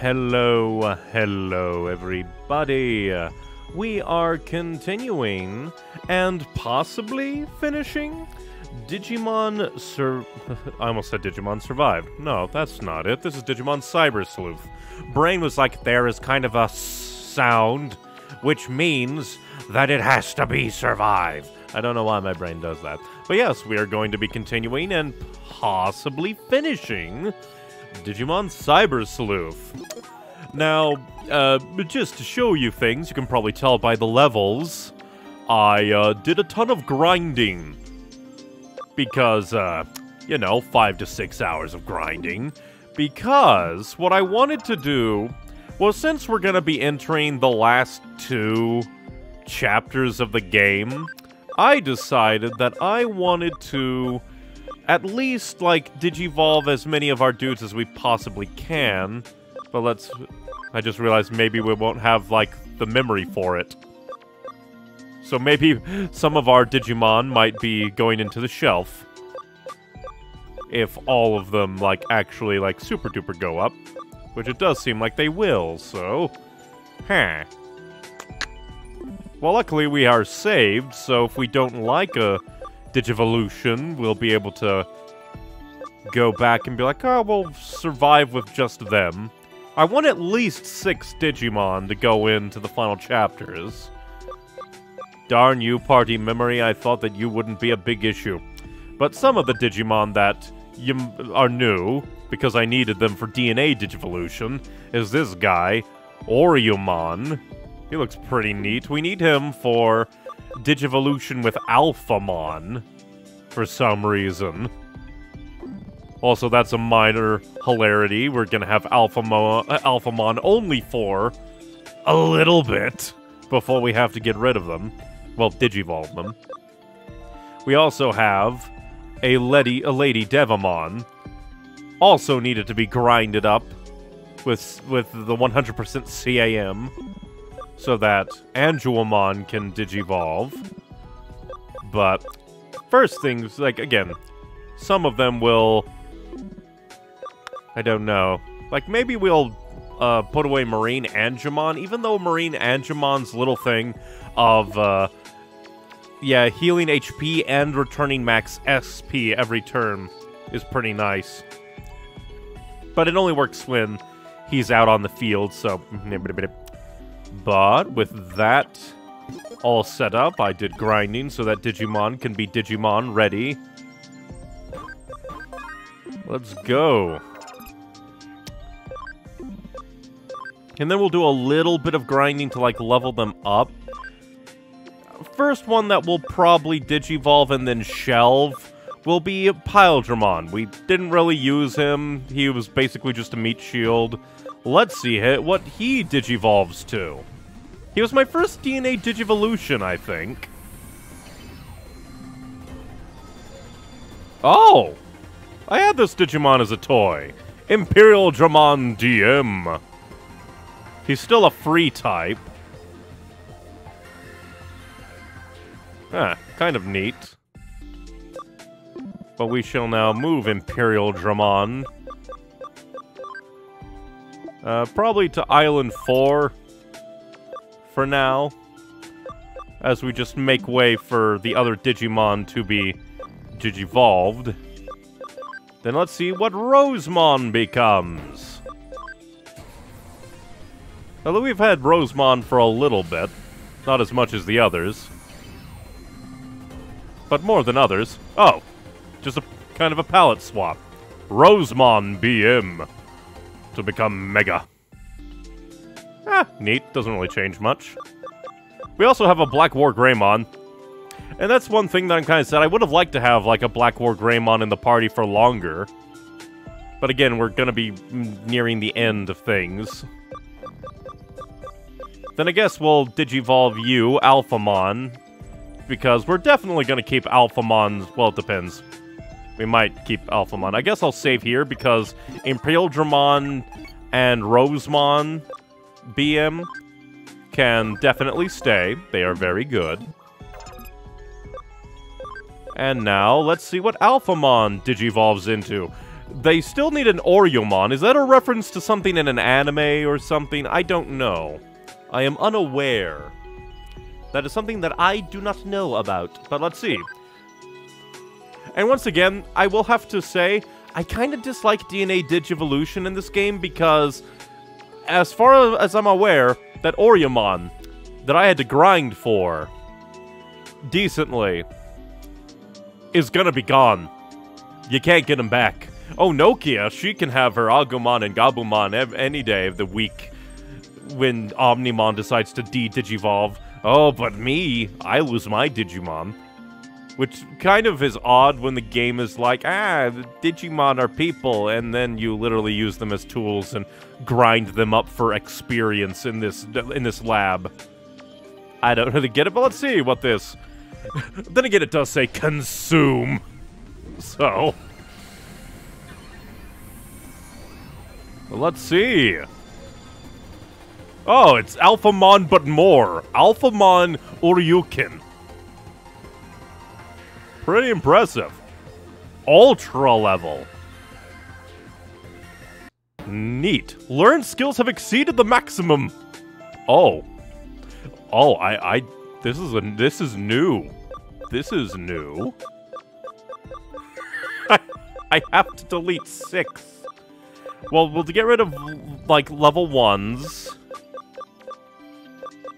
Hello, hello, everybody. We are continuing and possibly finishing Digimon Sur. I almost said Digimon Survived. No, that's not it. This is Digimon Cyber Sleuth. Brain was like, there is kind of a sound, which means that it has to be survive. I don't know why my brain does that. But yes, we are going to be continuing and possibly finishing Digimon Cyber Sleuth. Now, uh, just to show you things, you can probably tell by the levels, I uh, did a ton of grinding. Because, uh, you know, five to six hours of grinding. Because what I wanted to do was since we're going to be entering the last two chapters of the game, I decided that I wanted to at least, like, digivolve as many of our dudes as we possibly can. But let's... I just realized maybe we won't have, like, the memory for it. So maybe some of our Digimon might be going into the shelf. If all of them, like, actually, like, super-duper go up. Which it does seem like they will, so... Huh. Well, luckily we are saved, so if we don't like a Digivolution, we'll be able to go back and be like, oh, we'll survive with just them. I want at least six Digimon to go into the final chapters. Darn you, party memory, I thought that you wouldn't be a big issue. But some of the Digimon that are new, because I needed them for DNA Digivolution, is this guy, Ouryumon. He looks pretty neat. We need him for Digivolution with Alphamon, for some reason. Also, that's a minor hilarity. We're gonna have Alphamon, uh, Alphamon only for a little bit before we have to get rid of them. Well, digivolve them. We also have a lady, a lady Devimon. Also needed to be grinded up with with the 100% CAM so that Angewomon can digivolve. But first things, like, again, some of them will... I don't know. Like, maybe we'll uh, put away Marine Angemon, even though Marine Angemon's little thing of, uh, yeah, healing HP and returning max SP every turn is pretty nice. But it only works when he's out on the field, so... But with that all set up, I did grinding so that Digimon can be Digimon ready. Let's go. And then we'll do a little bit of grinding to, like, level them up. First one that will probably Digivolve and then shelve will be Paildramon. We didn't really use him. He was basically just a meat shield. Let's see what he digivolves to. He was my first DNA Digivolution, I think. Oh! I had this Digimon as a toy. Imperial Dramon DM. He's still a free type. Ah, kind of neat. But we shall now move Imperial Dramon. Uh, probably to Island 4 for now. As we just make way for the other Digimon to be Digivolved. Then let's see what Rosemon becomes. Although we've had Rosemon for a little bit. Not as much as the others. But more than others. Oh, just a kind of a palette swap. Rosemon BM to become Mega. Ah, neat. Doesn't really change much. We also have a Black War Greymon. And that's one thing that I'm kind of sad. I would have liked to have, like, a Black War Greymon in the party for longer. But again, we're gonna be nearing the end of things. Then I guess we'll Digivolve you, Alphamon. Because we're definitely gonna keep Alphamon... Well, it depends. We might keep Alphamon. I guess I'll save here because Imperial Dramon and Rosemon BM can definitely stay. They are very good. And now, let's see what Alphamon digivolves into. They still need an Ouryumon. Is that a reference to something in an anime or something? I don't know. I am unaware. That is something that I do not know about. But let's see. And once again, I will have to say, I kind of dislike DNA Digivolution in this game because, as far as I'm aware, that Ouryumon that I had to grind for decently is gonna be gone. You can't get him back. Oh, Nokia, she can have her Agumon and Gabumon any day of the week when Omnimon decides to de-digivolve. Oh, but me, I lose my Digimon. Which kind of is odd when the game is like, ah, Digimon are people, and then you literally use them as tools and grind them up for experience in this in this lab. I don't really get it, but let's see what this... then again, it does say consume. So... Let's see. Oh, it's Alphamon but more. Alphamon Ouryuken. Pretty impressive. Ultra level. Neat. Learned skills have exceeded the maximum. Oh. Oh, I, I, this is a, this is new. This is new. I, have to delete six. Well, we'll get rid of, like, level ones.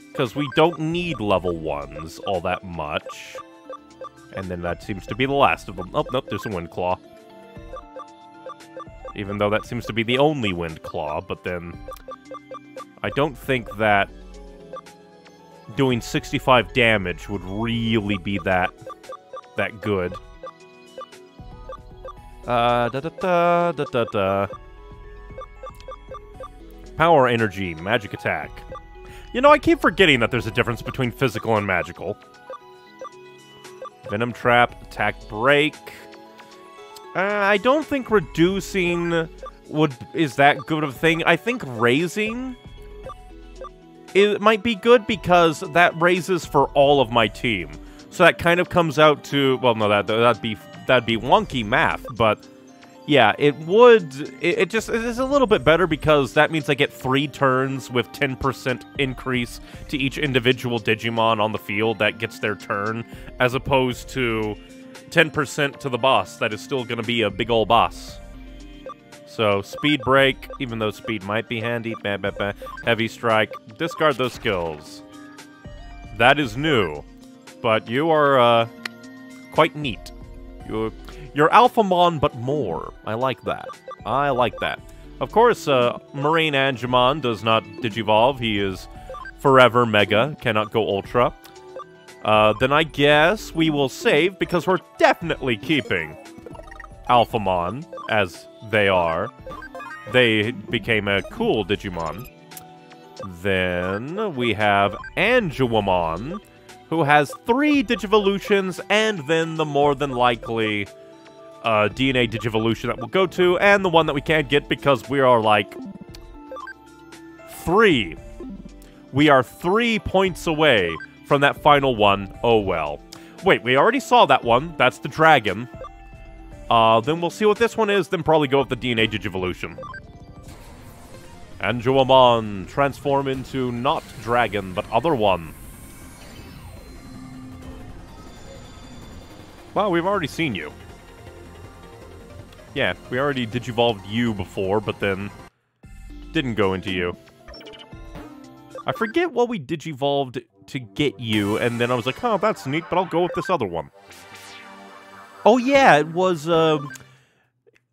Because we don't need level ones all that much. And then that seems to be the last of them. Oh, nope, there's a Wind Claw. Even though that seems to be the only Wind Claw, but then... I don't think that doing 65 damage would really be that that good. Uh, da da da da da da. Power energy, magic attack. You know, I keep forgetting that there's a difference between physical and magical. Venom trap, attack break. Uh, I don't think reducing would is that good of a thing. I think raising it might be good because that raises for all of my team. So that kind of comes out to well, no, that that'd be that'd be wonky math, but yeah, it would. It, it just it is a little bit better because that means I get three turns with 10% increase to each individual Digimon on the field that gets their turn, as opposed to 10% to the boss. That is still going to be a big old boss. So, speed break, even though speed might be handy. Bah, bah, bah. Heavy strike. Discard those skills. That is new. But you are, uh, quite neat. You're, you're Alphamon, but more. I like that. I like that. Of course, uh, Marine Angemon does not digivolve. He is forever Mega, cannot go Ultra. Uh, then I guess we will save, because we're definitely keeping Alphamon as they are. They became a cool Digimon. Then we have Angewomon, who has three Digivolutions, and then the more than likely uh, DNA Digivolution that we'll go to, and the one that we can't get because we are like three. We are three points away from that final one. Oh well. Wait, we already saw that one. That's the dragon. Uh, then we'll see what this one is, then probably go with the DNA Digivolution. Angewomon, transform into not dragon, but other one. Well, we've already seen you. Yeah, we already digivolved you before, but then didn't go into you. I forget what we digivolved to get you, and then I was like, oh, that's neat, but I'll go with this other one. Oh yeah, it was uh,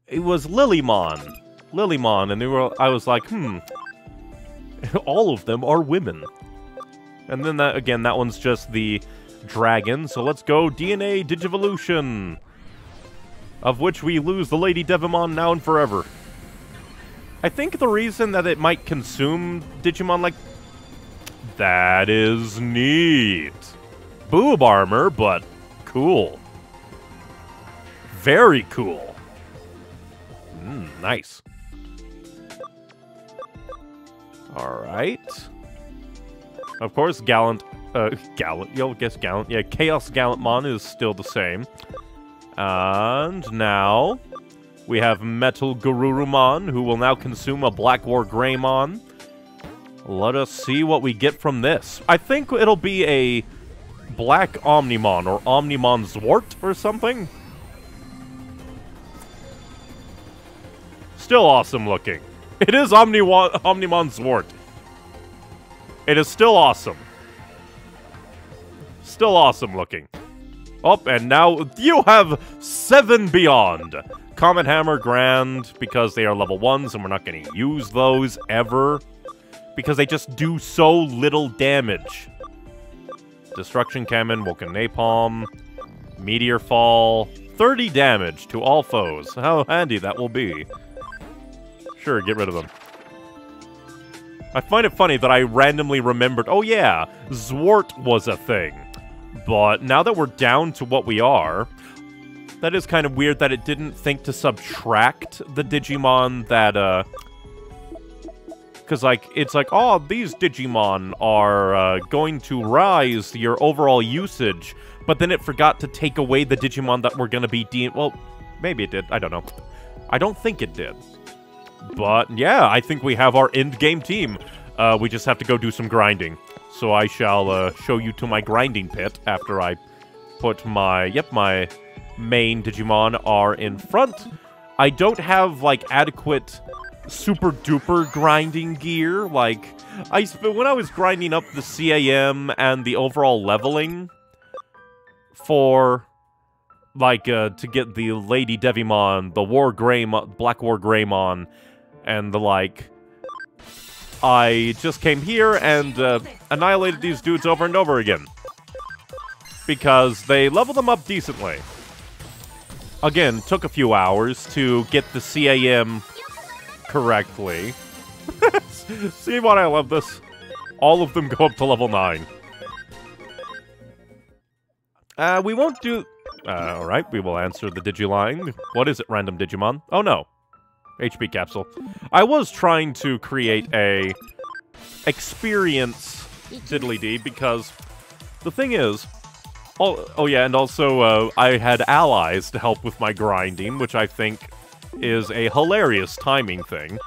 it was Lilymon, Lilymon, and they were. I was like, hmm, all of them are women. And then that again, that one's just the dragon. So let's go DNA Digivolution, of which we lose the Lady Devimon now and forever. I think the reason that it might consume Digimon like that is neat. Boob armor, but cool. Very cool. Mm, nice. Alright. Of course, Gallant, uh, Gallant, you'll guess Gallant. Yeah, Chaos Gallantmon is still the same. And now, We have Metal Garurumon, who will now consume a Black War Greymon. Let us see what we get from this. I think it'll be a Black Omnimon, or Omnimon Zwart, or something. Still awesome looking. It is Omni Omnimon Zwart. It is still awesome. Still awesome looking. Oh, and now you have seven beyond. Comet Hammer, Grand, because they are level 1s and we're not going to use those ever. Because they just do so little damage. Destruction Cannon, Vulcan Napalm, Meteor Fall, 30 damage to all foes. How handy that will be. Sure, get rid of them. I find it funny that I randomly remembered, oh yeah, Zwart was a thing. But now that we're down to what we are, that is kind of weird that it didn't think to subtract the Digimon that, uh... Because, like, it's like, oh, these Digimon are uh, going to rise your overall usage, but then it forgot to take away the Digimon that were going to be de- Well, maybe it did. I don't know. I don't think it did. But, yeah, I think we have our end-game team. Uh, we just have to go do some grinding. So I shall uh, show you to my grinding pit after I put my, yep, my main Digimon are in front. I don't have, like, adequate super duper grinding gear. Like, I when I was grinding up the CAM and the overall leveling for, like, uh, to get the Lady Devimon, the War Greymon, Black War Greymon, and the like, I just came here and uh, annihilated these dudes over and over again. Because they level them up decently. Again, took a few hours to get the CAM correctly. See what I love this? All of them go up to level 9. Uh, we won't do... Uh, alright, we will answer the Digiline. What is it, random Digimon? Oh no, HP capsule. I was trying to create a experience diddly dee because the thing is, oh, oh yeah, and also uh, I had allies to help with my grinding, which I think is a hilarious timing thing.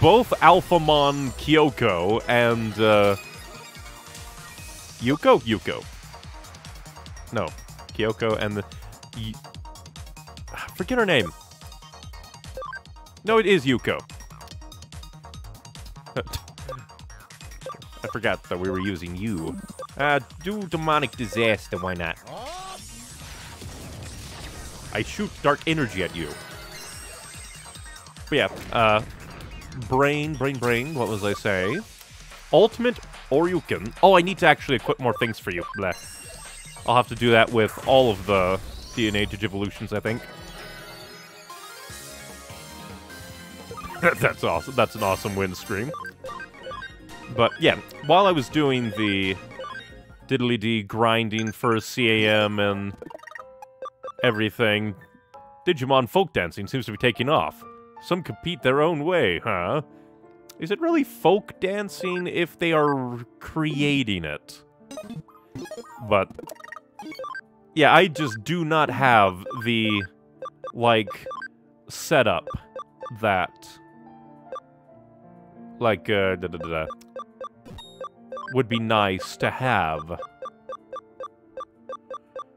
Both Alphamon Kyoko and uh, Yuko? Yuko. No. Kyoko and the Forget her name. No, it is Yuko. I forgot that we were using you. Uh, do demonic disaster, why not? I shoot dark energy at you. But yeah, uh, brain, brain, brain, what was I say? Ultimate Ouryuken. Oh, I need to actually equip more things for you. Blah. I'll have to do that with all of the DNA Digivolutions, I think. That's awesome. That's an awesome wind scream. But yeah, while I was doing the diddly dee grinding for a CAM and everything, Digimon folk dancing seems to be taking off. Some compete their own way, huh? Is it really folk dancing if they are creating it? But, yeah, I just do not have the, like, setup that like, uh, da -da -da would be nice to have.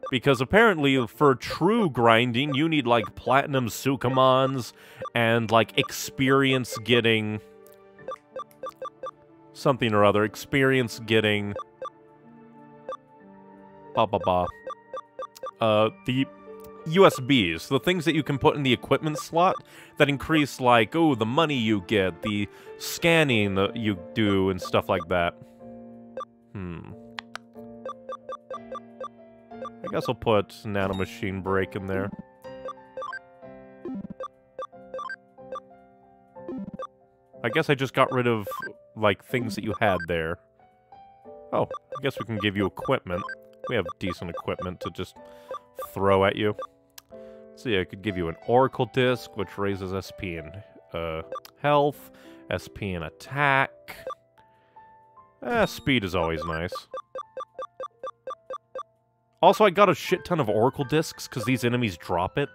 Because apparently, for true grinding, you need, like, Platinum Sukamons and, like, experience getting... Something or other. Experience getting... Ba ba ba. Uh, the USBs, the things that you can put in the equipment slot that increase, like, oh, the money you get, the scanning that you do, and stuff like that. Hmm. I guess I'll put Nanomachine Break in there. I guess I just got rid of, like, things that you had there. Oh, I guess we can give you equipment. We have decent equipment to just throw at you. See, I could give you an Oracle Disc, which raises SP and uh, health, SP and attack. Eh, speed is always nice. Also, I got a shit ton of Oracle Discs because these enemies drop it.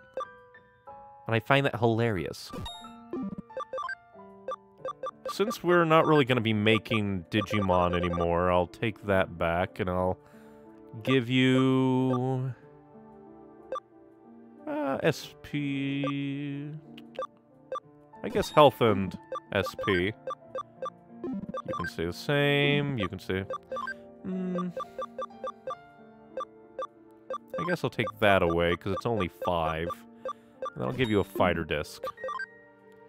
And I find that hilarious. Since we're not really going to be making Digimon anymore, I'll take that back and I'll give you... Uh, SP... I guess health and SP. You can say the same, you can say... Mm, I guess I'll take that away, because it's only five. And I'll give you a fighter disc.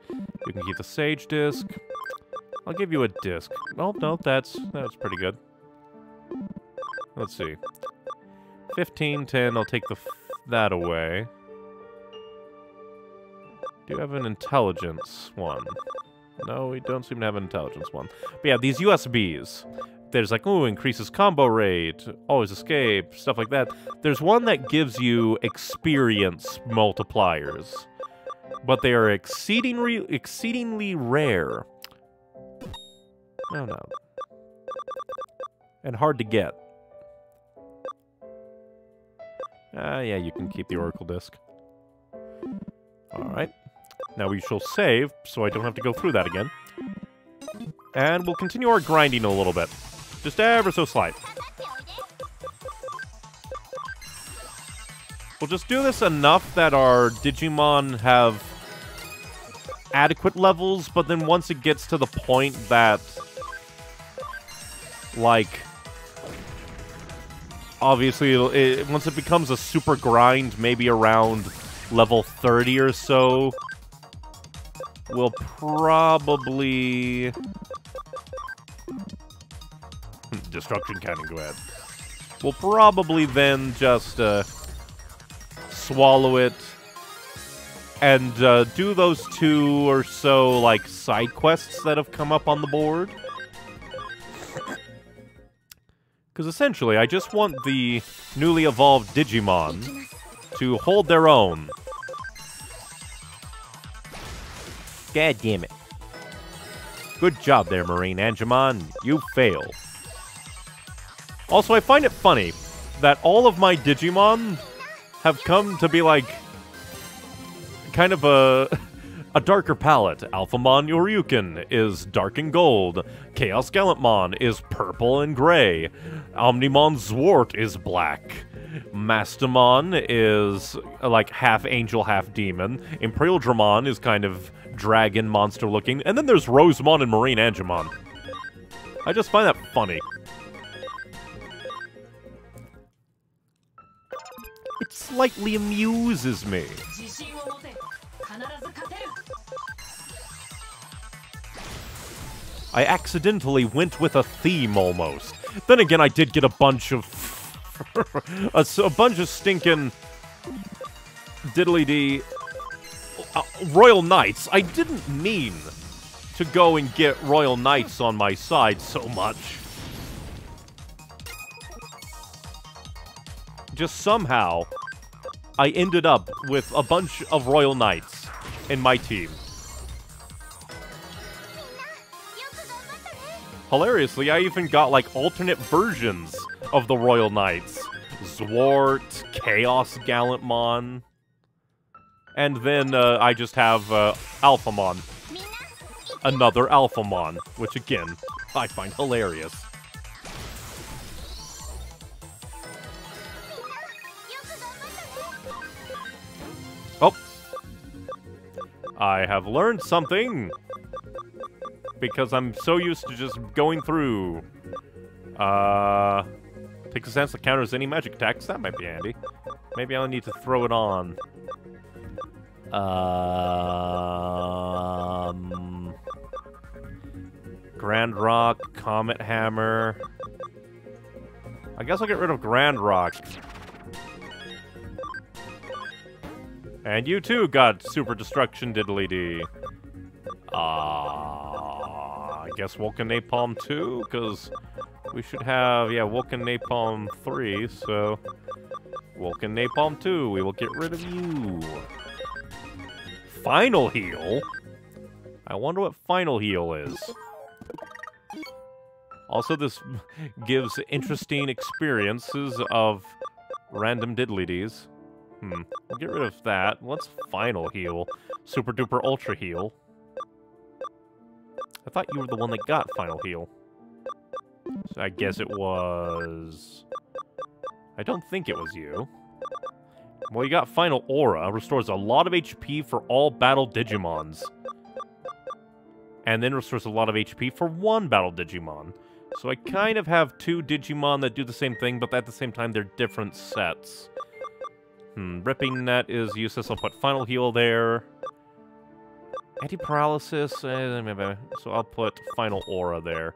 You can keep the sage disc. I'll give you a disc. Oh, no, that's that's pretty good. Let's see. 15, 10, I'll take the that away. Do have an intelligence one? No, we don't seem to have an intelligence one. But yeah, these USBs there's like, oh, increases combo rate, always escape, stuff like that. There's one that gives you experience multipliers, but they are exceedingly, exceedingly rare. No, no. And hard to get. Ah, uh, yeah, you can keep the Oracle Disc. Alright. Now we shall save, so I don't have to go through that again. And we'll continue our grinding a little bit. Just ever so slight. We'll just do this enough that our Digimon have adequate levels, but then once it gets to the point that, like, obviously, it, once it becomes a super grind, maybe around level 30 or so, we'll probably destruction cannon, go ahead. We'll probably then just uh, swallow it and uh, do those two or so, like, side quests that have come up on the board. Because essentially, I just want the newly evolved Digimon to hold their own. God damn it. Good job there, Marine Angemon. You failed. Also, I find it funny that all of my Digimon have come to be like kind of a a darker palette. Alphamon Ouryuken is dark and gold. Chaos Gallantmon is purple and gray. Omnimon Zwart is black. Mastemon is like half angel, half demon. Imperial Dramon is kind of dragon monster looking. And then there's Rosemon and Marine Angemon. I just find that funny. It slightly amuses me. I accidentally went with a theme almost. Then again, I did get a bunch of... a, a, bunch of stinking... Diddly-dee... Uh, Royal Knights. I didn't mean to go and get Royal Knights on my side so much. just somehow, I ended up with a bunch of Royal Knights in my team. Hilariously, I even got, like, alternate versions of the Royal Knights. Zwart, Chaos Gallantmon. And then uh, I just have uh, Alphamon. Another Alphamon, which again, I find hilarious. Oh. I have learned something! Because I'm so used to just going through. Uh... Takes a sense that counters any magic attacks. That might be handy. Maybe I'll need to throw it on. Um... Grand Rock, Comet Hammer... I guess I'll get rid of Grand Rock. And you too got Super Destruction Diddly Dee. Ah, uh, I guess Vulcan Napalm 2, because we should have, yeah, Vulcan Napalm 3, so Vulcan Napalm 2, we will get rid of you. Final Heal? I wonder what Final Heal is. Also, this gives interesting experiences of Random diddly-dees. Hmm. Get rid of that. What's final heal? Super duper ultra heal. I thought you were the one that got final heal. So I guess it was... I don't think it was you. Well, you got Final Aura. Restores a lot of HP for all battle Digimons. And then restores a lot of HP for one battle Digimon. So I kind of have two Digimon that do the same thing, but at the same time, they're different sets. Hmm, Ripping Net is useless. I'll put Final Heal there. Anti-Paralysis, eh, so I'll put Final Aura there.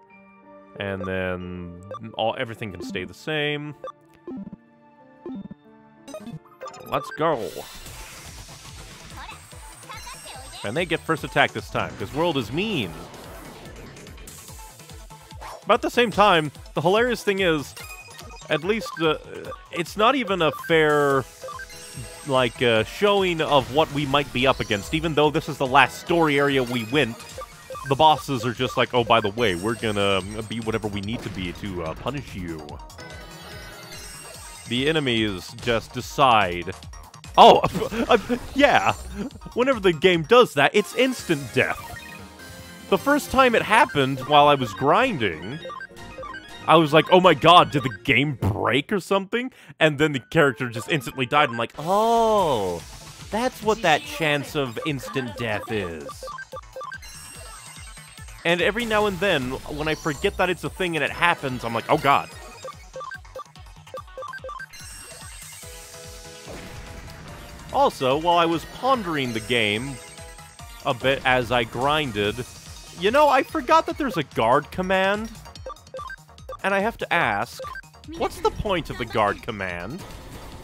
And then all everything can stay the same. Let's go. And they get first attack this time, because World is mean. But at the same time, the hilarious thing is, at least uh, it's not even a fair like uh, showing of what we might be up against. Even though this is the last story area we went, the bosses are just like, oh, by the way, we're gonna be whatever we need to be to uh, punish you. The enemies just decide. Oh, uh, yeah. Whenever the game does that, it's instant death. The first time it happened while I was grinding, I was like, oh my god, did the game break or something? And then the character just instantly died. I'm like, oh, that's what that chance of instant death is. And every now and then, when I forget that it's a thing and it happens, I'm like, oh god. Also, while I was pondering the game a bit as I grinded, you know, I forgot that there's a guard command. And I have to ask, what's the point of the guard command?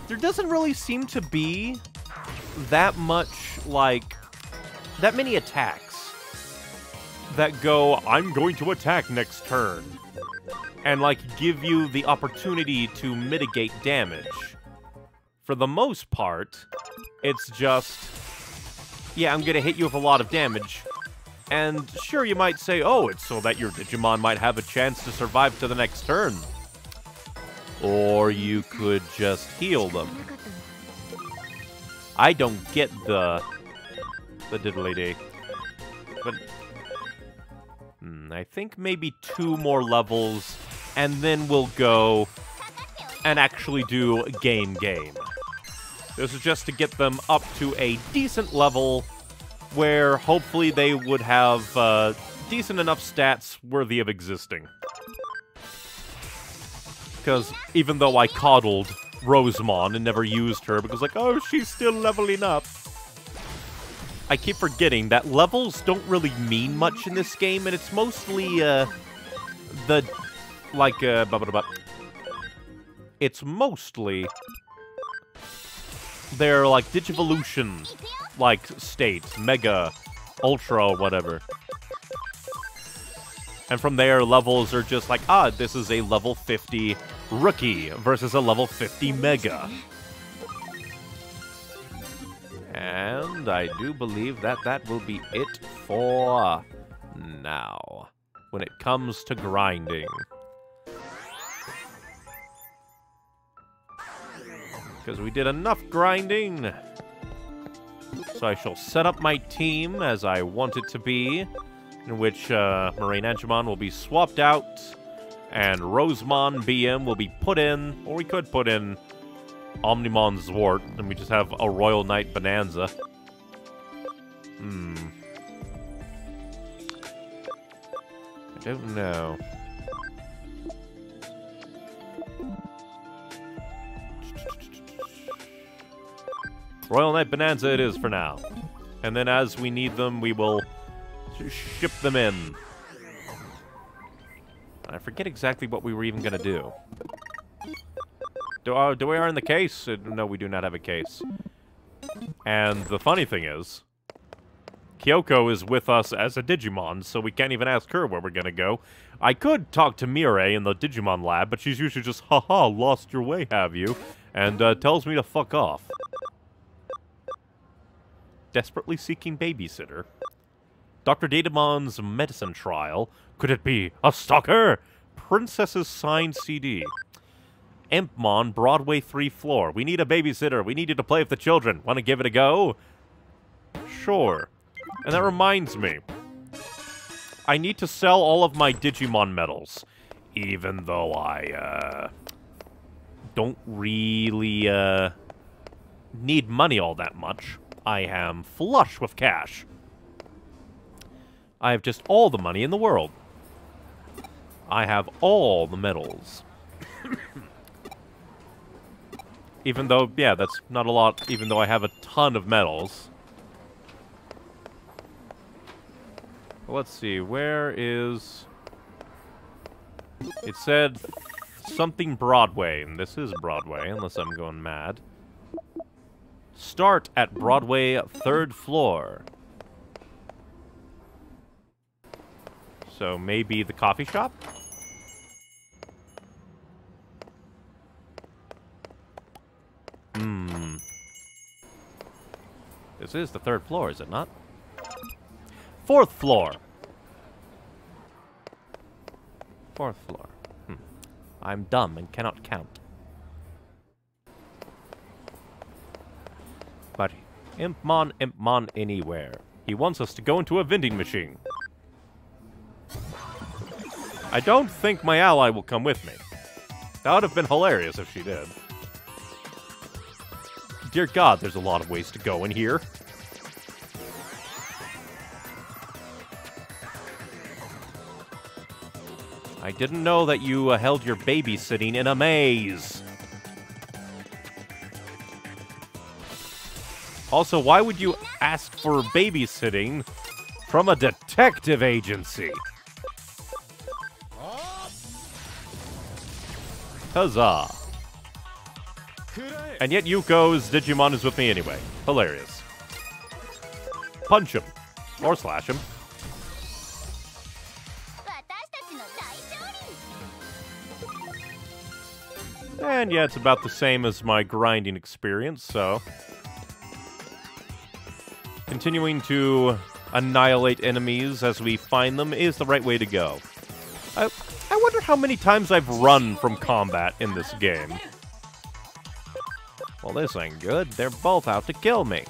There doesn't really seem to be that much, like, that many attacks that go, I'm going to attack next turn. And, like, give you the opportunity to mitigate damage. For the most part, it's just, yeah, I'm gonna hit you with a lot of damage, and sure, you might say, oh, it's so that your Digimon might have a chance to survive to the next turn. Or you could just heal them. I don't get the the diddly dee. But hmm, I think maybe two more levels, and then we'll go and actually do game game. This is just to get them up to a decent level where hopefully they would have uh, decent enough stats worthy of existing. Because even though I coddled Rosemon and never used her because like, oh, she's still leveling up. I keep forgetting that levels don't really mean much in this game, and it's mostly, uh, the, like, uh, blah, blah, blah. It's mostly their, like, Digivolution like state, Mega, Ultra, whatever. And from there, levels are just like, ah, this is a level 50 rookie versus a level 50 Mega. And I do believe that that will be it for now, when it comes to grinding. Because we did enough grinding. So I shall set up my team as I want it to be, in which uh, Marine Angemon will be swapped out, and Rosemon BM will be put in, or we could put in Omnimon Zwart, and we just have a Royal Knight Bonanza. Hmm. I don't know. Royal Knight Bonanza it is for now. And then as we need them, we will ship them in. I forget exactly what we were even going to do. Do, uh, do we are in the case? Uh, no, we do not have a case. And the funny thing is, Kyoko is with us as a Digimon, so we can't even ask her where we're gonna go. I could talk to Mirei in the Digimon lab, but she's usually just, haha, lost your way, have you? And uh, tells me to fuck off desperately seeking babysitter. Dr. Datamon's medicine trial. Could it be a stalker? Princess's signed CD. Impmon, Broadway 3 floor. We need a babysitter. We need you to play with the children. Want to give it a go? Sure. And that reminds me. I need to sell all of my Digimon medals. Even though I, uh... Don't really, uh... Need money all that much. I am flush with cash. I have just all the money in the world. I have all the medals. even though, yeah, that's not a lot, even though I have a ton of medals. Let's see, where is... It said something Broadway, and this is Broadway, unless I'm going mad. Start at Broadway, third floor. So maybe the coffee shop? Hmm. This is the third floor, is it not? Fourth floor! Fourth floor. Hmm. I'm dumb and cannot count. But Impmon, Impmon anywhere. He wants us to go into a vending machine. I don't think my ally will come with me. That would have been hilarious if she did. Dear God, there's a lot of ways to go in here. I didn't know that you uh, held your babysitting in a maze. Also, why would you ask for babysitting from a detective agency? Huzzah. And yet Yuko's Digimon is with me anyway. Hilarious. Punch him. Or slash him. And yeah, it's about the same as my grinding experience, so... Continuing to annihilate enemies as we find them is the right way to go. I, I wonder how many times I've run from combat in this game. Well, this ain't good. They're both out to kill me.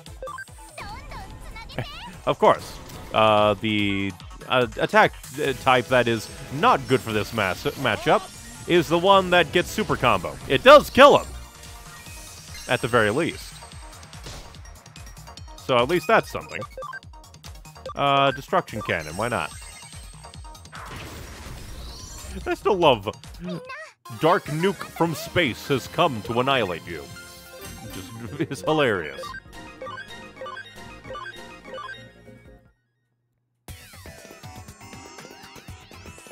of course. Uh, the uh, attack uh, type that is not good for this mass matchup is the one that gets super combo. It does kill him. At the very least. So at least that's something. Uh, Destruction Cannon, why not? I still love Dark Nuke from space has come to annihilate you. Just is hilarious.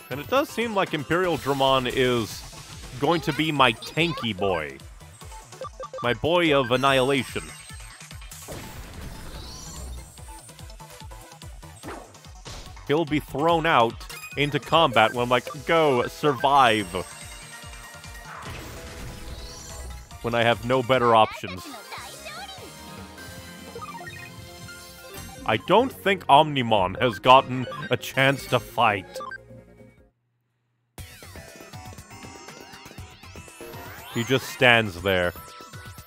And it does seem like Imperial Dramon is going to be my tanky boy. My boy of annihilation. He'll be thrown out into combat when I'm like, go, survive. When I have no better options. I don't think Omnimon has gotten a chance to fight. He just stands there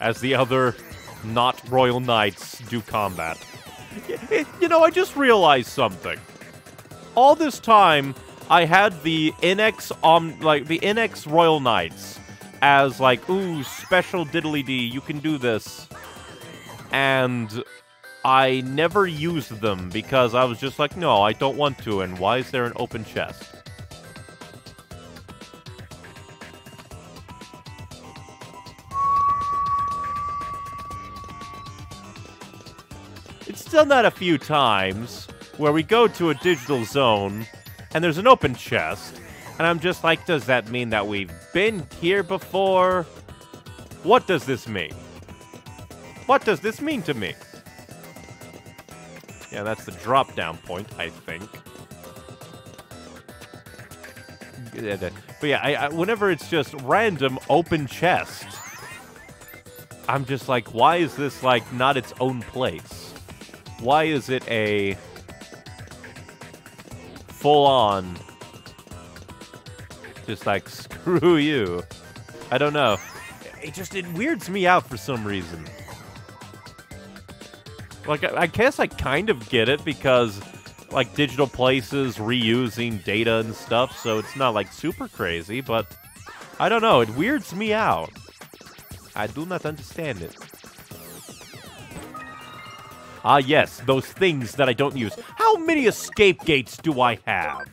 as the other not Royal Knights do combat. You know, I just realized something all this time, I had the NX um like the NX Royal Knights as like, ooh, special diddly dee, you can do this. And I never used them because I was just like, no, I don't want to, and why is there an open chest? It's done that a few times where we go to a digital zone and there's an open chest. And I'm just like, does that mean that we've been here before? What does this mean? What does this mean to me? Yeah, that's the drop down point, I think. But yeah, I, I, whenever it's just random open chest, I'm just like, why is this like not its own place? Why is it a full on. Just like, screw you. I don't know. it just it weirds me out for some reason. Like, I, guess I kind of get it because, like, digital places reusing data and stuff, so it's not, like, super crazy, but I don't know. It weirds me out. I do not understand it. Ah, yes, those things that I don't use. How many escape gates do I have?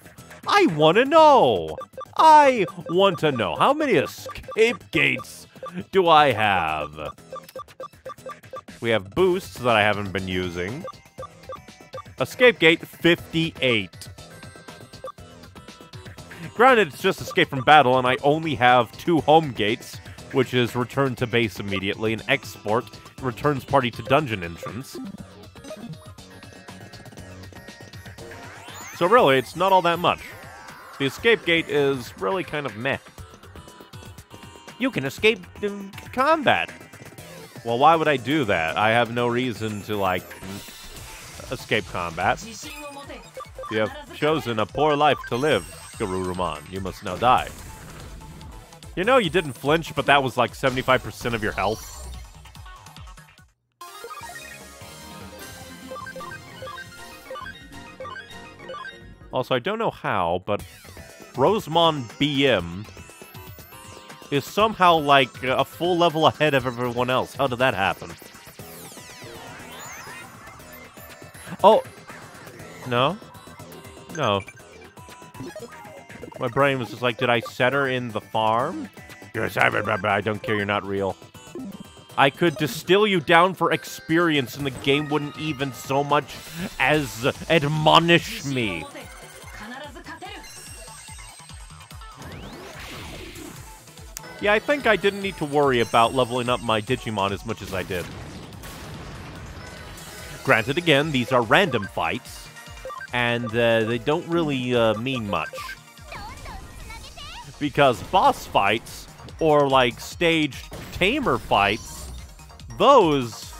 I want to know. I want to know. How many escape gates do I have? We have boosts that I haven't been using. Escape gate 58. Granted, it's just escape from battle, and I only have two home gates, which is return to base immediately, and export returns party to dungeon entrance. So really, it's not all that much. The escape gate is really kind of meh. You can escape combat. Well, why would I do that? I have no reason to, like, escape combat. You have chosen a poor life to live, Garurumon. You must now die. You know, you didn't flinch, but that was like 75% of your health. Also, I don't know how, but Rosemon BM is somehow like a full level ahead of everyone else. How did that happen? Oh! No? No. My brain was just like, did I set her in the farm? Yes, I don't care, you're not real. I could distill you down for experience and the game wouldn't even so much as admonish me. Yeah, I think I didn't need to worry about leveling up my Digimon as much as I did. Granted, again, these are random fights, and uh, they don't really uh, mean much. Because boss fights, or like stage tamer fights, those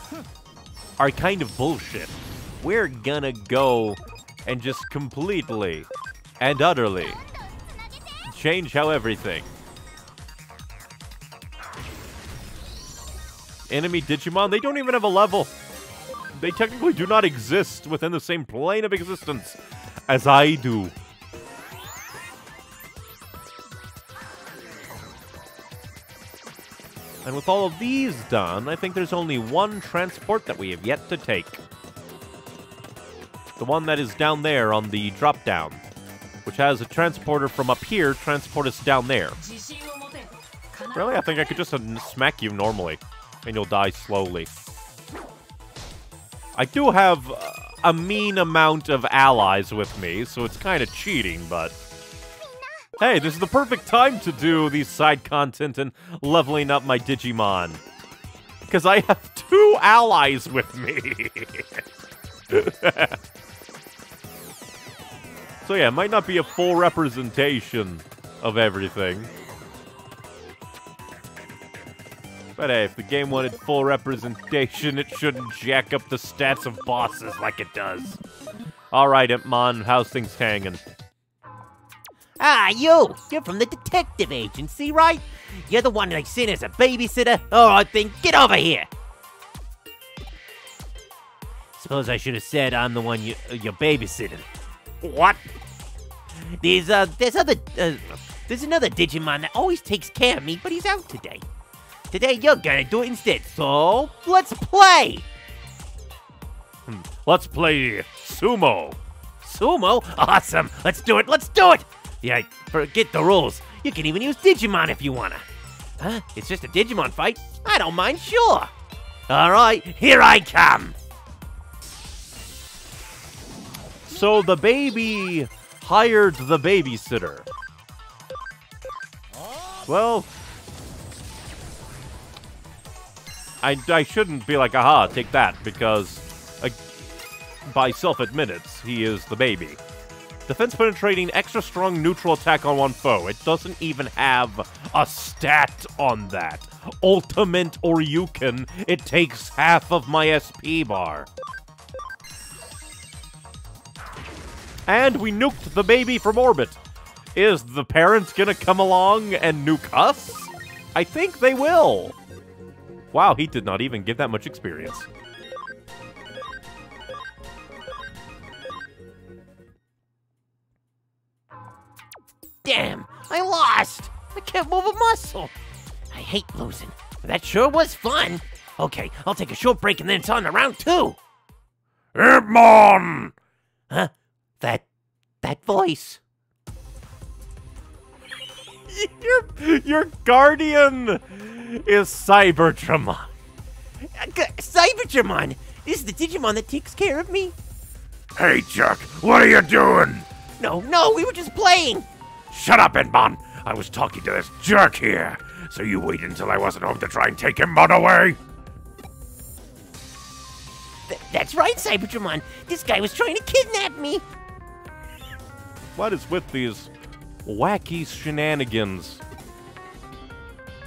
are kind of bullshit. We're gonna go and just completely and utterly change how everything enemy Digimon, they don't even have a level. They technically do not exist within the same plane of existence as I do. And with all of these done, I think there's only one transport that we have yet to take. The one that is down there on the drop-down, which has a transporter from up here transport us down there. Really? I think I could just smack you normally and you'll die slowly. I do have uh, a mean amount of allies with me, so it's kind of cheating, but... Hey, this is the perfect time to do these side content and leveling up my Digimon. Because I have two allies with me. so yeah, it might not be a full representation of everything. But hey, if the game wanted full representation, it shouldn't jack up the stats of bosses like it does. Alright, Impmon, how's things hanging? Ah, you! You're from the detective agency, right? You're the one I sent as a babysitter? Alright then, get over here! Suppose I should have said I'm the one you, you're babysitting. What? There's, uh, there's other, uh, there's another Digimon that always takes care of me, but he's out today. Today you're gonna do it instead, so let's play! Hmm. Let's play sumo. Sumo? Awesome! Let's do it, let's do it! Yeah, forget the rules. You can even use Digimon if you wanna. Huh? It's just a Digimon fight? I don't mind, sure! Alright, here I come! So the baby hired the babysitter. Well, I, I shouldn't be like, aha, take that, because uh, by self-admittance, he is the baby. Defense penetrating, extra strong neutral attack on one foe. It doesn't even have a stat on that. Ultimate Ouryuken, it takes half of my SP bar. And we nuked the baby from orbit. Is the parents gonna come along and nuke us? I think they will. Wow, he did not even get that much experience. Damn, I lost. I can't move a muscle. I hate losing. But that sure was fun. Okay, I'll take a short break and then it's on to round two. Impmon! Huh? That that voice. your, your guardian is Cyberdramon. Cyberdramon! This is the Digimon that takes care of me. Hey, Chuck, what are you doing? No, no, we were just playing. Shut up, Edmon. I was talking to this jerk here. So you waited until I wasn't home to try and take him away? Th- that's right, Cyberdramon. This guy was trying to kidnap me. What is with these wacky shenanigans?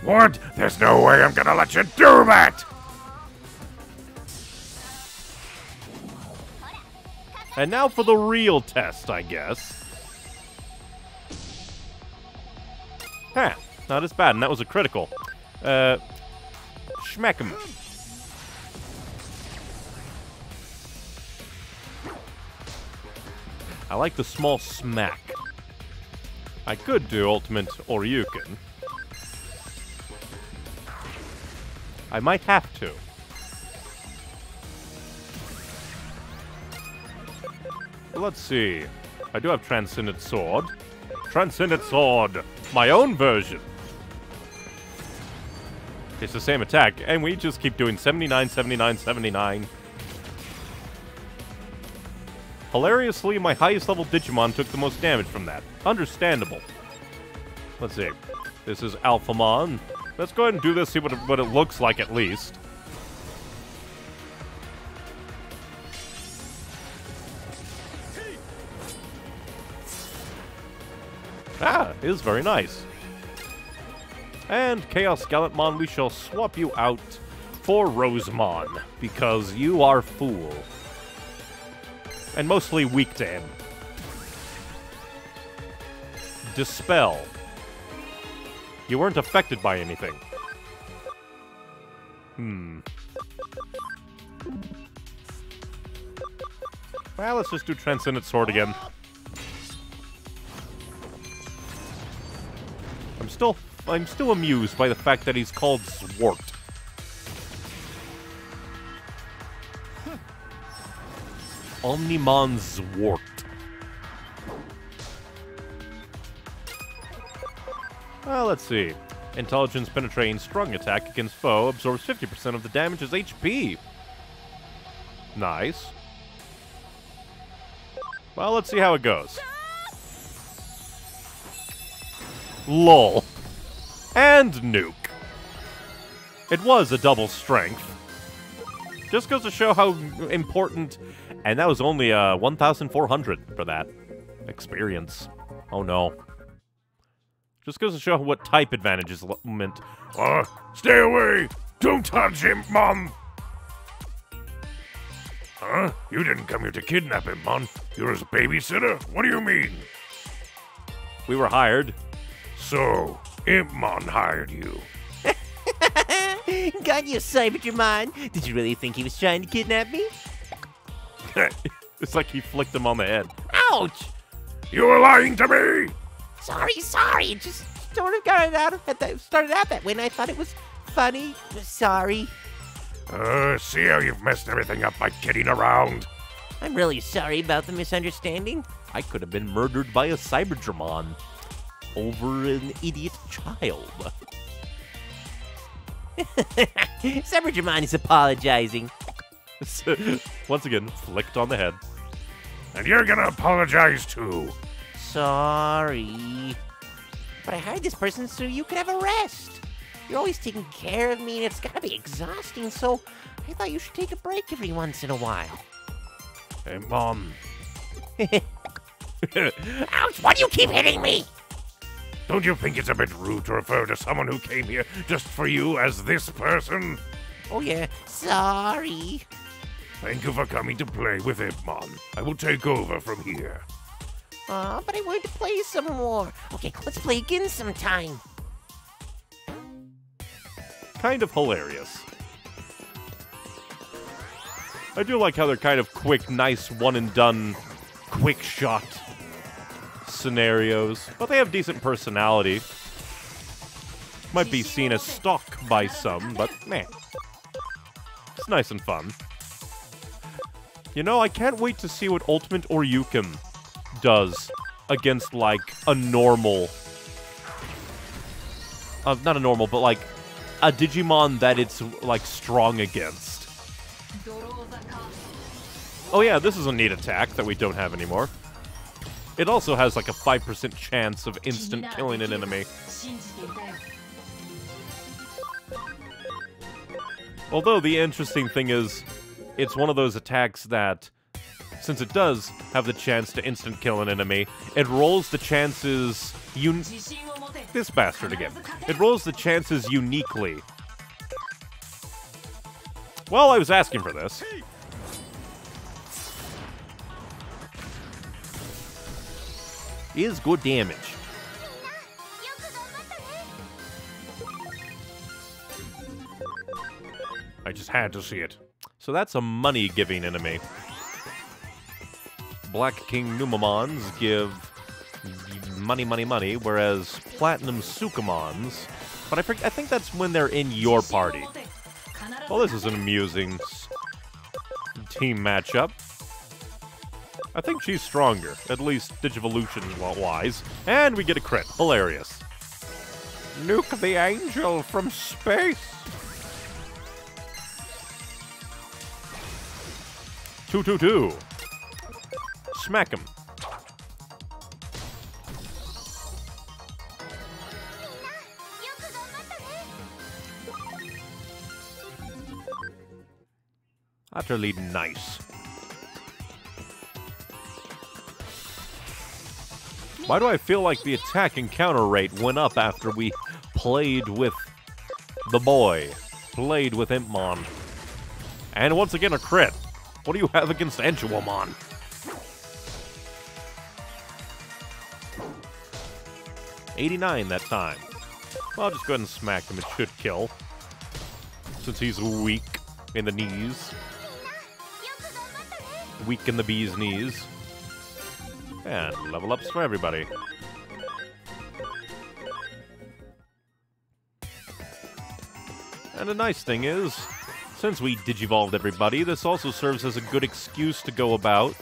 What? There's no way I'm gonna let you do that! And now for the real test, I guess. Huh, not as bad, and that was a critical. Uh, schmeck 'em. I like the small smack. I could do Ultimate or Ouryuken. I might have to. Let's see. I do have Transcendent Sword. Transcendent Sword! My own version! It's the same attack, and we just keep doing 79, 79, 79. Hilariously, my highest level Digimon took the most damage from that. Understandable. Let's see. This is Alphamon. Let's go ahead and do this, see what it, what it looks like at least. Ah, is very nice. And Chaos Gallantmon, we shall swap you out for Rosemon, because you are fool. And mostly weak to him. Dispel. You weren't affected by anything. Hmm. Well, let's just do Transcendent Sword again. I'm still I'm still amused by the fact that he's called Zwart. Omnimon Zwart. Well, let's see. Intelligence penetrating strong attack against foe absorbs 50% of the damage as HP. Nice. Well, let's see how it goes. Lol. And nuke. It was a double strength. Just goes to show how important. And that was only uh, 1,400 for that experience. Oh no. Just goes to show what type advantages meant. Uh, stay away! Don't touch him, Mom! Huh? You didn't come here to kidnap him, Mon. You're his babysitter? What do you mean? We were hired. So, Impmon hired you. Got you, Cyberdramon. Did you really think he was trying to kidnap me? it's like he flicked him on the head. Ouch! You were lying to me! Sorry, sorry. It just sort of got it out of that started out that way, and I thought it was funny. Sorry. Uh, see how you've messed everything up by kidding around? I'm really sorry about the misunderstanding. I could have been murdered by a Cyberdramon over an idiot child. Cyberdramon is apologizing. Once again, flicked on the head. And you're gonna apologize too. Sorry. But I hired this person so you could have a rest. You're always taking care of me, and it's gotta be exhausting, so I thought you should take a break every once in a while. Hey, Mom. Ouch, why do you keep hitting me? Don't you think it's a bit rude to refer to someone who came here just for you as this person? Oh, yeah, sorry. Thank you for coming to play with Impmon. I will take over from here. Aw, but I wanted to play some more. Okay, let's play again sometime. kind of hilarious. I do like how they're kind of quick, nice, one and done, quick shot scenarios, but they have decent personality. Might be seen as stock by some, but meh. It's nice and fun. You know, I can't wait to see what Ultimate Ouryuken does against, like, a normal... Uh, not a normal, but, like, a Digimon that it's, like, strong against. Oh yeah, this is a neat attack that we don't have anymore. It also has, like, a 5% chance of instant killing an enemy. Although the interesting thing is, it's one of those attacks that, since it does have the chance to instant kill an enemy, it rolls the chances un- this bastard again. It rolls the chances uniquely. Well, I was asking for this. Is good damage. I just had to see it. So that's a money-giving enemy. Black King Numemons give money, money, money, whereas Platinum Sukamons... But I, forget, I think that's when they're in your party. Well, this is an amusing team matchup. I think she's stronger, at least Digivolution-wise. And we get a crit. Hilarious. Nuke the angel from space! Two, two, two smack him. Utterly nice. Why do I feel like the attack and counter rate went up after we played with the boy? Played with Impmon. And once again a crit. What do you have against Angewomon? 89 that time. Well, I'll just go ahead and smack him. It should kill. Since he's weak in the knees. Weak in the bee's knees. And level ups for everybody. And the nice thing is, since we digivolved everybody, this also serves as a good excuse to go about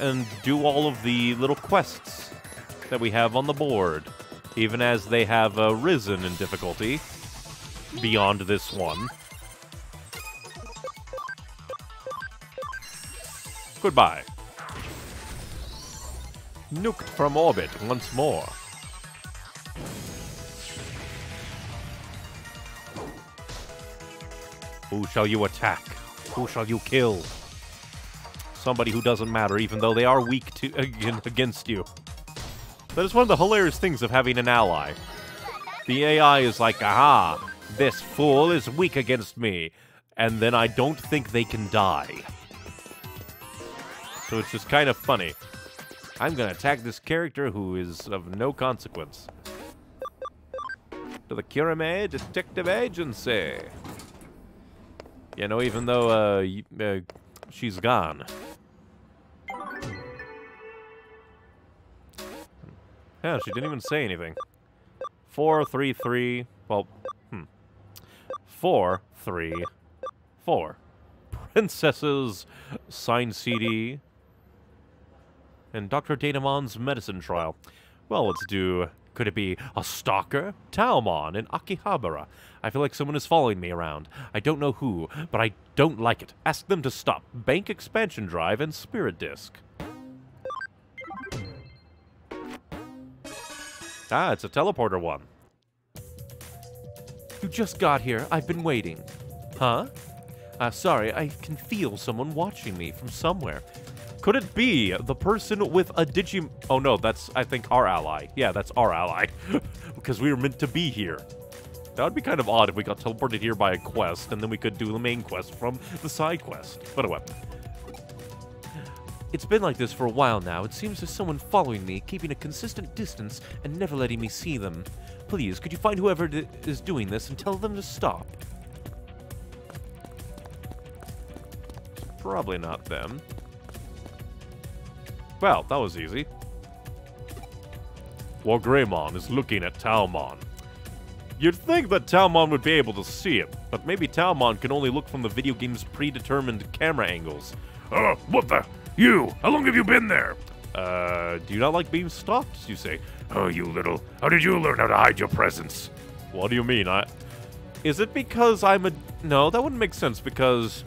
and do all of the little quests that we have on the board, even as they have uh, risen in difficulty beyond this one. Goodbye. Nuked from orbit once more. Who shall you attack? Who shall you kill? Somebody who doesn't matter, even though they are weak to against you. That is one of the hilarious things of having an ally. The AI is like, aha, this fool is weak against me, and then I don't think they can die. So it's just kind of funny. I'm gonna attack this character who is of no consequence. To the Kuremi Detective Agency. You know, even though uh, uh, she's gone. Yeah, she didn't even say anything. Four, three, three. Well, hmm. Four, three, four. Princesses, signed CD, and Dr. Datamon's medicine trial. Well, let's do. Could it be a stalker? Taomon in Akihabara. I feel like someone is following me around. I don't know who, but I don't like it. Ask them to stop. Bank expansion drive and spirit disk. Ah, it's a teleporter one. You just got here. I've been waiting. Huh? Uh, sorry, I can feel someone watching me from somewhere. Could it be the person with a digi... Oh, no, that's, I think, our ally. Yeah, that's our ally. because we were meant to be here. That would be kind of odd if we got teleported here by a quest, and then we could do the main quest from the side quest. But anyway. It's been like this for a while now. It seems there's someone following me, keeping a consistent distance, and never letting me see them. Please, could you find whoever is doing this and tell them to stop? Probably not them. Well, that was easy. Well, Greymon is looking at Taomon. You'd think that Taomon would be able to see him, but maybe Taomon can only look from the video game's predetermined camera angles. Uh, what the? You! How long have you been there? Uh, do you not like being stalked, you say? Oh, you little. How did you learn how to hide your presence? What do you mean? I. Is it because I'm a. No, that wouldn't make sense because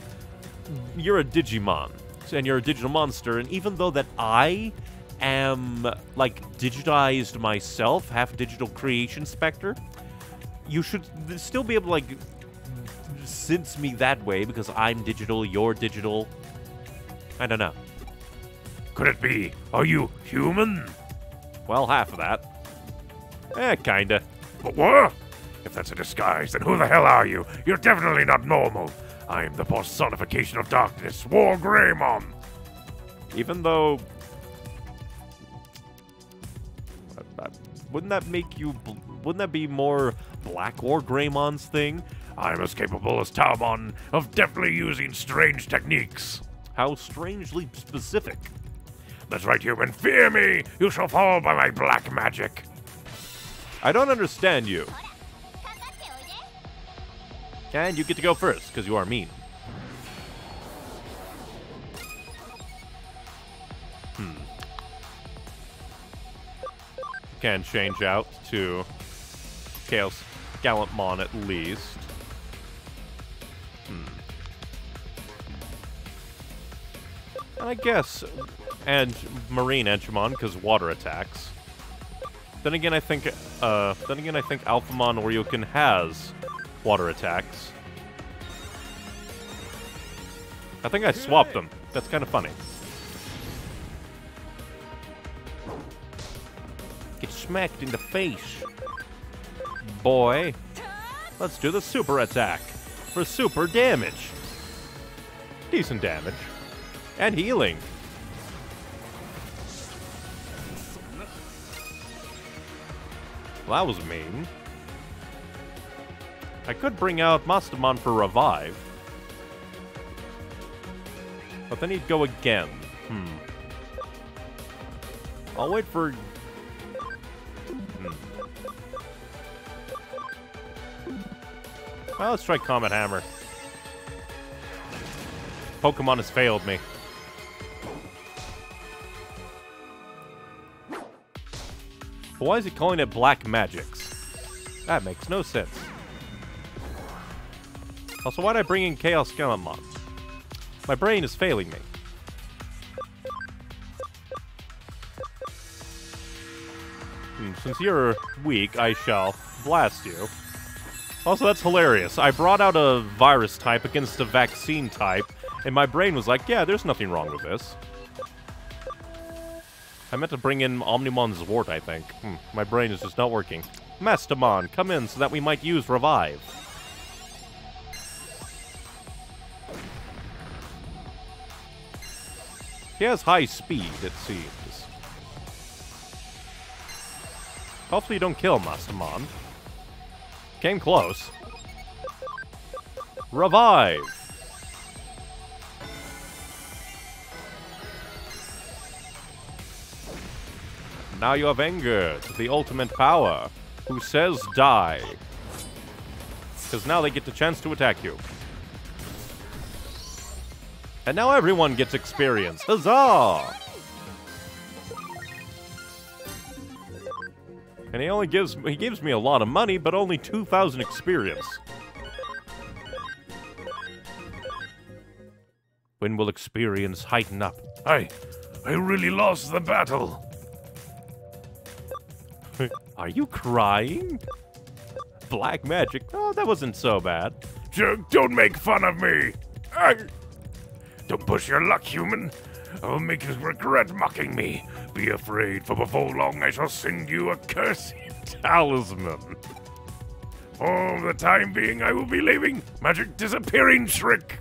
you're a Digimon and you're a digital monster, and even though that I am like digitized myself, half digital creation specter, you should still be able to like sense me that way because I'm digital, you're digital. I don't know. Could it be? Are you human? Well, half of that. Eh, kinda. But what? If that's a disguise, then who the hell are you? You're definitely not normal. I am the personification of darkness, War Greymon. Even though. Uh, uh, Wouldn't that make you. Wouldn't that be more Black War Greymon's thing? I'm as capable as Taomon of deftly using strange techniques. How strangely specific. That's right, human. Fear me! You shall fall by my black magic. I don't understand you. And you get to go first, because you are mean. Hmm. Can change out to Chaos Gallantmon at least. Hmm. I guess, and Marine Angemon, because water attacks. Then again, I think, uh, then again, I think Alphamon Orioken has water attacks. I think I swapped them. That's kind of funny. Get smacked in the face. Boy. Let's do the super attack. For super damage. Decent damage. And healing. Well, that was mean. I could bring out Mastemon for revive. But then he'd go again. Hmm. I'll wait for... Hmm. Well, let's try Comet Hammer. Pokemon has failed me. But why is he calling it Black Magics? That makes no sense. Also, why'd I bring in Chaos Skelemon? My brain is failing me. Hmm, since you're weak, I shall blast you. Also, that's hilarious. I brought out a virus type against a vaccine type, and my brain was like, yeah, there's nothing wrong with this. I meant to bring in Omnimon Zwart, I think. Hmm, my brain is just not working. Mastemon, come in so that we might use Revive. He has high speed, it seems. Hopefully you don't kill Mastemon. Came close. Revive! Now you have angered the ultimate power, who says die. Because now they get the chance to attack you. And now everyone gets experience. Huzzah! And he only gives he gives me a lot of money, but only 2,000 experience. When will experience heighten up? I. I really lost the battle. Are you crying? Black magic? Oh, that wasn't so bad. Don't make fun of me. I... Don't push your luck, human. I will make you regret mocking me. Be afraid, for before long I shall send you a cursed talisman. For the time being, I will be leaving magic disappearing trick.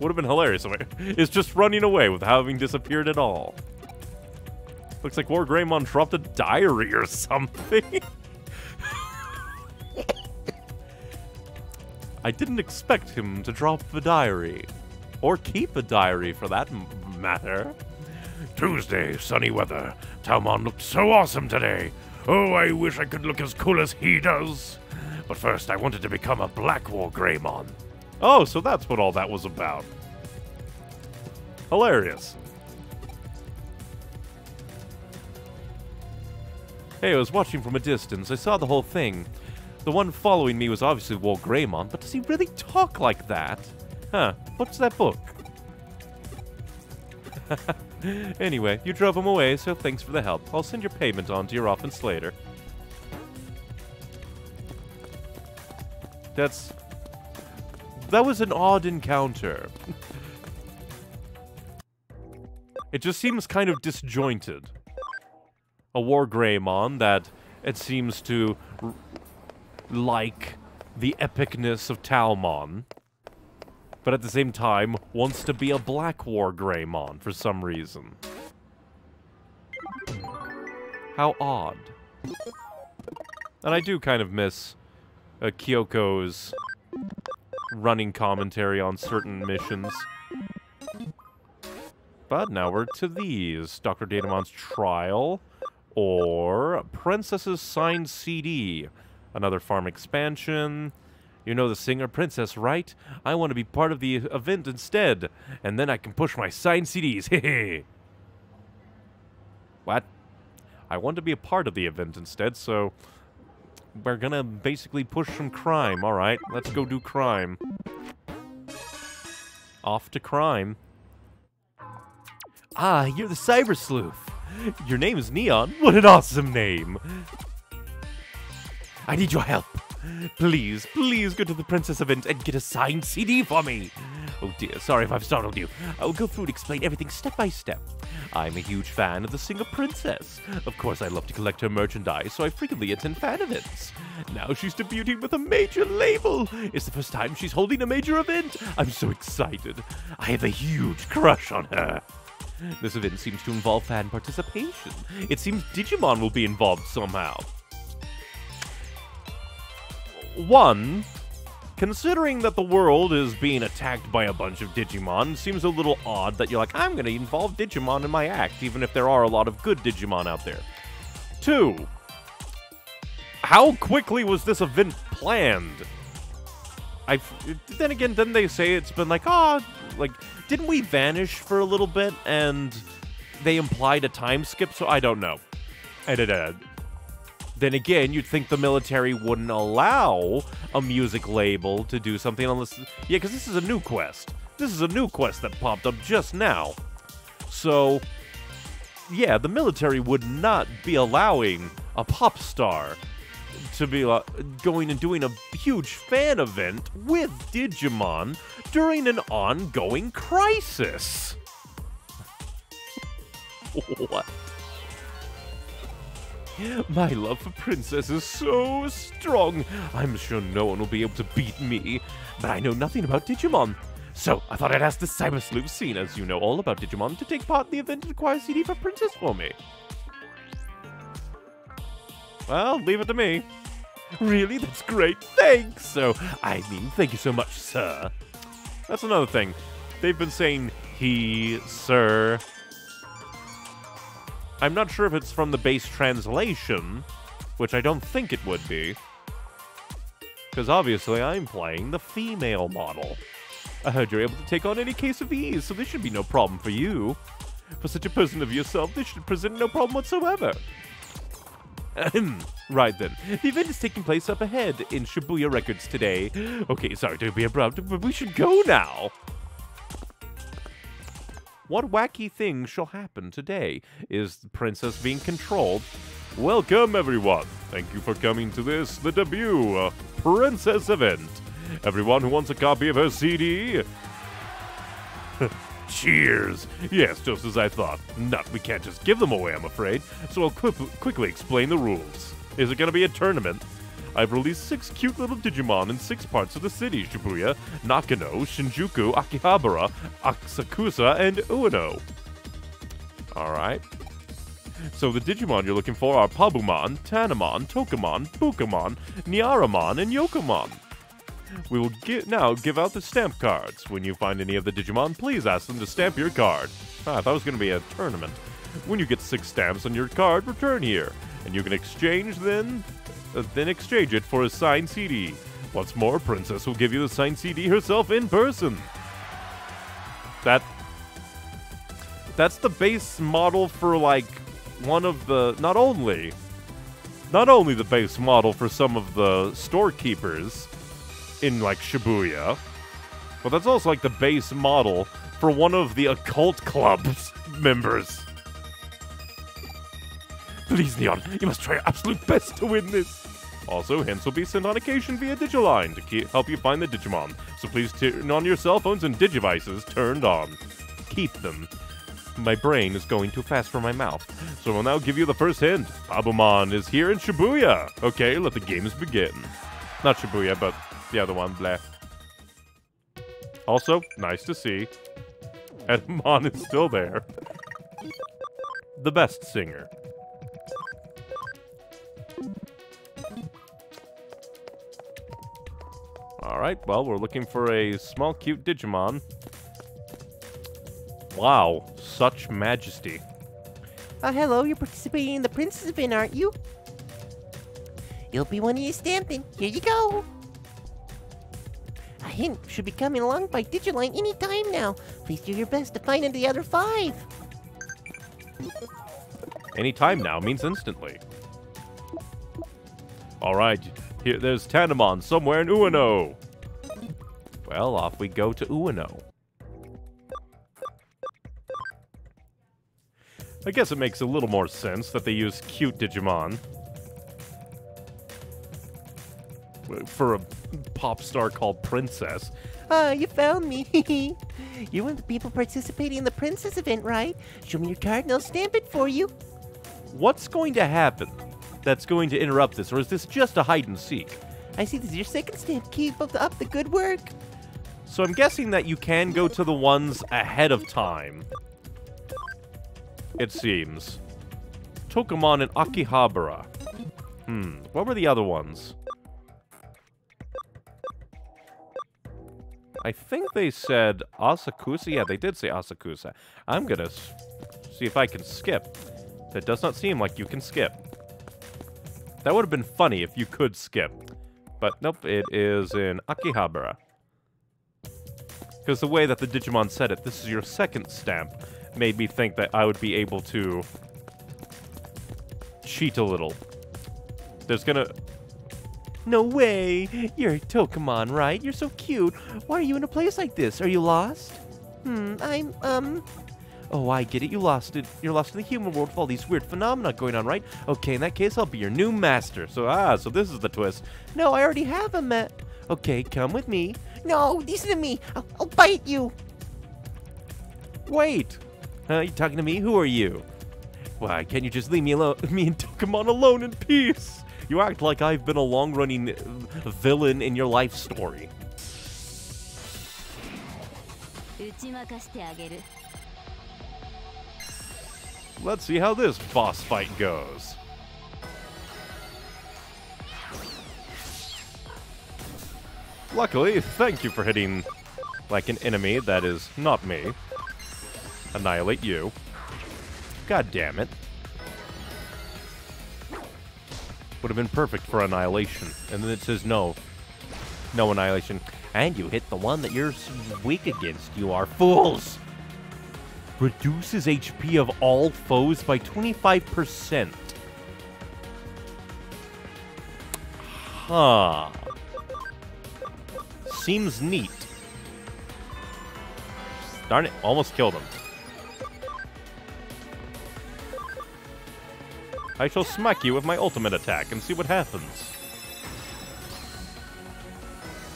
Would have been hilarious. if It's just running away with having disappeared at all. Looks like War Greymon dropped a diary or something. I didn't expect him to drop a diary. Or keep a diary, for that matter. Tuesday, sunny weather. Taomon looked so awesome today. Oh, I wish I could look as cool as he does. But first, I wanted to become a Black War Greymon. Oh, so that's what all that was about. Hilarious. Hey, I was watching from a distance. I saw the whole thing. The one following me was obviously War Greymon, but does he really talk like that? Huh, what's that book? anyway, you drove him away, so thanks for the help. I'll send your payment on to your office later. That's that was an odd encounter. it just seems kind of disjointed. A War Greymon that it seems to like the epicness of Taomon, but at the same time wants to be a Black War Greymon for some reason. How odd. And I do kind of miss uh, Kyoko's running commentary on certain missions. But now we're to these. Dr. Datamon's Trial or Princess's Signed CD. Another farm expansion. You know the singer Princess, right? I want to be part of the event instead, and then I can push my signed CDs. Hehe. what? I want to be a part of the event instead, so we're gonna basically push some crime. All right, let's go do crime. Off to crime. Ah, you're the cyber sleuth. Your name is Neon. What an awesome name. I need your help. Please, please go to the Princess event and get a signed CD for me. Oh dear, sorry if I've startled you. I will go through and explain everything step by step. I'm a huge fan of the singer Princess. Of course, I love to collect her merchandise, so I frequently attend fan events. Now she's debuting with a major label. It's the first time she's holding a major event. I'm so excited. I have a huge crush on her. This event seems to involve fan participation. It seems Digimon will be involved somehow. One, considering that the world is being attacked by a bunch of Digimon, seems a little odd that you're like, I'm going to involve Digimon in my act, even if there are a lot of good Digimon out there. Two, how quickly was this event planned? I then again, didn't they say it's been like, oh, like, didn't we vanish for a little bit and they implied a time skip? So I don't know. And uh, then again, you'd think the military wouldn't allow a music label to do something unless. Yeah, because this is a new quest. This is a new quest that popped up just now. So, yeah, the military would not be allowing a pop star to be uh, going and doing a huge fan event with Digimon during an ongoing crisis. what? My love for Princess is so strong. I'm sure no one will be able to beat me. But I know nothing about Digimon. So I thought I'd ask the Cyber Sleuth, seen as you know all about Digimon, to take part in the event and acquire a CD for Princess for me. Well, leave it to me. Really? That's great. Thanks. So, I mean, thank you so much, sir. That's another thing. They've been saying he, sir. I'm not sure if it's from the base translation, which I don't think it would be. Because obviously I'm playing the female model. I heard you're able to take on any case of ease, so this should be no problem for you. For such a person of yourself, this should present no problem whatsoever. Right then. The event is taking place up ahead in Shibuya Records today. Okay, sorry to be abrupt, but we should go now. What wacky thing shall happen today? Is the princess being controlled? Welcome, everyone. Thank you for coming to this, the debut uh, Princess event. Everyone who wants a copy of her CD? Cheers! Yes, just as I thought. Not, we can't just give them away, I'm afraid. So I'll qui- quickly explain the rules. Is it to be a tournament? I've released six cute little Digimon in six parts of the city Shibuya, Nakano, Shinjuku, Akihabara, Asakusa, and Ueno. Alright. So the Digimon you're looking for are Pabumon, Tanemon, Tokomon, Bukamon, Nyaromon, and Yokomon. We will now give out the stamp cards. When you find any of the Digimon, please ask them to stamp your card. Ah, I thought it was going to be a tournament. When you get six stamps on your card, return here, and you can exchange then, uh, then exchange it for a signed CD. What's more, Princess will give you the signed CD herself in person. That that's the base model for like one of the not only not only the base model for some of the storekeepers in like Shibuya, but that's also like the base model for one of the occult club's members. Please, Neon, you must try your absolute best to win this. Also, hints will be sent on occasion via Digiline to keep, help you find the Digimon, so please turn on your cell phones and Digivices turned on. Keep them. My brain is going too fast for my mouth, so I'll now give you the first hint. Abumon is here in Shibuya. Okay, let the games begin. Not Shibuya, but the other one, bleh. Also, nice to see. Edmon is still there. The best singer. Alright, well, we're looking for a small, cute Digimon. Wow, such majesty. Uh, hello, you're participating in the Princess event, aren't you? You'll be one of you stamping. Here you go. A hint should be coming along by Digiline any time now. Please do your best to find the other five. Anytime now means instantly. Alright, here there's Tanemon somewhere in Ueno. Well, off we go to Ueno. I guess it makes a little more sense that they use cute Digimon. For a pop star called Princess. Ah, you found me. You're one of the people participating in the Princess event, right? Show me your card and I'll stamp it for you. What's going to happen that's going to interrupt this, or is this just a hide and seek? I see this is your second stamp. Keep up the, up the good work. So I'm guessing that you can go to the ones ahead of time. It seems. Tokomon and Akihabara. Hmm, what were the other ones? I think they said Asakusa. Yeah, they did say Asakusa. I'm gonna see if I can skip. That does not seem like you can skip. That would have been funny if you could skip. But nope, it is in Akihabara. Because the way that the Digimon said it, this is your second stamp, made me think that I would be able to cheat a little. There's gonna... No way! You're Tokomon, right? You're so cute. Why are you in a place like this? Are you lost? Hmm, I'm, um... Oh, I get it. You lost it. You're lost in the human world with all these weird phenomena going on, right? Okay, in that case, I'll be your new master. So, ah, so this is the twist. No, I already have a met. Okay, come with me. No, listen to me. I'll, I'll bite you. Wait! Huh, you talking to me? Who are you? Why, can't you just leave me alone, me and Tokomon alone in peace? You act like I've been a long-running villain in your life story. Let's see how this boss fight goes. Luckily, thank you for hitting, like, an enemy that is not me. Annihilate you. God damn it. Would have been perfect for annihilation. And then it says no. No annihilation. And you hit the one that you're weak against. You are fools. Reduces HP of all foes by 25%. Huh. Seems neat. Darn it, almost killed him. I shall smack you with my ultimate attack and see what happens.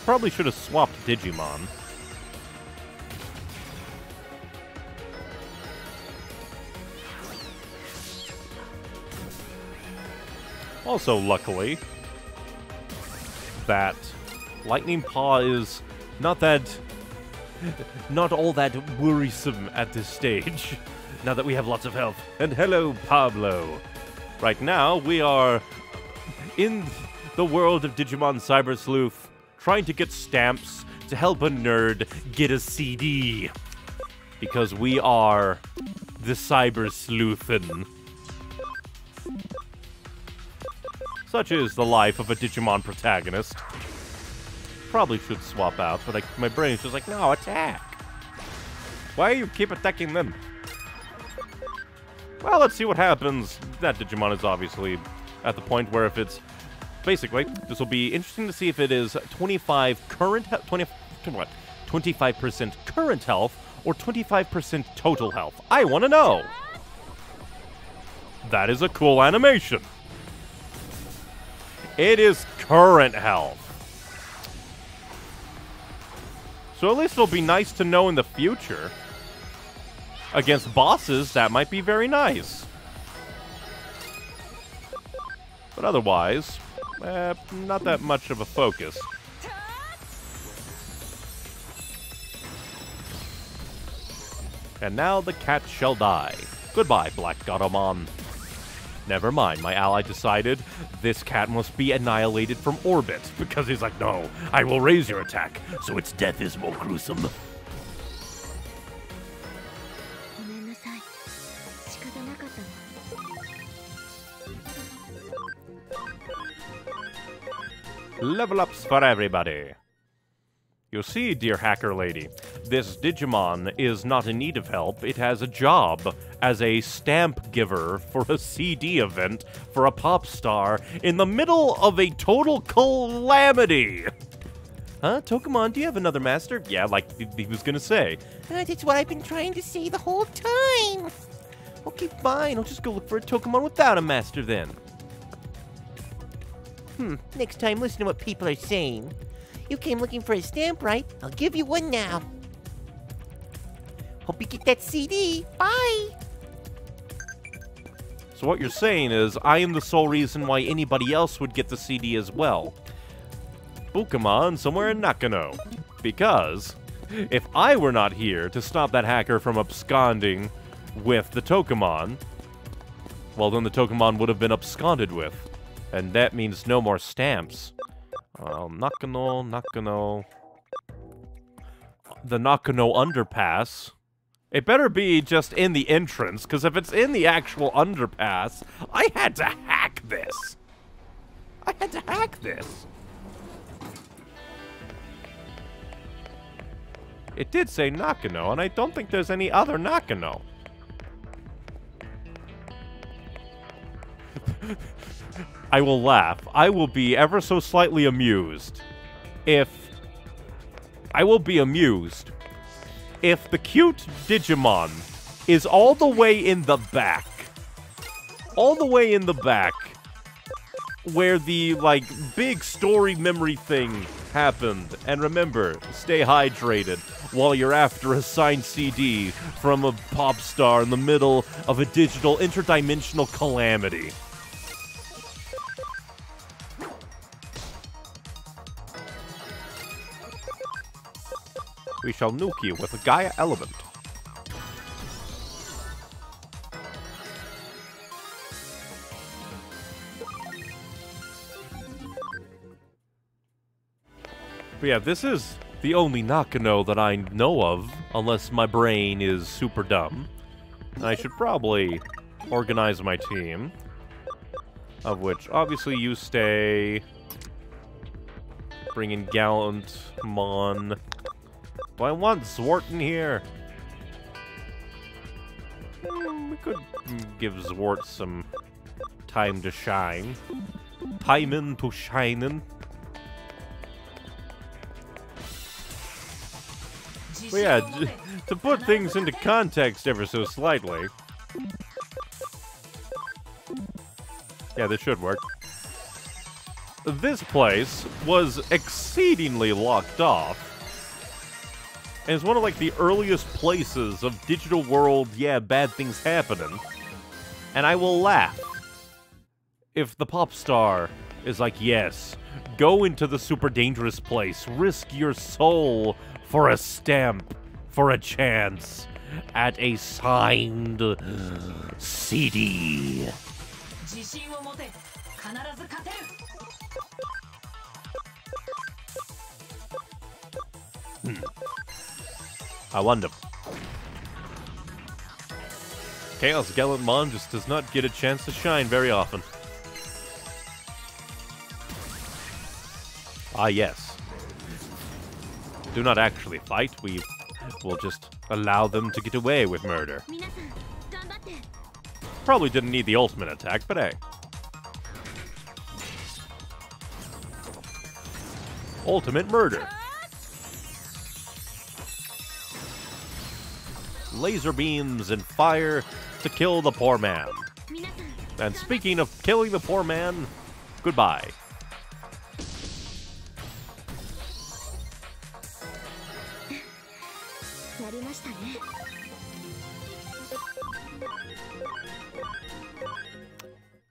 Probably should have swapped Digimon. Also, luckily, that Lightning Paw is not that... not all that worrisome at this stage, now that we have lots of health. And hello, Pablo. Right now, we are in the world of Digimon Cyber Sleuth, trying to get stamps to help a nerd get a CD. Because we are the Cyber Sleuthin. Such is the life of a Digimon protagonist. Probably should swap out, but like my brain's just like, no, attack. Why do you keep attacking them? Well, let's see what happens. That Digimon is obviously at the point where if it's basically, this will be interesting to see if it is 25 current, 20, what, 25% current health or 25% total health. I want to know. That is a cool animation. It is current health. So at least it'll be nice to know in the future. Against bosses, that might be very nice. But otherwise, eh, not that much of a focus. And now the cat shall die. Goodbye, Black Gatomon. Never mind, my ally decided this cat must be annihilated from orbit, because he's like, no, I will raise your attack, so its death is more gruesome. Level ups for everybody. You see, dear hacker lady, this Digimon is not in need of help. It has a job as a stamp giver for a CD event for a pop star in the middle of a total calamity. Huh, Tokomon, do you have another master? Yeah, like he- was gonna say. Uh, that's what I've been trying to say the whole time. Okay, fine, I'll just go look for a Tokomon without a master then. Hmm, next time listen to what people are saying. You came looking for a stamp, right? I'll give you one now. Hope you get that CD. Bye. So what you're saying is, I am the sole reason why anybody else would get the CD as well. Tokomon somewhere in Nakano. Because, if I were not here to stop that hacker from absconding with the Tokomon, well then the Tokomon would have been absconded with. And that means no more stamps. Uh, Nakano, Nakano... The Nakano Underpass. It better be just in the entrance, because if it's in the actual underpass, I had to hack this. I had to hack this. It did say Nakano, and I don't think there's any other Nakano. I will laugh. I will be ever so slightly amused if... I will be amused if the cute Digimon is all the way in the back. All the way in the back. Where the, like, big story memory thing happened. And remember, stay hydrated while you're after a signed CD from a pop star in the middle of a digital interdimensional calamity. We shall nuke you with a Gaia element. But yeah, this is the only Nakano that I know of, unless my brain is super dumb. I should probably organize my team. Of which, obviously, you stay. Bring in Gallant, Mon. Do I want Zwarten here? We could give Zwart some time to shine. Time to shinin'. But yeah, to put things into context ever so slightly. Yeah, this should work. This place was exceedingly locked off. And it's one of like the earliest places of digital world, yeah, bad things happening. And I will laugh if the pop star is like, yes, Go into the super dangerous place. Risk your soul for a stamp, for a chance at a signed CD. 自 hmm. I wonder. Chaos Gallantmon just does not get a chance to shine very often. Ah, yes. Do not actually fight. We will just allow them to get away with murder. Probably didn't need the ultimate attack, but hey. Ultimate murder. laser beams and fire to kill the poor man. And speaking of killing the poor man, goodbye.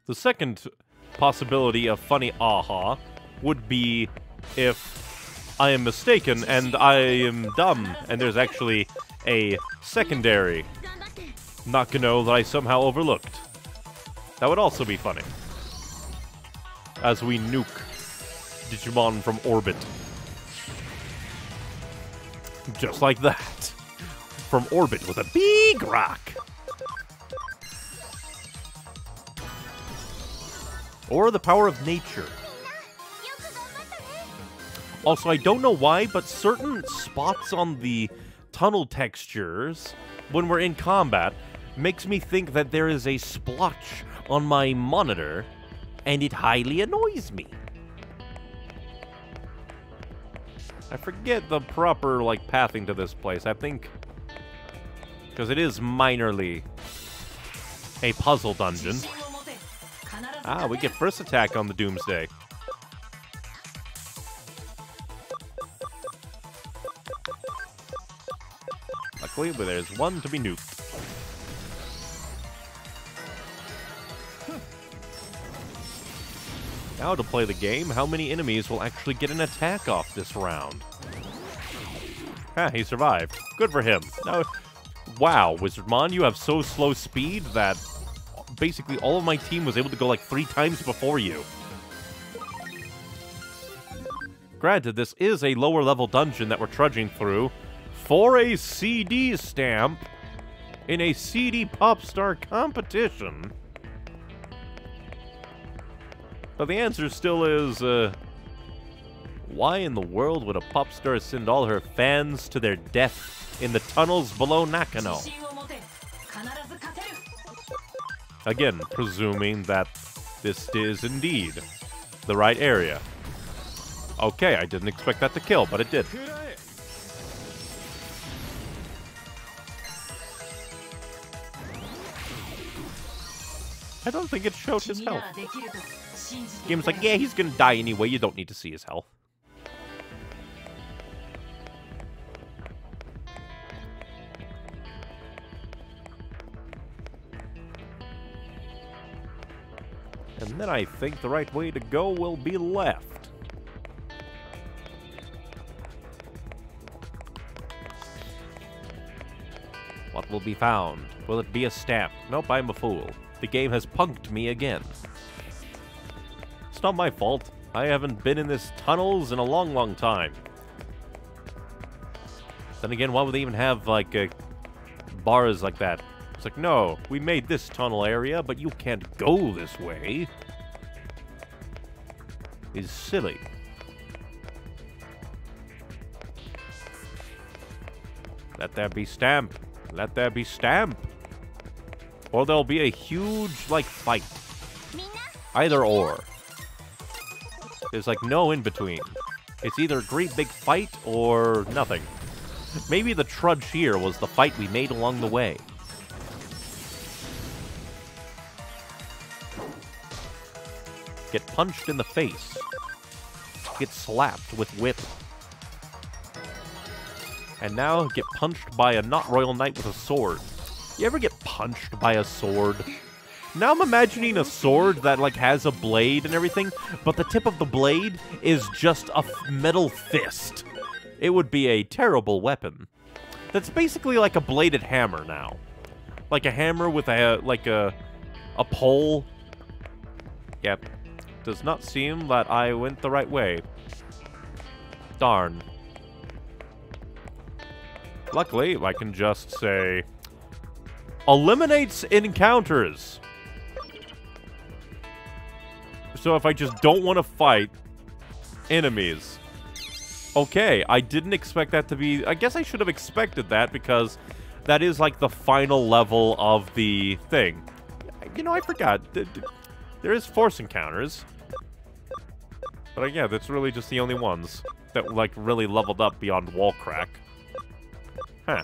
The second possibility of funny aha would be if I am mistaken and I am dumb and there's actually a secondary Nakano that I somehow overlooked. That would also be funny. As we nuke Digimon from orbit. Just like that. From orbit with a big rock. Or the power of nature. Also, I don't know why, but certain spots on the tunnel textures when we're in combat makes me think that there is a splotch on my monitor, and it highly annoys me. I forget the proper, like, pathing to this place. I think... Because it is minorly a puzzle dungeon. Ah, we get first attack on the Doomsday. Luckily, but there's one to be nuked. Now to play the game, how many enemies will actually get an attack off this round? Ah, he survived. Good for him. Now, wow, Wizardmon, you have so slow speed that basically all of my team was able to go like three times before you. Granted, this is a lower level dungeon that we're trudging through for a CD stamp in a CD Popstar competition? But the answer still is, uh, why in the world would a pop star send all her fans to their death in the tunnels below Nakano? Again, presuming that this is indeed the right area. Okay, I didn't expect that to kill, but it did. I don't think it showed his health. Game's like, yeah, he's gonna die anyway, you don't need to see his health. And then I think the right way to go will be left. What will be found? Will it be a stamp? Nope, I'm a fool. The game has punked me again. It's not my fault. I haven't been in this tunnels in a long, long time. Then again, why would they even have, like, uh, bars like that? It's like, no, we made this tunnel area, but you can't go this way. Is silly. Let there be stamp. Let there be stamp. Or there'll be a huge, like, fight. Either or. There's, like, no in-between. It's either a great big fight or nothing. Maybe the trudge here was the fight we made along the way. Get punched in the face. Get slapped with whip. And now get punched by a not royal knight with a sword. You ever get punched by a sword? Now I'm imagining a sword that like has a blade and everything, but the tip of the blade is just a metal fist. It would be a terrible weapon. That's basically like a bladed hammer now. Like a hammer with a like a a pole. Yep. Does not seem that I went the right way. Darn. Luckily, I can just say eliminates encounters. So if I just don't want to fight enemies. Okay, I didn't expect that to be... I guess I should have expected that because that is like the final level of the thing. You know, I forgot. th- th- There is force encounters. But uh, yeah, that's really just the only ones that like really leveled up beyond wall crack. Huh.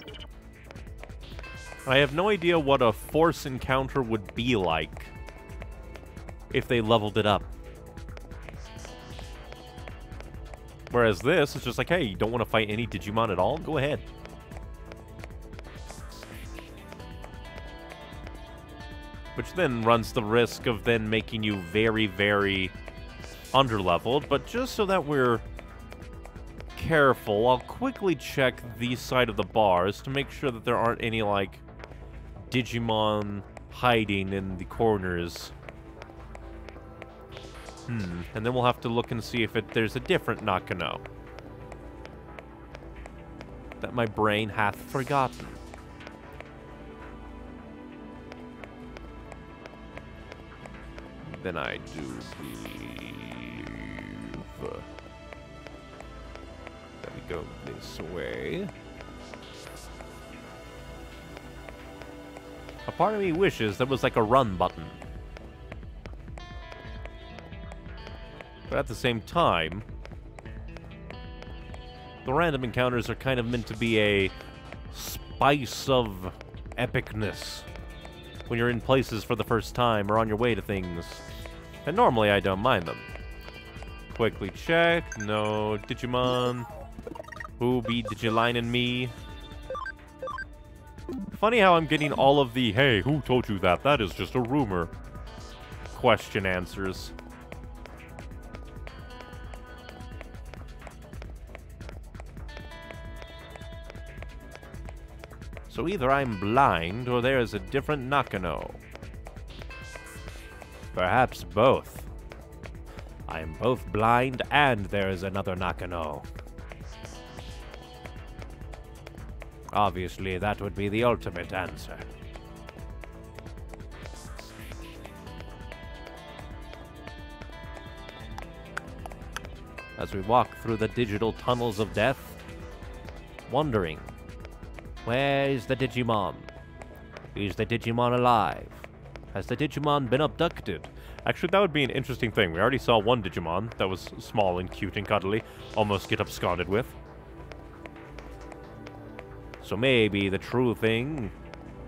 I have no idea what a force encounter would be like if they leveled it up. Whereas this is just like, hey, you don't want to fight any Digimon at all? Go ahead. Which then runs the risk of then making you very, very underleveled. But just so that we're careful, I'll quickly check the side of the bars to make sure that there aren't any, like, Digimon hiding in the corners. Hmm, and then we'll have to look and see if it, there's a different Nakano. That my brain hath forgotten. Then I do believe... That we go this way. A part of me wishes there was like a run button. But at the same time, the random encounters are kind of meant to be a spice of epicness when you're in places for the first time or on your way to things. And normally I don't mind them. Quickly check. No Digimon. Who be Digilining me? Funny how I'm getting all of the, hey, who told you that? That is just a rumor. Question answers. So either I'm blind or there is a different Nakano. Perhaps both. I am both blind and there is another Nakano. Obviously, that would be the ultimate answer. As we walk through the digital tunnels of death, wondering, where is the Digimon? Is the Digimon alive? Has the Digimon been abducted? Actually, that would be an interesting thing. We already saw one Digimon that was small and cute and cuddly, almost get absconded with. So maybe the true thing...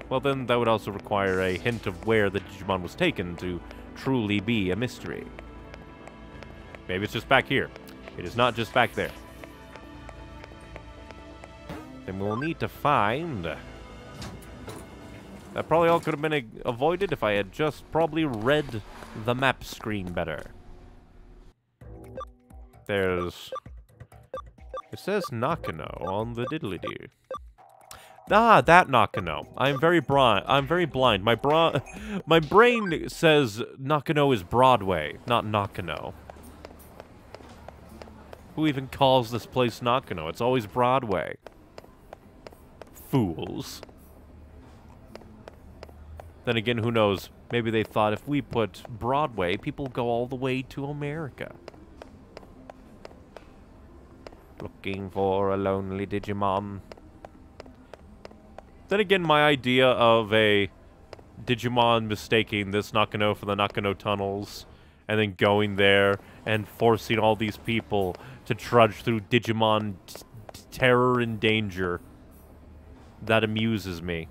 Well, then that would also require a hint of where the Digimon was taken to truly be a mystery. Maybe it's just back here. It is not just back there. Then we'll need to find... That probably all could have been avoided if I had just probably read the map screen better. There's... It says Nakano on the diddly-doo. Ah, that Nakano. I'm very blind. I'm very blind. My bra my brain says Nakano is Broadway, not Nakano. Who even calls this place Nakano? It's always Broadway. Fools. Then again, who knows? Maybe they thought if we put Broadway, people go all the way to America. Looking for a lonely Digimon. Then again, my idea of a Digimon mistaking this Nakano for the Nakano tunnels, and then going there and forcing all these people to trudge through Digimon terror and danger. That amuses me.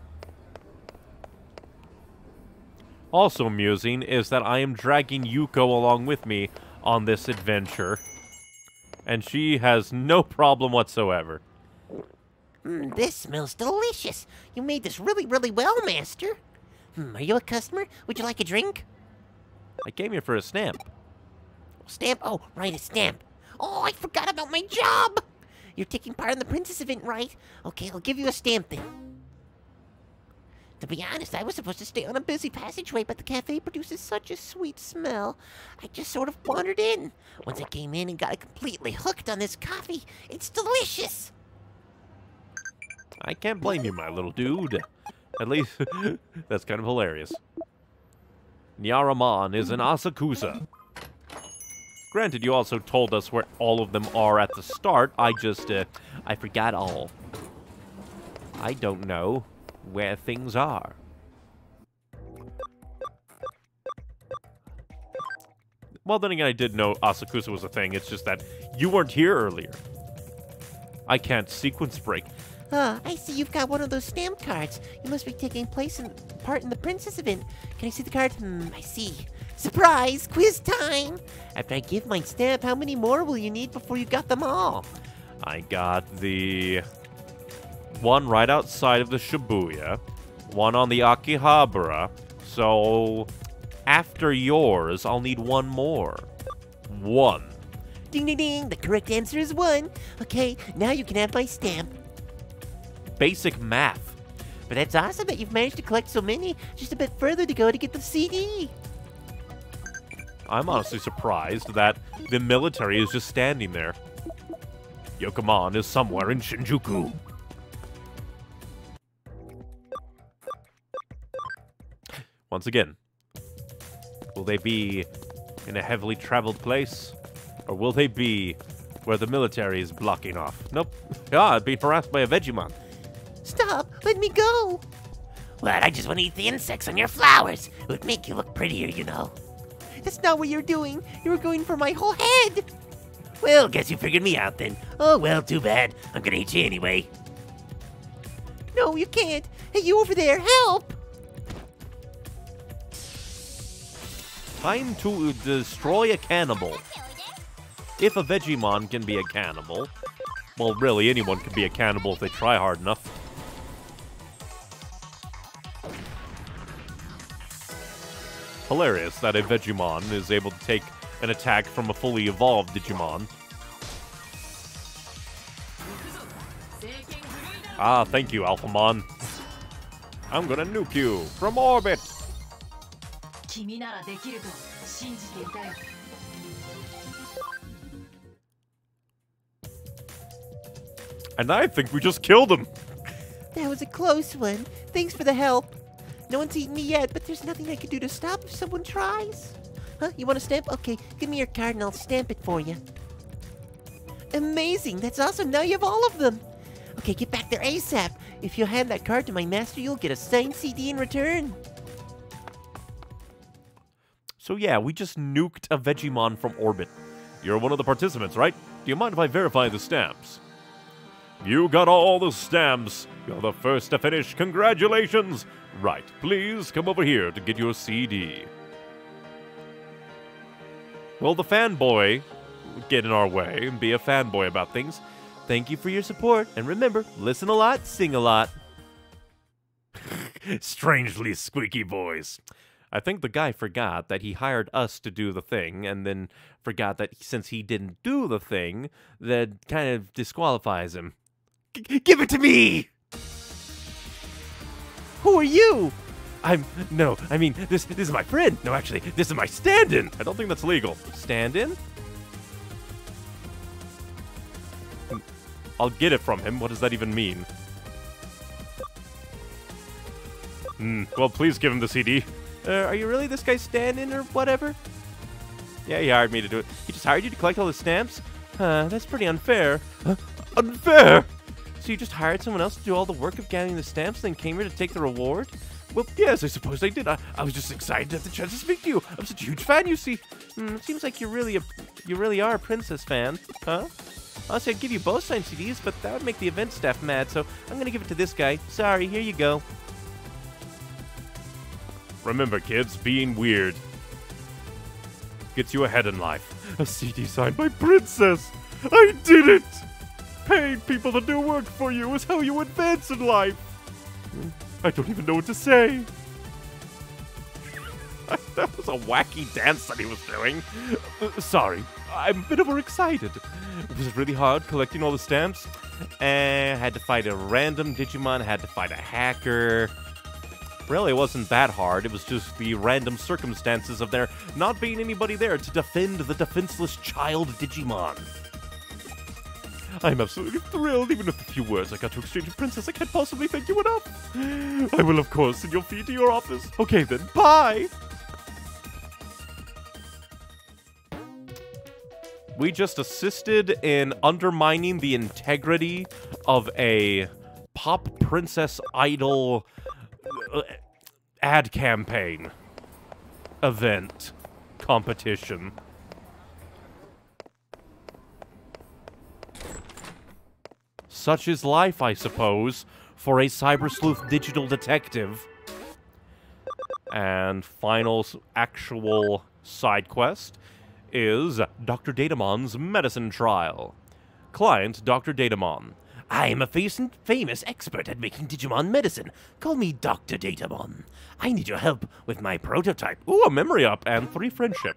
Also amusing is that I am dragging Yuko along with me on this adventure. And she has no problem whatsoever. Mm, this smells delicious. You made this really, really well, Master. Hmm, are you a customer? Would you like a drink? I came here for a stamp. Stamp? Oh, right, a stamp. Oh, I forgot about my job! You're taking part in the princess event, right? Okay, I'll give you a stamp then. To be honest, I was supposed to stay on a busy passageway, but the cafe produces such a sweet smell. I just sort of wandered in. Once I came in and got completely hooked on this coffee, it's delicious. I can't blame you, my little dude. At least, that's kind of hilarious. Nyaromon is an Asakusa. Granted, you also told us where all of them are at the start. I just, uh, I forgot all. I don't know where things are. Well, then again, I did know Asakusa was a thing. It's just that you weren't here earlier. I can't sequence break. Ah, I see you've got one of those stamp cards. You must be taking place in part in the princess event. Can I see the card? Hmm, I see. Surprise! Quiz time! After I give my stamp, how many more will you need before you got them all? I got the one right outside of the Shibuya, one on the Akihabara. So after yours, I'll need one more. One. Ding ding ding! The correct answer is one. Okay, now you can have my stamp. Basic math. But that's awesome that you've managed to collect so many. Just a bit further to go to get the CD. I'm honestly surprised that the military is just standing there. Yokomon is somewhere in Shinjuku. Once again, will they be in a heavily traveled place? Or will they be where the military is blocking off? Nope. Ah, being harassed by a Vegiemon. Stop! Let me go! What? I just want to eat the insects on your flowers. It would make you look prettier, you know. That's not what you're doing. You were going for my whole head. Well, guess you figured me out then. Oh, well, too bad. I'm gonna eat you anyway. No, you can't. Hey, you over there, help! Time to destroy a cannibal. If a Vegiemon can be a cannibal, well, really, anyone can be a cannibal if they try hard enough. hilarious that a Vegiemon is able to take an attack from a fully evolved Digimon. Ah, thank you, Alphamon. I'm gonna nuke you from orbit! And I think we just killed him! That was a close one. Thanks for the help. No one's eaten me yet, but there's nothing I can do to stop if someone tries. Huh? You want a stamp? Okay, give me your card and I'll stamp it for you. Amazing! That's awesome. Now you have all of them. Okay, get back there ASAP. If you hand that card to my master, you'll get a signed CD in return. So yeah, we just nuked a Vegiemon from orbit. You're one of the participants, right? Do you mind if I verify the stamps? You got all the stamps. You're the first to finish. Congratulations. Right, please come over here to get your CD. Will the fanboy get in our way and be a fanboy about things? Thank you for your support, and remember, listen a lot, sing a lot. Strangely squeaky voice. I think the guy forgot that he hired us to do the thing, and then forgot that since he didn't do the thing, that kind of disqualifies him. G- give it to me! Who are you? I'm no, I mean this. This is my friend. No, actually, this is my stand-in. I don't think that's legal. Stand-in? I'll get it from him. What does that even mean? Hmm. Well, please give him the CD. Uh, are you really this guy's stand-in or whatever? Yeah, he hired me to do it. He just hired you to collect all the stamps? Huh, that's pretty unfair. Huh? Unfair? So you just hired someone else to do all the work of gathering the stamps, then came here to take the reward? Well, yes, I suppose I did. I, I was just excited to have the chance to speak to you. I'm such a huge fan, you see. Hmm, it seems like you're really a, you really are a princess fan, huh? Honestly, I'd give you both signed CDs, but that would make the event staff mad, so I'm gonna give it to this guy. Sorry, here you go. Remember, kids, being weird gets you ahead in life. A CD signed by Princess! I did it! Paying people to do work for you is how you advance in life. I don't even know what to say. that was a wacky dance that he was doing. Uh, sorry, I'm a bit overexcited. It was really hard collecting all the stamps. And I had to fight a random Digimon, had to fight a hacker. Really, it wasn't that hard. It was just the random circumstances of there not being anybody there to defend the defenseless child Digimon. I'm absolutely thrilled, even with the few words I got to exchange with Princess. I can't possibly thank you enough. I will, of course, send your fee to your office. Okay, then, bye! We just assisted in undermining the integrity of a pop princess idol uh, ad campaign event competition. Such is life, I suppose, for a cyber sleuth digital detective. And final actual side quest is Dr. Datamon's medicine trial. Client Dr. Datamon. I am a famous expert at making Digimon medicine. Call me Dr. Datamon. I need your help with my prototype. Ooh, a memory up and three friendship.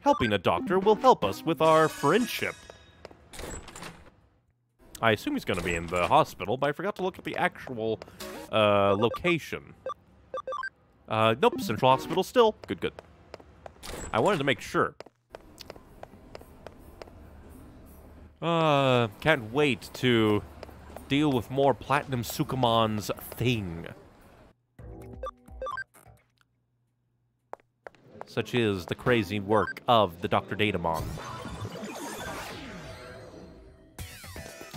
Helping a doctor will help us with our friendship. I assume he's going to be in the hospital, but I forgot to look at the actual uh, location. Uh, nope, Central Hospital still. Good, good. I wanted to make sure. Uh, can't wait to deal with more Platinum Sukamon's thing. Such is the crazy work of the Dr. Datamon.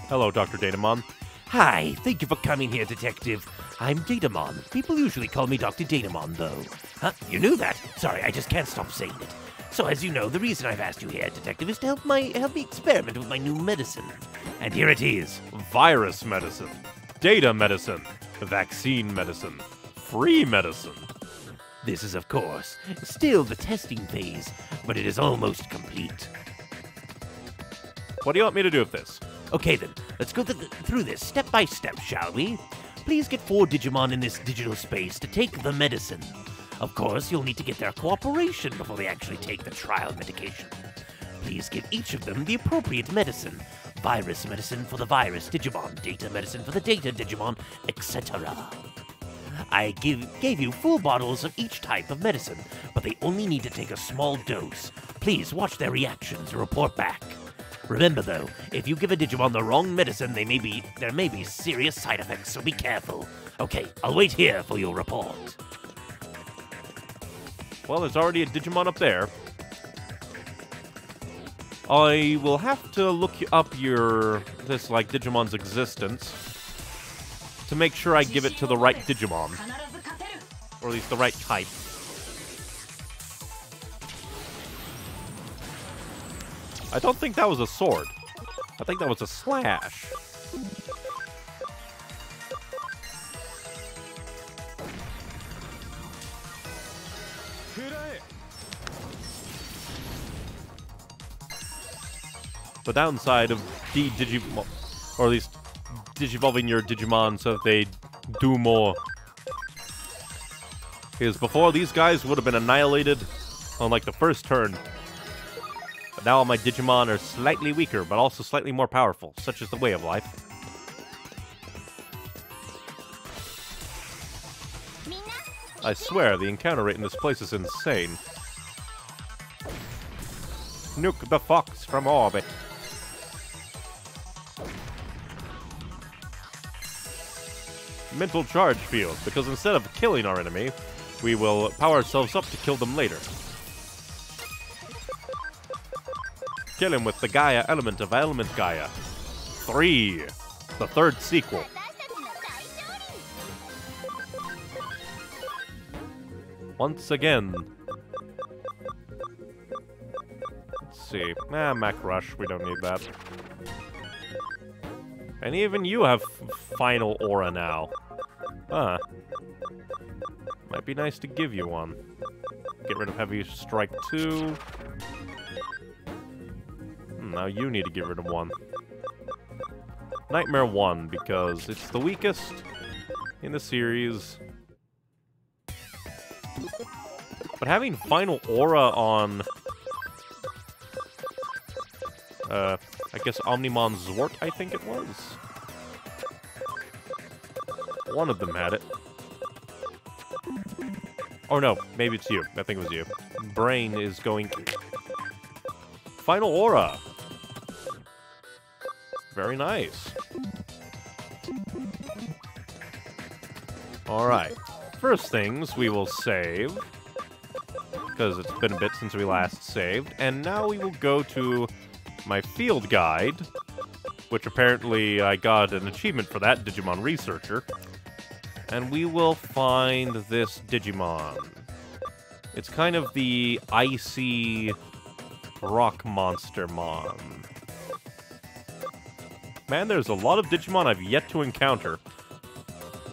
Hello, Dr. Datamon. Hi, thank you for coming here, Detective. I'm Datamon. People usually call me Dr. Datamon, though. Huh? You knew that? Sorry, I just can't stop saying it. So, as you know, the reason I've asked you here, Detective, is to help my help me experiment with my new medicine. And here it is. Virus medicine, data medicine, vaccine medicine, free medicine. This is, of course, still the testing phase, but it is almost complete. What do you want me to do with this? Okay then, let's go th- through this step by step, shall we? Please get four Digimon in this digital space to take the medicine. Of course, you'll need to get their cooperation before they actually take the trial medication. Please give each of them the appropriate medicine. Virus medicine for the virus Digimon, data medicine for the data Digimon, etc. I give, gave you full bottles of each type of medicine, but they only need to take a small dose. Please watch their reactions and report back. Remember though, if you give a Digimon the wrong medicine, they may be there may be serious side effects, so be careful. Okay, I'll wait here for your report. Well, there's already a Digimon up there. I will have to look up your this like Digimon's existence to make sure I give it to the right Digimon. Or at least the right type. I don't think that was a sword. I think that was a slash. The downside of de digi or at least digivolving your Digimon so that they do more is before these guys would have been annihilated on like the first turn. Now all my Digimon are slightly weaker, but also slightly more powerful, such is the way of life. I swear, the encounter rate in this place is insane. Nuke the fox from orbit. Mental charge field, because instead of killing our enemy, we will power ourselves up to kill them later. kill him with the Gaia element of Element Gaia. 3, the third sequel. Once again. Let's see. Ah, Mach Rush, we don't need that. And even you have final aura now. Huh. Might be nice to give you one. Get rid of Heavy Strike 2. Now you need to get rid of one. Nightmare 1, because it's the weakest in the series. But having final aura on uh I guess Omnimon Zwart, I think it was. One of them had it. Oh no, maybe it's you. I think it was you. Brain is going Final aura. Very nice. Alright. First things, we will save. Because it's been a bit since we last saved. And now we will go to my field guide. Which apparently I got an achievement for that, Digimon Researcher. And we will find this Digimon. It's kind of the icy rock monster mon. Man, there's a lot of Digimon I've yet to encounter.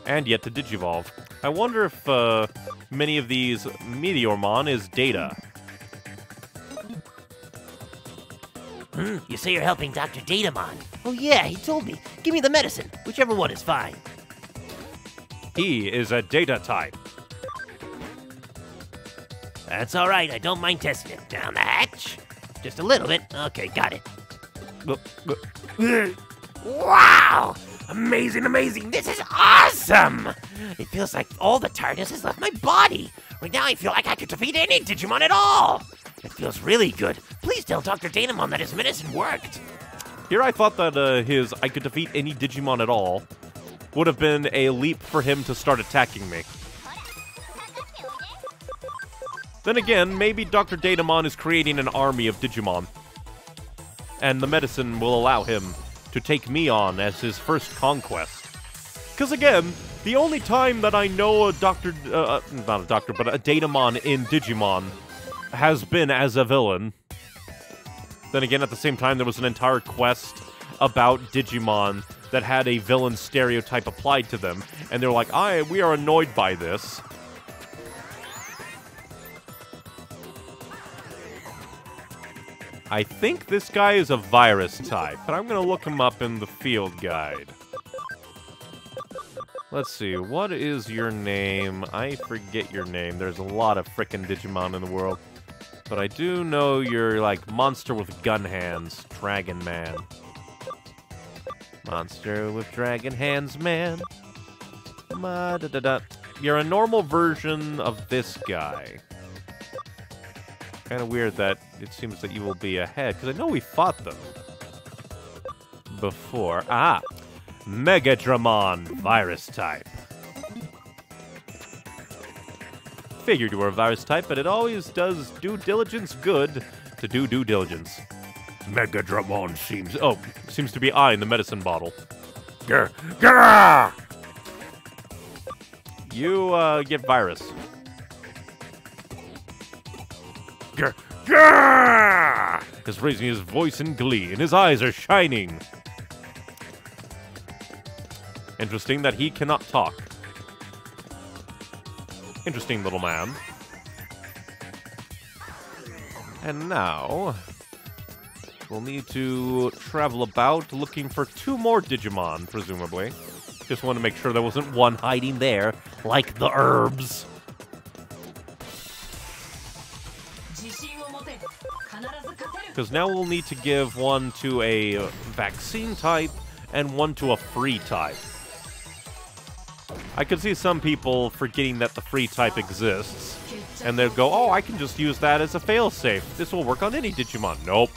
And yet to Digivolve. I wonder if uh, many of these Meteormon is Data. Hmm, you say you're helping Dr. Datamon. Oh yeah, he told me. Give me the medicine. Whichever one is fine. He is a Data type. That's all right. I don't mind testing it. Down the hatch. Just a little bit. Okay, got it. Wow! Amazing, amazing. This is awesome! It feels like all the tiredness has left my body. Right now, I feel like I could defeat any Digimon at all. It feels really good. Please tell Dr. Datamon that his medicine worked. Here I thought that uh, his I could defeat any Digimon at all would have been a leap for him to start attacking me. Then again, maybe Dr. Datamon is creating an army of Digimon. And the medicine will allow him to take me on as his first conquest. Because again, the only time that I know a Doctor, uh, not a Doctor, but a Datamon in Digimon has been as a villain. Then again, at the same time, there was an entire quest about Digimon that had a villain stereotype applied to them, and they're like, "I, we are annoyed by this." I think this guy is a virus type, but I'm gonna look him up in the field guide. Let's see, what is your name? I forget your name. There's a lot of frickin' Digimon in the world. But I do know you're like monster with gun hands, Dragon Man. Monster with dragon hands, man. Ma da da da. You're a normal version of this guy. Kind of weird that it seems that you will be ahead, because I know we fought them before. Ah, Megadramon, virus type. Figured you were a virus type, but it always does due diligence good to do due diligence. Megadramon seems. Oh, seems to be in the medicine bottle. Grr, grr! You uh, get virus. Grr! is raising his voice in glee, and his eyes are shining. Interesting that he cannot talk. Interesting little man. And now, we'll need to travel about looking for two more Digimon, presumably. Just want to make sure there wasn't one hiding there, like the herbs. Because now we'll need to give one to a vaccine type and one to a free type. I could see some people forgetting that the free type exists. And they'll go, oh, I can just use that as a failsafe. This will work on any Digimon. Nope.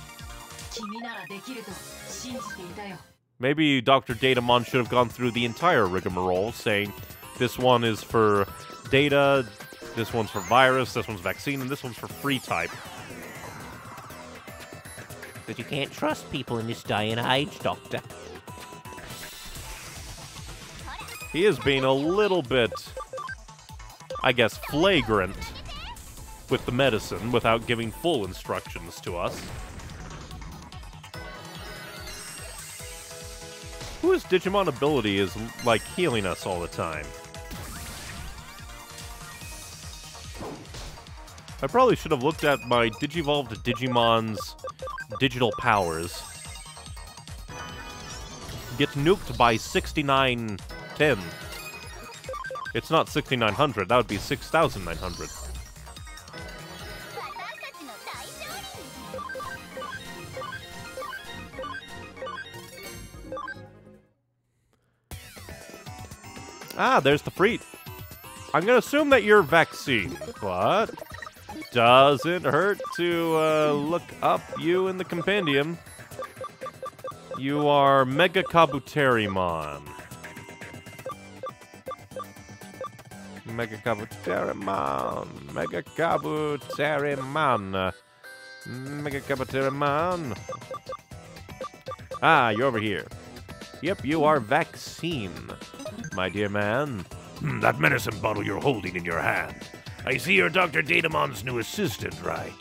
Maybe Dr. Datamon should have gone through the entire rigmarole, saying this one is for data, this one's for virus, this one's vaccine, and this one's for free type. But you can't trust people in this day and age, Doctor. He is being a little bit, I guess, flagrant with the medicine without giving full instructions to us. Whose Digimon ability is, like, healing us all the time? I probably should have looked at my Digivolved Digimon's digital powers. Get nuked by 6910. It's not 6900, that would be 6900. Ah, there's the Freet. I'm gonna assume that you're Vaccine, but doesn't hurt to uh, look up you in the compendium. You are Mega Kabuterimon. Mega Kabuterimon. Mega Kabuterimon. Mega Kabuterimon. Ah, you're over here. Yep, you are vaccine, my dear man. Hmm, that medicine bottle you're holding in your hand. I see you're Dr. Datamon's new assistant, right?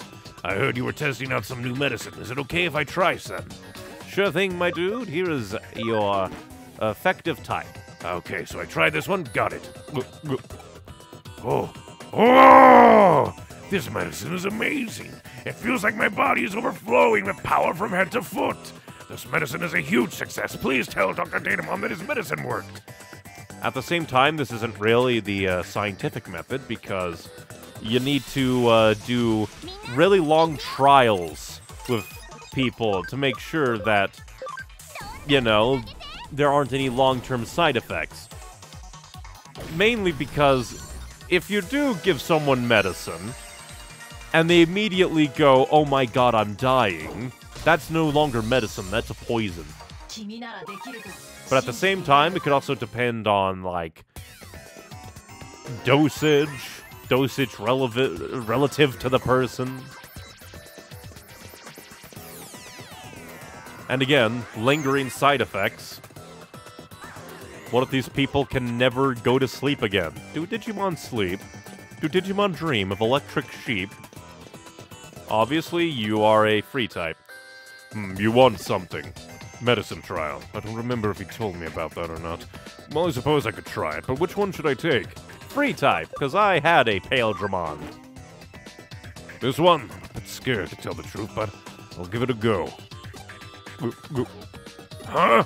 I heard you were testing out some new medicine. Is it okay if I try some? Sure thing, my dude. Here is your effective type. Okay, so I tried this one. Got it. Oh. Oh! This medicine is amazing. It feels like my body is overflowing with power from head to foot. This medicine is a huge success. Please tell Dr. Datamon that his medicine worked. At the same time, this isn't really the uh, scientific method because you need to uh, do really long trials with people to make sure that, you know, there aren't any long term side effects. Mainly because if you do give someone medicine and they immediately go, oh my god, I'm dying, that's no longer medicine, that's a poison. But at the same time, it could also depend on, like, dosage, dosage relevant, relative to the person. And again, lingering side effects. What if these people can never go to sleep again? Do Digimon sleep? Do Digimon dream of electric sheep? Obviously, you are a free type. Hmm, you want something. Medicine trial. I don't remember if he told me about that or not. Well, I suppose I could try it, but which one should I take? Free type, because I had a Paildramon. This one, I'm a bit scared to tell the truth, but I'll give it a go. Huh?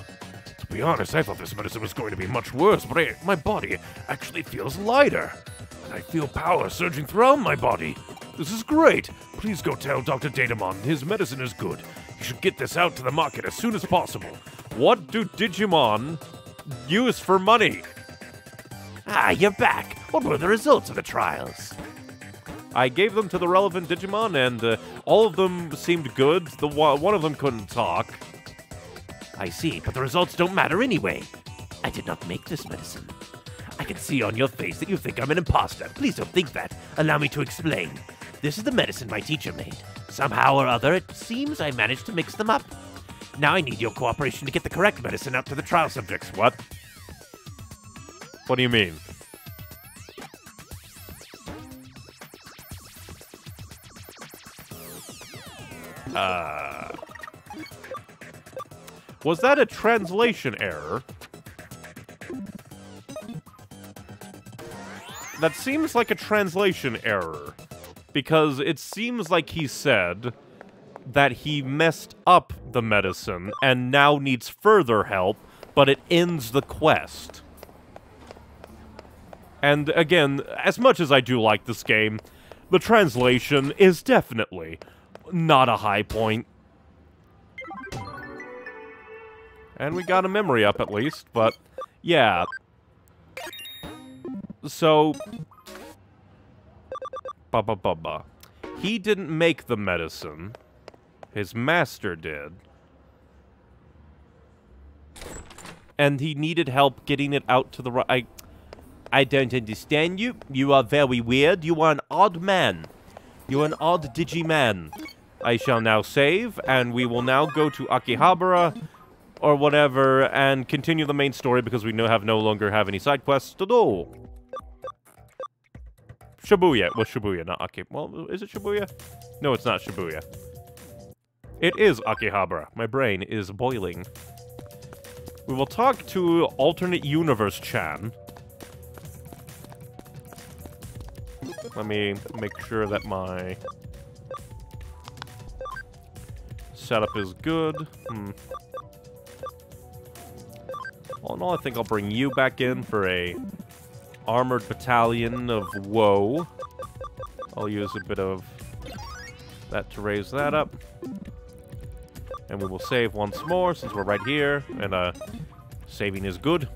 To be honest, I thought this medicine was going to be much worse, but I, my body actually feels lighter. And I feel power surging throughout my body. This is great. Please go tell Dr. Datamon his medicine is good. You should get this out to the market as soon as possible. What do Digimon use for money? Ah, you're back. What were the results of the trials? I gave them to the relevant Digimon, and uh, all of them seemed good. The one one of them couldn't talk. I see, but the results don't matter anyway. I did not make this medicine. I can see on your face that you think I'm an imposter. Please don't think that. Allow me to explain. This is the medicine my teacher made. Somehow or other, it seems I managed to mix them up. Now I need your cooperation to get the correct medicine out to the trial subjects. What? What do you mean? Uh, was that a translation error? That seems like a translation error. Because it seems like he said that he messed up the medicine and now needs further help, but it ends the quest. And again, as much as I do like this game, the translation is definitely not a high point. And we got a memory up at least, but yeah. So, ba ba ba ba. He didn't make the medicine. His master did. And he needed help getting it out to the right. I, I don't understand you. You are very weird. You are an odd man. You're an odd Digiman. I shall now save, and we will now go to Akihabara or whatever and continue the main story because we no have no longer have any side quests to do. Shibuya. Well, Shibuya, not Aki. Well, is it Shibuya? No, it's not Shibuya. It is Akihabara. My brain is boiling. We will talk to Alternate Universe Chan. Let me make sure that my setup is good. Hmm. All in all, I think I'll bring you back in for a armored battalion of woe. I'll use a bit of that to raise that up. And we will save once more since we're right here, and uh, saving is good.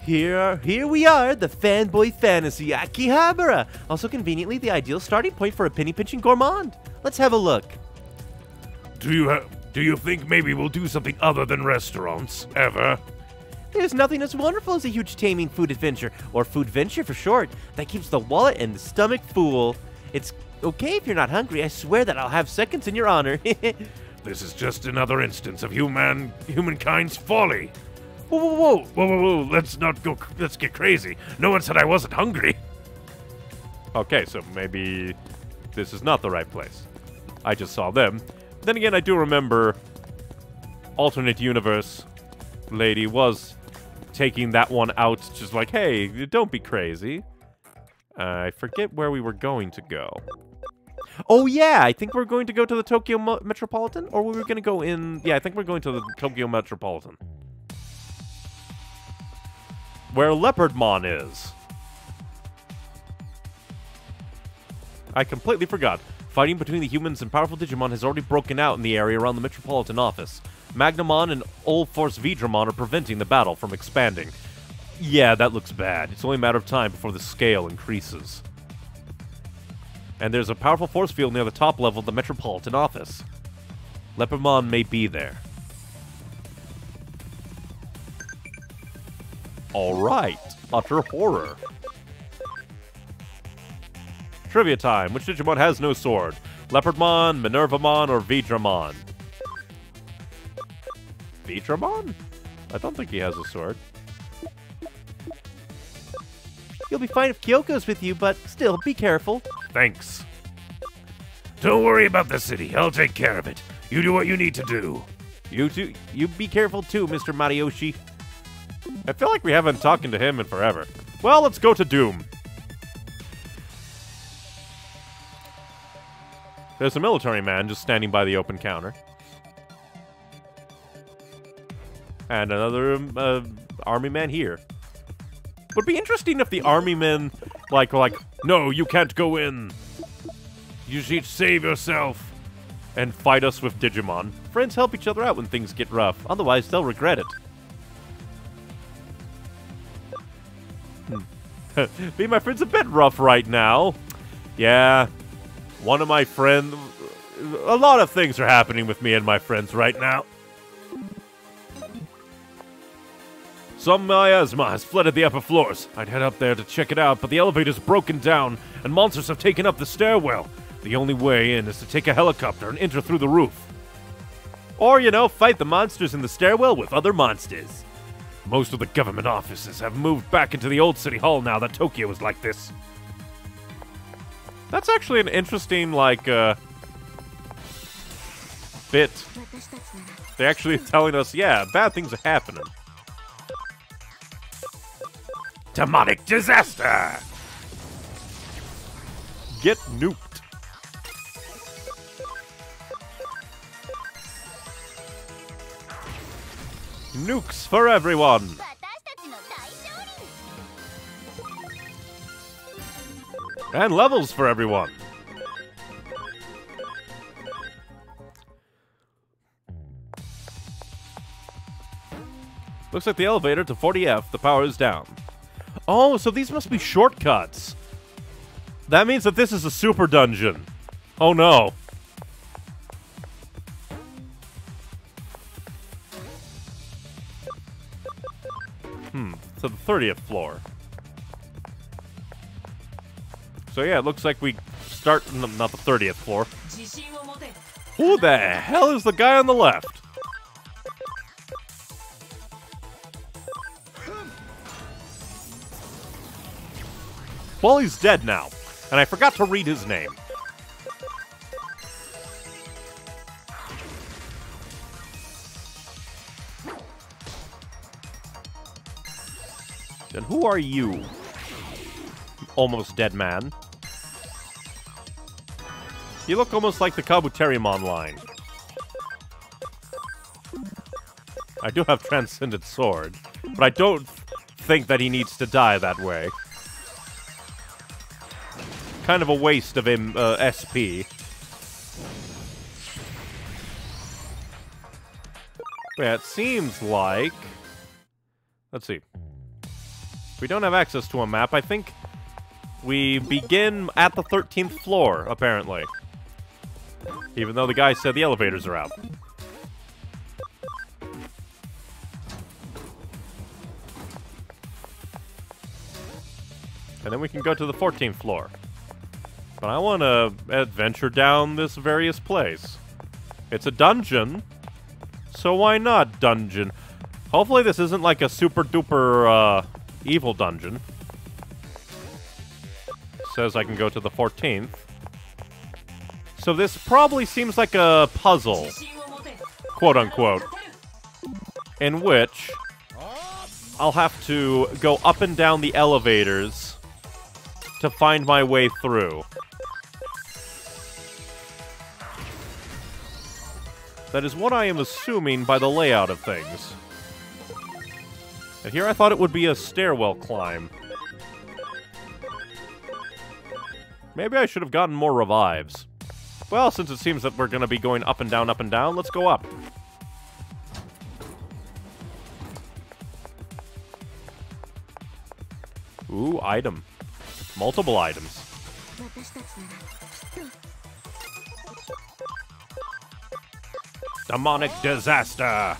Here, here we are, the fanboy fantasy Akihabara. Also conveniently the ideal starting point for a penny pinching gourmand. Let's have a look. Do you do you think maybe we'll do something other than restaurants ever? There's nothing as wonderful as a huge taming food adventure, or food venture for short, that keeps the wallet and the stomach full. It's okay if you're not hungry. I swear that I'll have seconds in your honor. This is just another instance of human humankind's folly. whoa, whoa, whoa. Whoa, whoa, whoa! Let's not go. Let's get crazy. No one said I wasn't hungry. Okay, so maybe this is not the right place. I just saw them. Then again, I do remember alternate universe lady was taking that one out, just like, hey, don't be crazy. I forget where we were going to go. Oh yeah, I think we're going to go to the Tokyo Mo- Metropolitan, or we were going to go in. Yeah, I think we're going to the Tokyo Metropolitan, where Leopardmon is. I completely forgot. Fighting between the humans and powerful Digimon has already broken out in the area around the Metropolitan office. Magnamon and UlforceVeedramon are preventing the battle from expanding. Yeah, that looks bad. It's only a matter of time before the scale increases. And there's a powerful force field near the top level of the Metropolitan office. Leopardmon may be there. Alright, utter horror. Trivia time. Which Digimon has no sword? Leopardmon, Minervamon, or Veedramon? Veedramon? I don't think he has a sword. You'll be fine if Kyoko's with you, but still, be careful. Thanks. Don't worry about the city. I'll take care of it. You do what you need to do. You too. You be careful too, Mr. Matayoshi. I feel like we haven't talked to him in forever. Well, let's go to Doom. There's a military man just standing by the open counter. And another um, uh, army man here. Would be interesting if the army men, like, were like, no, you can't go in. You should save yourself. And fight us with Digimon. Friends help each other out when things get rough, otherwise they'll regret it. Hmm. Me my friend's a bit rough right now. Yeah, one of my friends. A lot of things are happening with me and my friends right now. Some miasma has flooded the upper floors. I'd head up there to check it out, but the elevator's broken down, and monsters have taken up the stairwell. The only way in is to take a helicopter and enter through the roof. Or, you know, fight the monsters in the stairwell with other monsters. Most of the government offices have moved back into the old city hall now that Tokyo is like this. That's actually an interesting, like, uh, bit. They're actually telling us, yeah, bad things are happening. Demonic disaster! Get nuked. Nukes for everyone! And levels for everyone! Looks like the elevator to 40F, the power is down. Oh, so these must be shortcuts. That means that this is a super dungeon. Oh no. Hmm, so the 30th floor. So yeah, it looks like we start, not the 30th floor. Who the hell is the guy on the left? Well, he's dead now, and I forgot to read his name. Then who are you? Almost dead man. You look almost like the Kabuterimon line. I do have Transcendent Sword, but I don't think that he needs to die that way. Kind of a waste of him, uh, SP. Yeah, it seems like... Let's see. we don't have access to a map, I think we begin at the 13th floor, apparently. Even though the guy said the elevators are out. And then we can go to the 14th floor but I want to adventure down this various place. It's a dungeon, so why not dungeon? Hopefully this isn't like a super-duper, uh, evil dungeon. Says I can go to the 14th. So this probably seems like a puzzle. Quote-unquote. In which... I'll have to go up and down the elevators to find my way through. That is what I am assuming by the layout of things. And here I thought it would be a stairwell climb. Maybe I should have gotten more revives. Well, since it seems that we're going to be going up and down, up and down, let's go up. Ooh, item. Multiple items. Demonic disaster!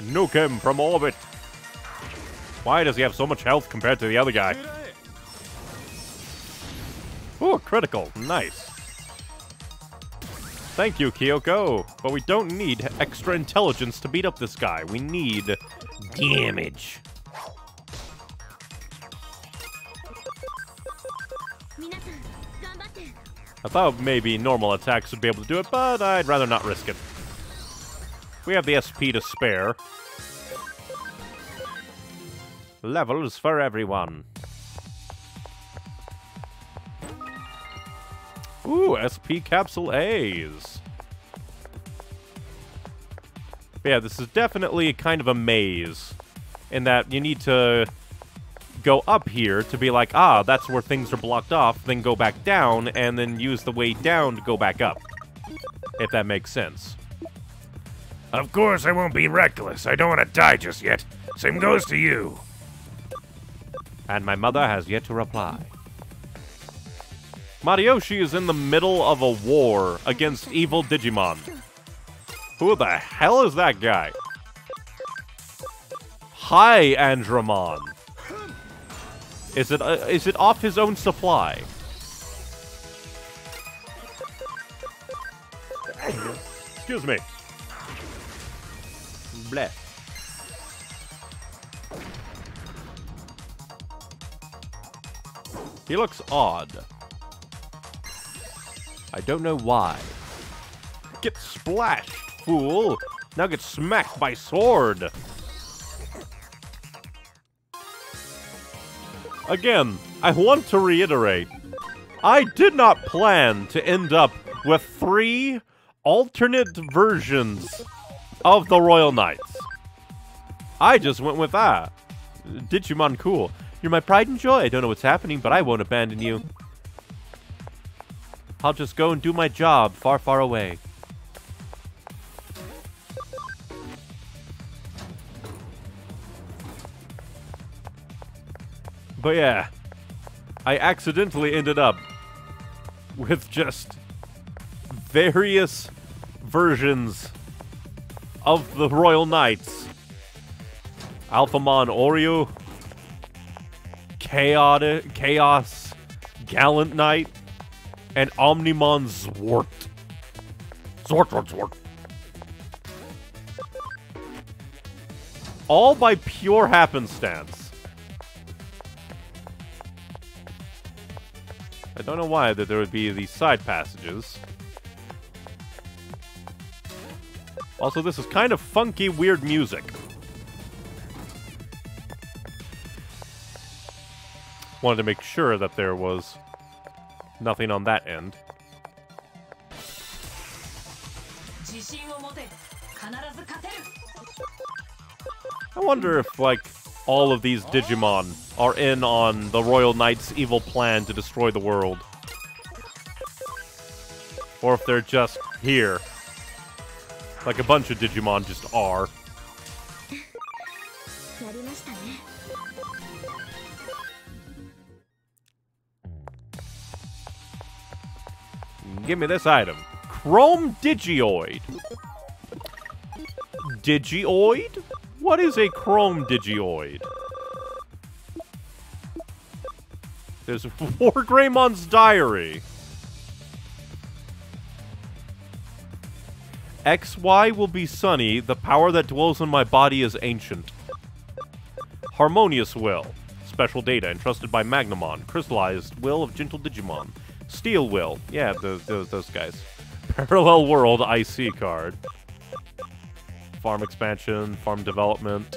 Nuke him from orbit! Why does he have so much health compared to the other guy? Ooh, critical. Nice. Thank you, Kyoko. But we don't need extra intelligence to beat up this guy. We need damage. I thought maybe normal attacks would be able to do it, but I'd rather not risk it. We have the SP to spare. Levels for everyone. Ooh, SP capsule A's. Yeah, this is definitely kind of a maze. In that you need to go up here to be like, ah, that's where things are blocked off, then go back down, and then use the way down to go back up. If that makes sense. Of course, I won't be reckless. I don't want to die just yet. Same goes to you. And my mother has yet to reply. Matayoshi is in the middle of a war against evil Digimon. Who the hell is that guy? Hi, Andromon. Is it uh, is it off his own supply? Excuse me. Bleh. He looks odd. I don't know why. Get splashed, fool! Now get smacked by sword! Again, I want to reiterate, I did not plan to end up with three alternate versions of the Royal Knights. I just went with that. Digimon cool. You're my pride and joy. I don't know what's happening, but I won't abandon you. I'll just go and do my job far, far away. But yeah, I accidentally ended up with just various versions of the Royal Knights. Alphamon Oreo, Chaotic, Chaos, Gallant Knight, and Omnimon Zwart. Zwart, Zwart, Zwart. All by pure happenstance. I don't know why that there would be these side passages. Also, this is kind of funky, weird music. Wanted to make sure that there was nothing on that end. I wonder if, like, all of these Digimon are in on the Royal Knight's evil plan to destroy the world. Or if they're just here. Like a bunch of Digimon just are. Give me this item. Chrome Digioid. Digioid? What is a Chrome Digioid? There's War Greymon's Diary. XY will be sunny. The power that dwells in my body is ancient. Harmonious Will. Special data entrusted by Magnamon. Crystallized Will of Gentle Digimon. Steel Will. Yeah, those, those, those guys. Parallel World IC card. Farm expansion, farm development.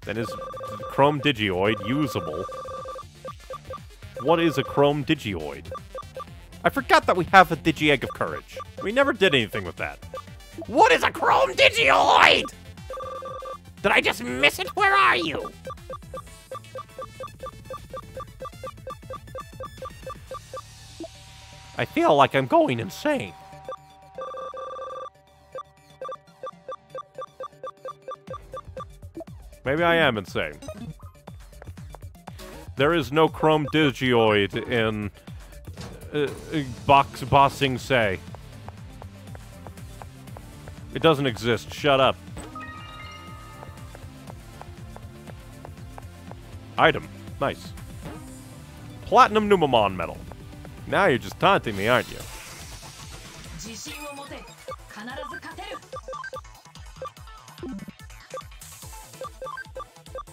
Then is Chrome Digioid usable? What is a Chrome Digioid? I forgot that we have a Digi Egg of Courage. We never did anything with that. What is a chrome digioid? Did I just miss it? Where are you? I feel like I'm going insane. Maybe I am insane. There is no Chrome Digioid in uh, uh, Box Bossing Say. It doesn't exist. Shut up. Item. Nice. Platinum Numemon Medal. Now you're just taunting me, aren't you?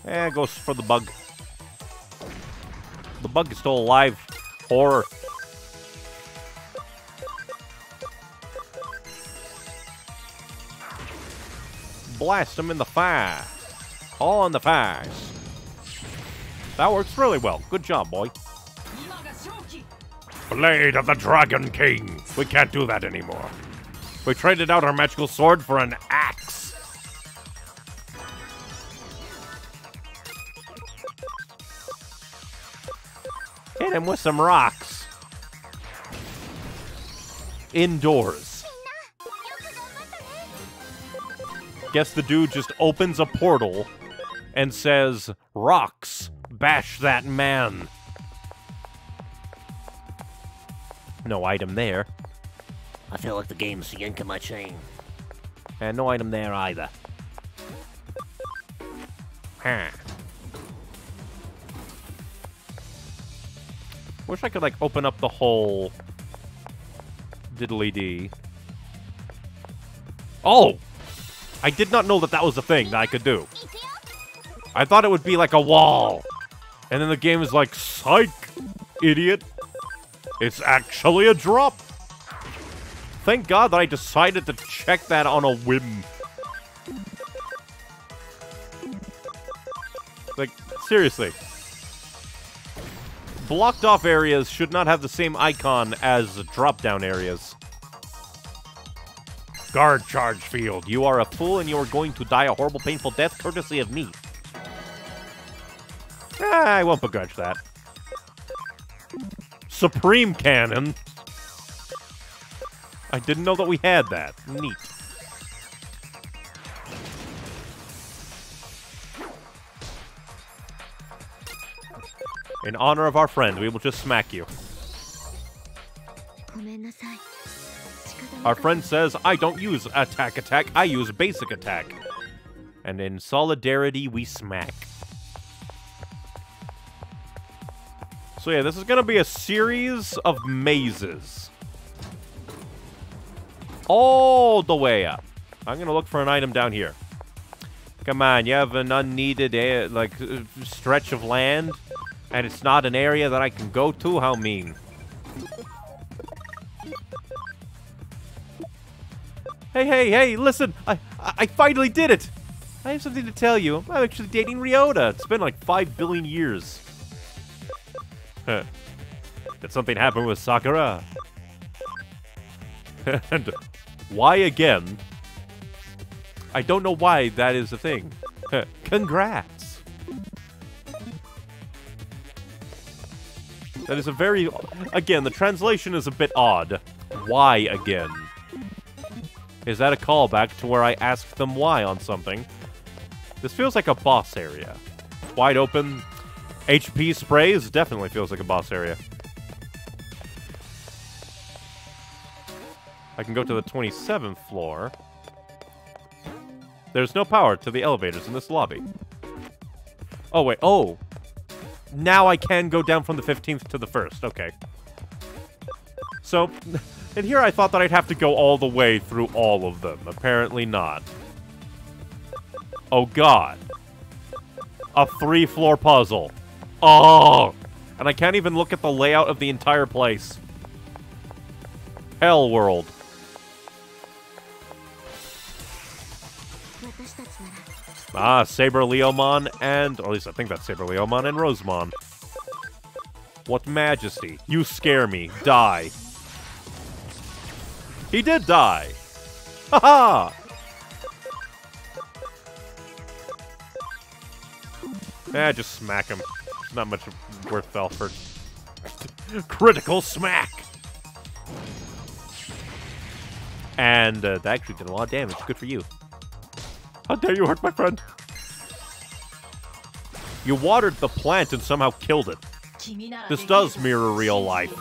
Eh, goes for the bug. The bug is still alive. Horror. Blast him in the fire. All on the fires. That works really well. Good job, boy. Blade of the Dragon King. We can't do that anymore. We traded out our magical sword for an axe. Hit him with some rocks. Indoors. Guess the dude just opens a portal and says, Rocks, bash that man. No item there. I feel like the game's yanking my chain. And no item there either. Huh. Wish I could, like, open up the whole diddly dee. Oh! I did not know that that was a thing that I could do. I thought it would be like a wall. And then the game is like, psych, idiot. It's actually a drop. Thank God that I decided to check that on a whim. Like, seriously. Blocked off areas should not have the same icon as drop down areas. Guard charge field. You are a fool and you are going to die a horrible, painful death courtesy of me. Ah, I won't begrudge that. Supreme Cannon. I didn't know that we had that. Neat. In honor of our friend, we will just smack you. Our friend says, I don't use attack attack, I use basic attack. And in solidarity, we smack. So yeah, this is gonna be a series of mazes. All the way up. I'm gonna look for an item down here. Come on, you have an unneeded, uh, like, uh, stretch of land? And it's not an area that I can go to? How mean. Hey, hey, hey, listen! I, I I finally did it! I have something to tell you. I'm actually dating Ryota. It's been like 5 billion years. Did something happen with Sakura? and why again? I don't know why that is a thing. Congrats! That is a very... Again, the translation is a bit odd. Why again? Is that a callback to where I asked them why on something? This feels like a boss area. Wide open. HP sprays definitely feels like a boss area. I can go to the 27th floor. There's no power to the elevators in this lobby. Oh, wait. Oh. Now I can go down from the 15th to the 1st. Okay. So, and here I thought that I'd have to go all the way through all of them. Apparently not. Oh, God. A three-floor puzzle. Oh! And I can't even look at the layout of the entire place. Hell world. Ah, Saber Leomon and... At least I think that's Saber Leomon and Rosemon. What majesty. You scare me. Die. He did die. Ha -ha! Ah, just smack him. Not much worth Belford. Critical smack! And uh, that actually did a lot of damage. Good for you. How dare you hurt my friend! You watered the plant and somehow killed it. This does mirror real life.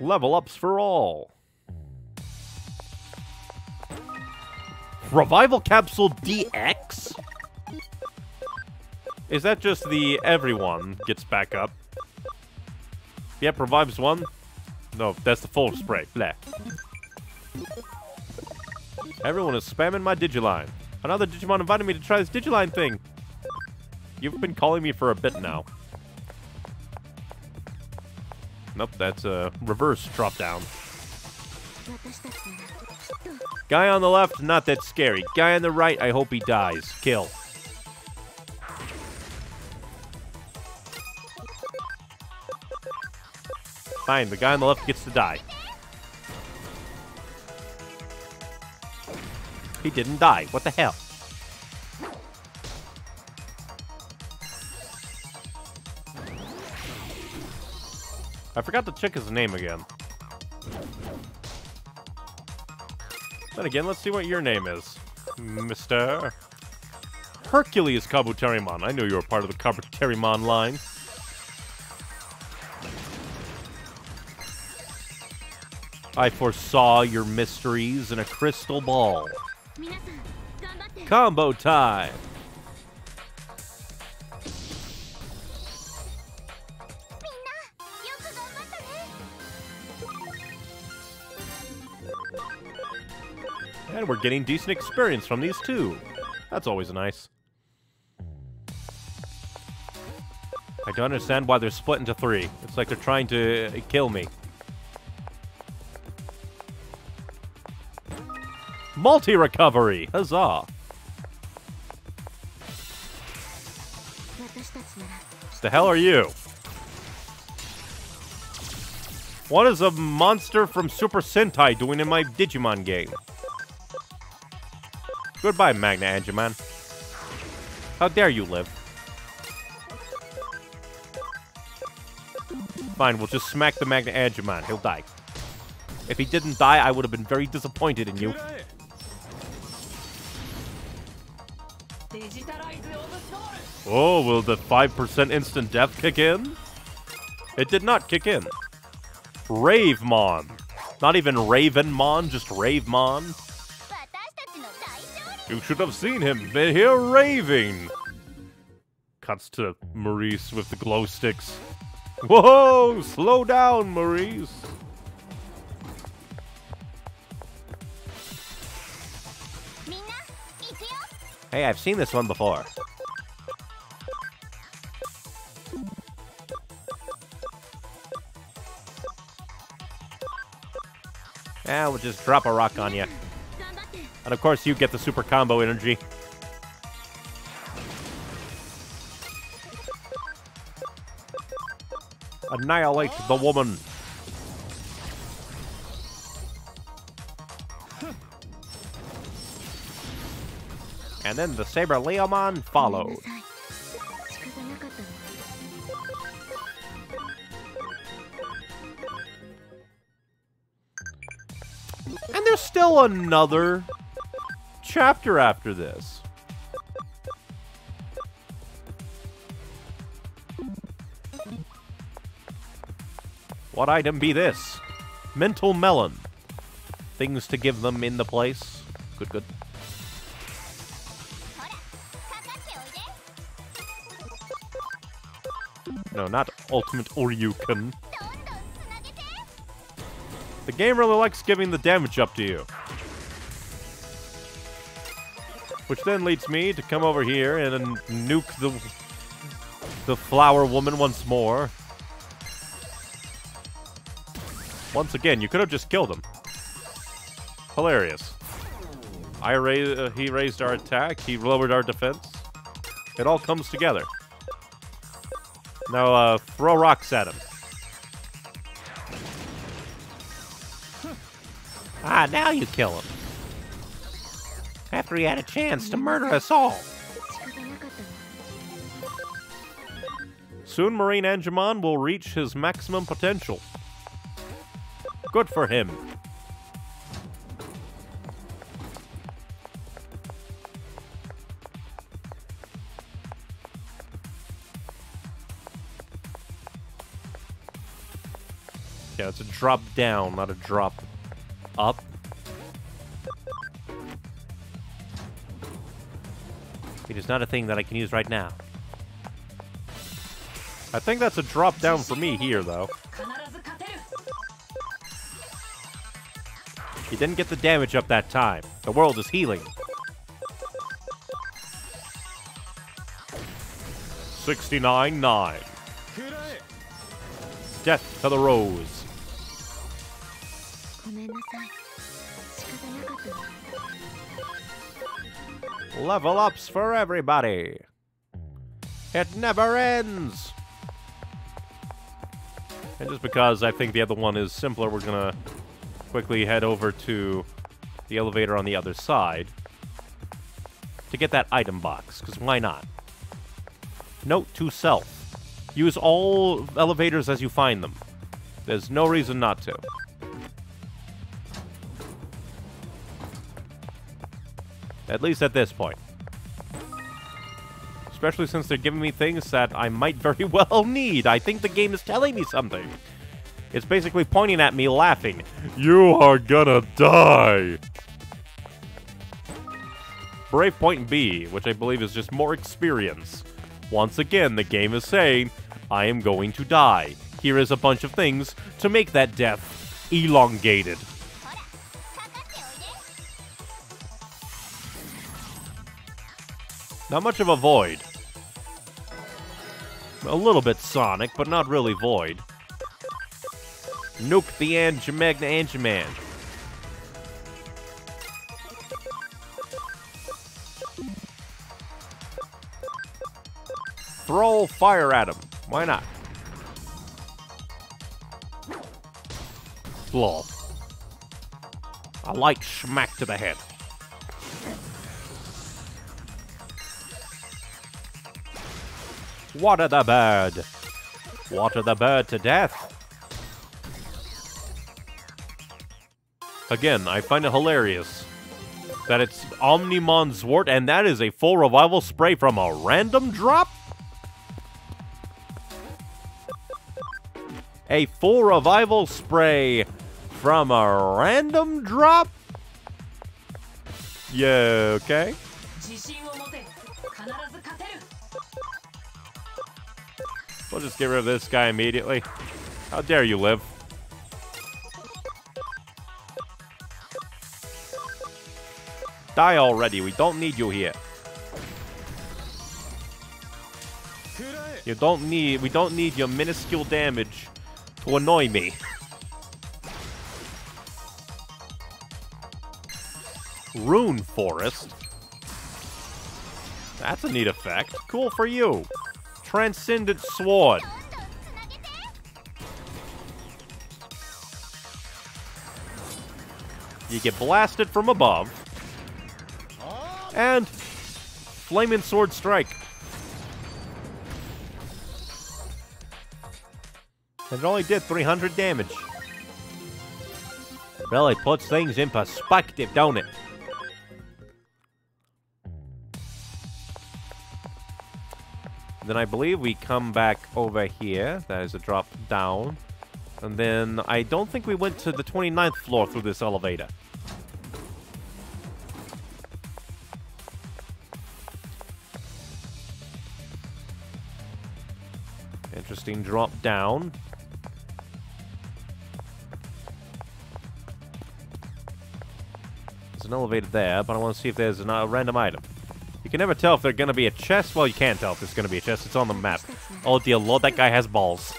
Level ups for all. Revival Capsule DX? Is that just the everyone gets back up? Yep, revives one. No, that's the full spray. Blah. Everyone is spamming my Digiline. Another Digimon invited me to try this Digiline thing. You've been calling me for a bit now. Nope, that's a reverse drop down. Guy on the left, not that scary. Guy on the right, I hope he dies. Kill. Fine, the guy on the left gets to die. He didn't die. What the hell? I forgot to check his name again. Then again, let's see what your name is, Mr. Hercules Kabuterimon. I knew you were part of the Kabuterimon line. I foresaw your mysteries in a crystal ball. Combo time! And we're getting decent experience from these two. That's always nice. I don't understand why they're split into three. It's like they're trying to uh, kill me. Multi-recovery! Huzzah! The hell are you? What is a monster from Super Sentai doing in my Digimon game? Goodbye, Magna Engine How dare you live? Fine, we'll just smack the Magna Engine He'll die. If he didn't die, I would have been very disappointed in you. Oh, will the 5% instant death kick in? It did not kick in. Ravemon. Not even Ravenmon, just Ravemon. You should have seen him. They're here raving. Cuts to Maurice with the glow sticks. Whoa! Slow down, Maurice. Hey, I've seen this one before. Yeah, we'll just drop a rock on you. And of course, you get the super combo energy. Annihilate the woman. And then the Saber Leomon followed. And there's still another chapter after this. What item be this? Mental melon. Things to give them in the place. Good, good. No, not ultimate Ouryuken. The game really likes giving the damage up to you. Which then leads me to come over here and nuke the the flower woman once more. Once again, you could have just killed him. Hilarious. I raised, uh, he raised our attack, he lowered our defense. It all comes together. Now, uh, throw rocks at him. Ah, now you kill him after he had a chance to murder us all. Soon Marine Angemon will reach his maximum potential. Good for him. Yeah, it's a drop down, not a drop up. is not a thing that I can use right now. I think that's a drop down for me here, though. He didn't get the damage up that time. The world is healing. 69-9. Death to the Rose. Level ups for everybody. It never ends. And just because I think the other one is simpler, we're gonna quickly head over to the elevator on the other side to get that item box, because why not? Note to self. Use all elevators as you find them. There's no reason not to. At least at this point. Especially since they're giving me things that I might very well need. I think the game is telling me something. It's basically pointing at me, laughing. You are gonna die! Brave Point B, which I believe is just more experience. Once again, the game is saying, I am going to die. Here is a bunch of things to make that death elongated. Not much of a void. A little bit Sonic, but not really void. Nuke the Angemagna Angemon. Throw fire at him. Why not? Lol. I like smack to the head. Water the bird. Water the bird to death. Again, I find it hilarious that it's Omnimon Zwart, and that is a full revival spray from a random drop? A full revival spray from a random drop? Yeah, okay. We'll just get rid of this guy immediately. How dare you live? Die already. We don't need you here. You don't need. We don't need your minuscule damage to annoy me. Rune Forest. That's a neat effect. Cool for you. Transcendent Sword. You get blasted from above. And Flaming Sword Strike. And it only did 300 damage. Really puts things in perspective, don't it? Then I believe we come back over here. That is a drop down. And then I don't think we went to the 29th floor through this elevator. Interesting drop down. There's an elevator there, but I want to see if there's a uh, random item. You can never tell if there's going to be a chest. Well, you can't tell if going to be a chest. It's on the map. Oh, dear lord, that guy has balls.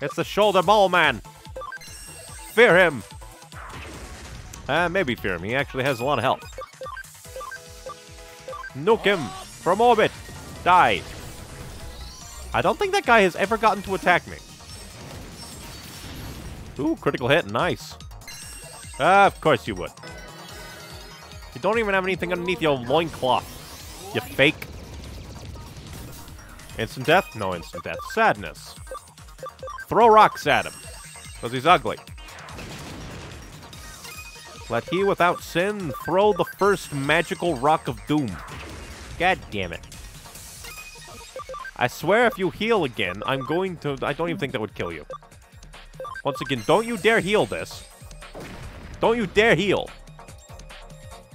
It's the shoulder ball man. Fear him. Uh, maybe fear him. He actually has a lot of health. Nuke him from orbit. Die. I don't think that guy has ever gotten to attack me. Ooh, critical hit. Nice. Ah, of course you would. You don't even have anything underneath your loincloth. You fake. Instant death? No instant death. Sadness. Throw rocks at him. Because he's ugly. Let he without sin throw the first magical rock of doom. God damn it. I swear if you heal again, I'm going to... I don't even think that would kill you. Once again, don't you dare heal this. Don't you dare heal.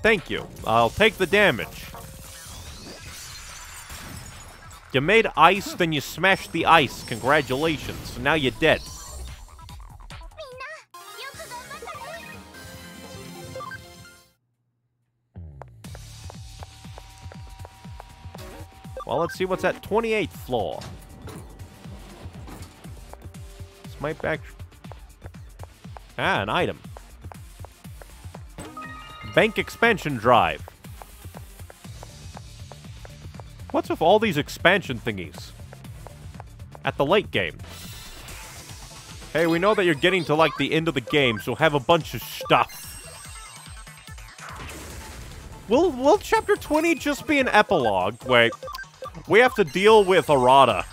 Thank you. I'll take the damage. You made ice, then you smashed the ice. Congratulations. Now you're dead. Well, let's see what's at 28th floor. This might back... Ah, an item. Bank expansion drive. What's with all these expansion thingies? At the late game. Hey, we know that you're getting to, like, the end of the game, so have a bunch of stuff. Will, will Chapter 20 just be an epilogue? Wait, we have to deal with Arata.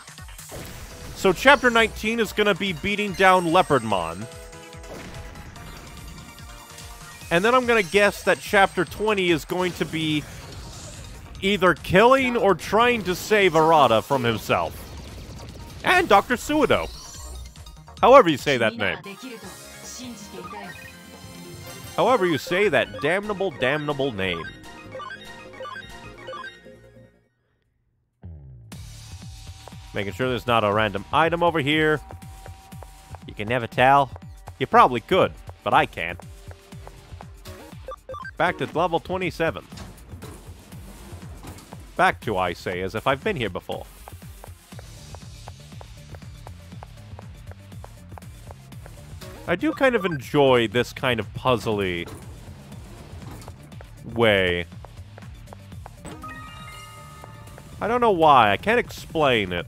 So Chapter 19 is to be beating down Leopardmon. And then I'm going to guess that Chapter 20 is going to be either killing or trying to save Arata from himself. And Dr. Suedou. However you say that name. However you say that damnable, damnable name. Making sure there's not a random item over here. You can never tell. You probably could, but I can't. Back to level 27. Back to, I say, as if I've been here before. I do kind of enjoy this kind of puzzly way. I don't know why. I can't explain it.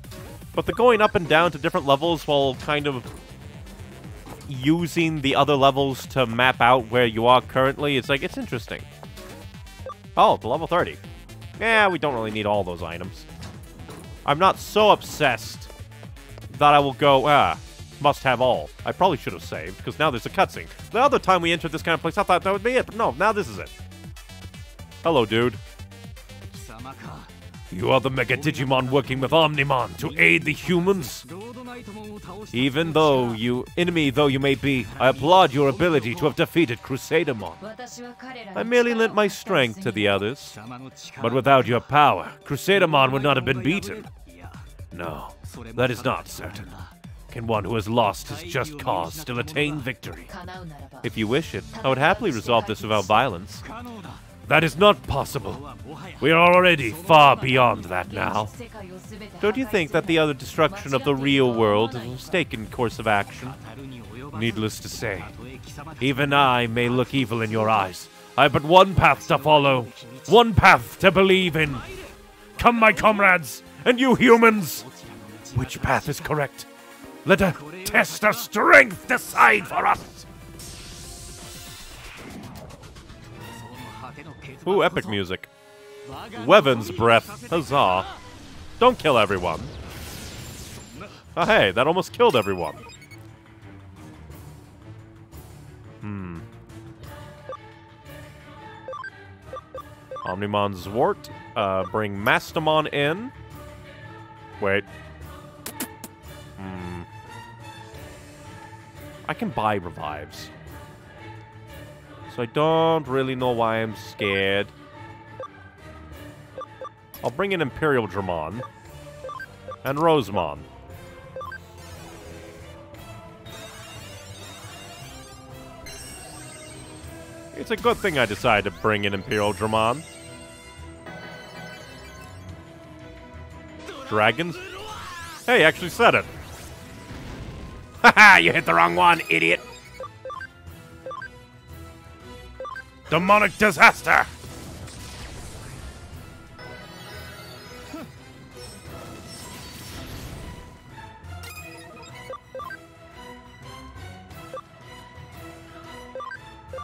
But the going up and down to different levels while kind of using the other levels to map out where you are currently, it's like, it's interesting. Oh, the level 30. Yeah, we don't really need all those items. I'm not so obsessed that I will go, ah, must have all. I probably should have saved, because now there's a cutscene. The other time we entered this kind of place, I thought that would be it, but no, now this is it. Hello, dude. You are the Mega Digimon working with Omnimon to aid the humans. Even though you, enemy though you may be, I applaud your ability to have defeated Crusadermon. I merely lent my strength to the others, but without your power, Crusadermon would not have been beaten. No, that is not certain. Can one who has lost his just cause still attain victory? If you wish it, I would happily resolve this without violence. That is not possible. We are already far beyond that now. Don't you think that the other destruction of the real world is a mistaken course of action? Needless to say, even I may look evil in your eyes. I have but one path to follow, one path to believe in. Come, my comrades, and you humans! Which path is correct? Let a test of strength decide for us! Ooh, epic music. Wyvern's breath. Huzzah. Don't kill everyone. Oh, hey, that almost killed everyone. Hmm. Omnimon Zwart. Uh, bring Mastemon in. Wait. Hmm. I can buy revives. So I don't really know why I'm scared. I'll bring in Imperial Dramon. And Rosemon. It's a good thing I decided to bring in Imperial Dramon. Dragons? Hey, actually said it. Haha, you hit the wrong one, idiot. Demonic disaster.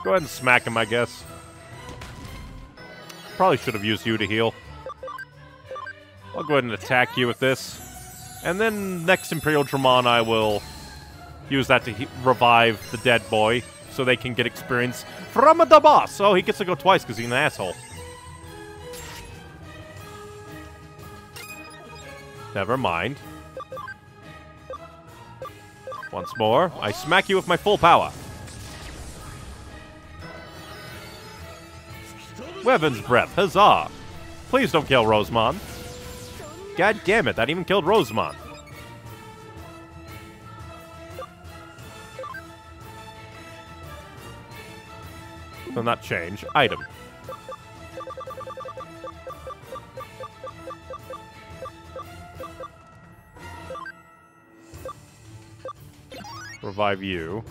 Go ahead and smack him, I guess. Probably should have used you to heal. I'll go ahead and attack you with this. And then next Imperial Dramon, I will use that to revive the dead boy so they can get experience from the boss. Oh, he gets to go twice because he's an asshole. Never mind. Once more, I smack you with my full power. Wyvern's breath, huzzah! Please don't kill Rosemon. God damn it, that even killed Rosemon. Will not change. Item. Revive you.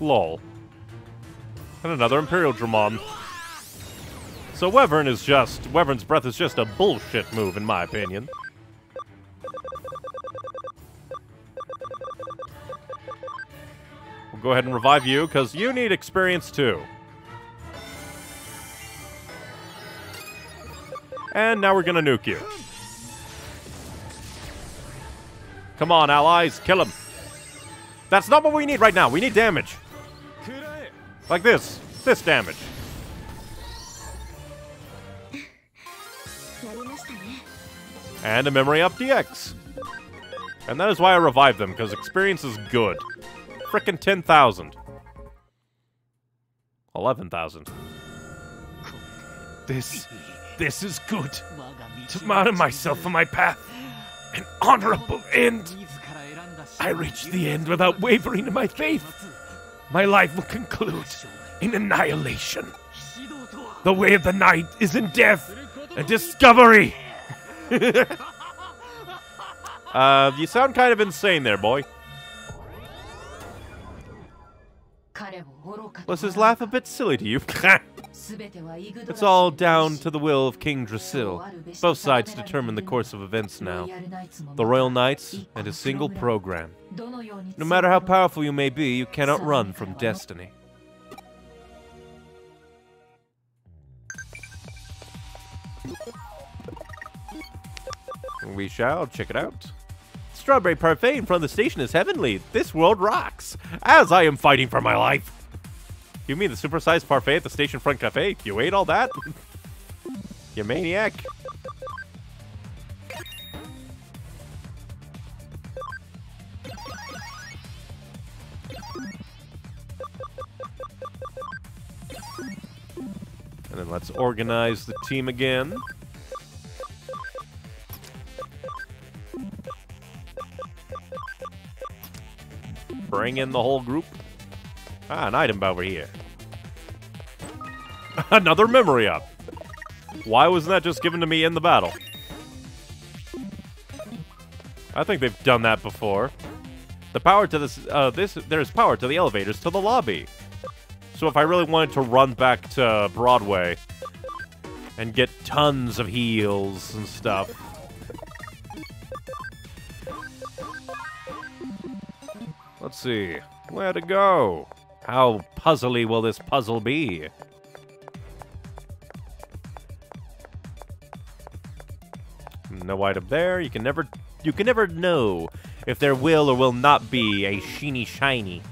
Lol. And another Imperial Dramon. So Wyvern is just... Wyvern's Breath is just a bullshit move, in my opinion. go ahead and revive you, because you need experience too. And now we're gonna nuke you. Come on, allies, kill him. That's not what we need right now. We need damage. Like this. This damage. And a memory up DX. And that is why I revived them, because experience is good. Frickin' 10,000. 11,000. This, this is good. To model myself on my path. An honorable end. I reached the end without wavering in my faith. My life will conclude in annihilation. The way of the night is in death and discovery. Uh, you sound kind of insane there, boy. Was his laugh a bit silly to you? it's all down to the will of King Drasil. Both sides determine the course of events now. The Royal Knights and a single program. No matter how powerful you may be, you cannot run from destiny. We shall check it out. Strawberry parfait in front of the station is heavenly. This world rocks. As I am fighting for my life. You mean the supersized parfait at the station front cafe? You ate all that? you maniac. And then let's organize the team again. Bring in the whole group. Ah, an item over here. Another memory up. Why wasn't that just given to me in the battle? I think they've done that before. The power to this, uh, this, there's power to the elevators to the lobby. So if I really wanted to run back to Broadway and get tons of heals and stuff, let's see, where to go? How puzzly will this puzzle be? No item there. You can never You can never know if there will or will not be a sheeny shiny.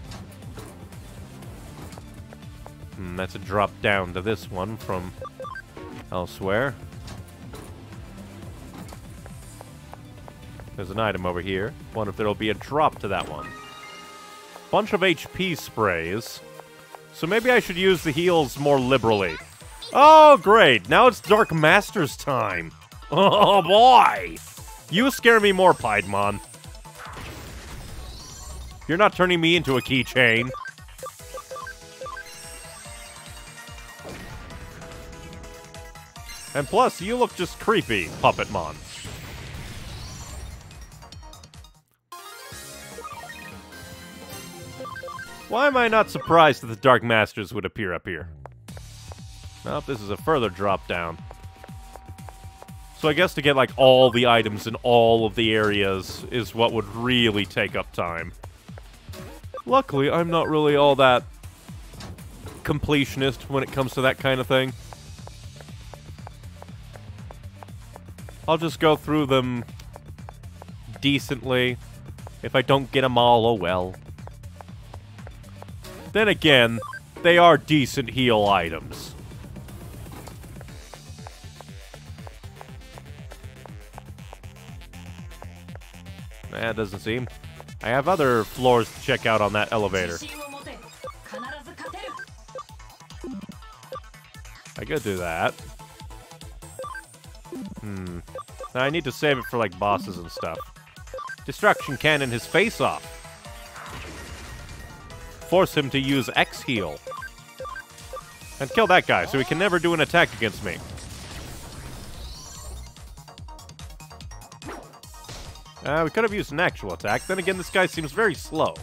Hmm, that's a drop down to this one from elsewhere. There's an item over here. Wonder if there'll be a drop to that one. Bunch of HP sprays. So maybe I should use the heals more liberally. Oh, great. Now it's Dark Master's time. Oh, boy. You scare me more, Piedmon. You're not turning me into a keychain. And plus, you look just creepy, Puppetmon. Why am I not surprised that the Dark Masters would appear up here? Well, this is a further drop down. So I guess to get, like, all the items in all of the areas is what would really take up time. Luckily, I'm not really all that completionist when it comes to that kind of thing. I'll just go through them decently. If I don't get them all, oh well. Then again, they are decent heal items. Eh, that doesn't seem. I have other floors to check out on that elevator. I could do that. Hmm. Now I need to save it for, like, bosses and stuff. Destruction cannon his face off. Force him to use X heal. And kill that guy so he can never do an attack against me. Uh, we could have used an actual attack. Then again, this guy seems very slow.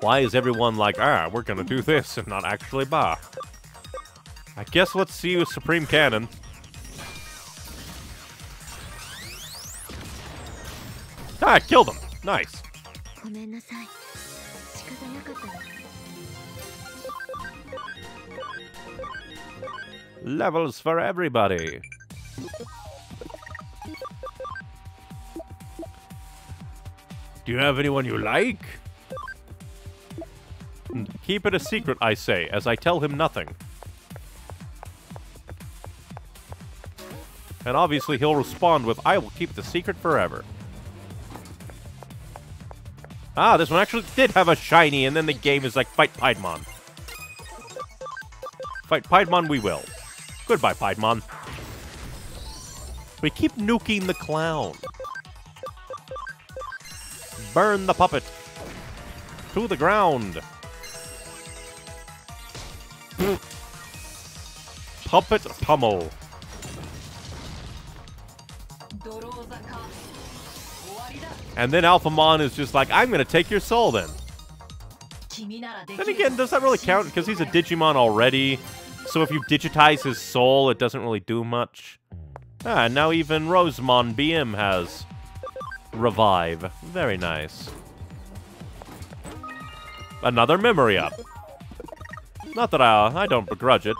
Why is everyone like, ah, we're gonna do this and not actually bah? I guess let's see with Supreme Cannon. Ah, killed him. Nice. Levels for everybody. Do you have anyone you like? Keep it a secret, I say, as I tell him nothing. And obviously he'll respond with, I will keep the secret forever. Ah, this one actually did have a shiny, and then the game is like, fight Piedmon. Fight Piedmon we will. Goodbye, Piedmon. We keep nuking the clown. Burn the puppet. To the ground. puppet pummel. And then Alphamon is just like, I'm going to take your soul then. Then again, does that really count? Because he's a Digimon already. So if you digitize his soul, it doesn't really do much. Ah, now even Rosemon BM has Revive. Very nice. Another memory up. Not that I, I don't begrudge it.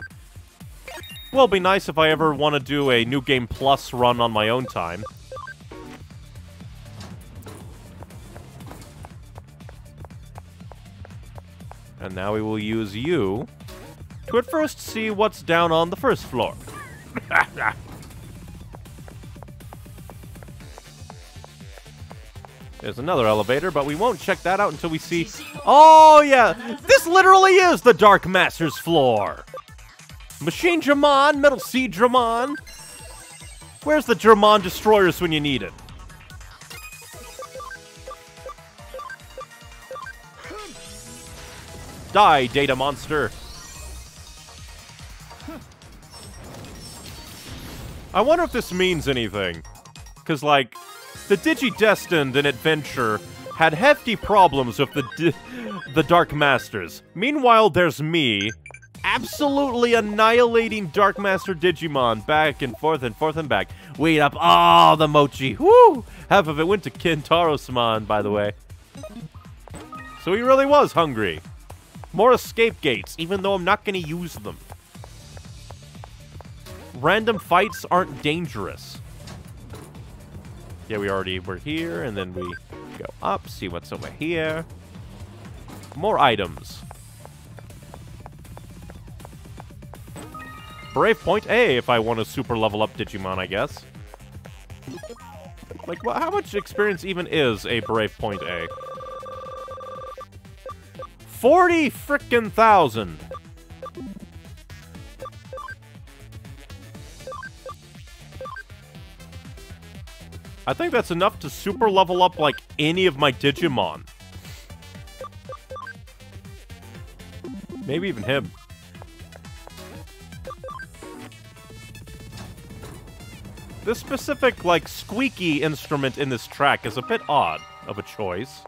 Will be nice if I ever want to do a New Game Plus run on my own time. And now we will use you at first see what's down on the first floor. There's another elevator, but we won't check that out until we see... Oh, yeah! This literally is the Dark Master's floor! Machine Dramon, Metal Seadramon. Where's the Dramon Destroyers when you need it? Die, Data Monster! I wonder if this means anything. Because, like, the Digi-Destined in Adventure had hefty problems with the the Dark Masters. Meanwhile, there's me, absolutely annihilating Dark Master Digimon back and forth and forth and back. Wait up all the mochi. Woo! Half of it went to Kentaro-Samon, by the way. So he really was hungry. More escape gates, even though I'm not going to use them. Random fights aren't dangerous. Yeah, we already were here, and then we go up, see what's over here. More items. Brave Point A if I want to super level up Digimon, I guess. Like, wha- how much experience even is a Brave Point A? 40 frickin' thousand! I think that's enough to super level up, like, any of my Digimon. Maybe even him. This specific, like, squeaky instrument in this track is a bit odd of a choice.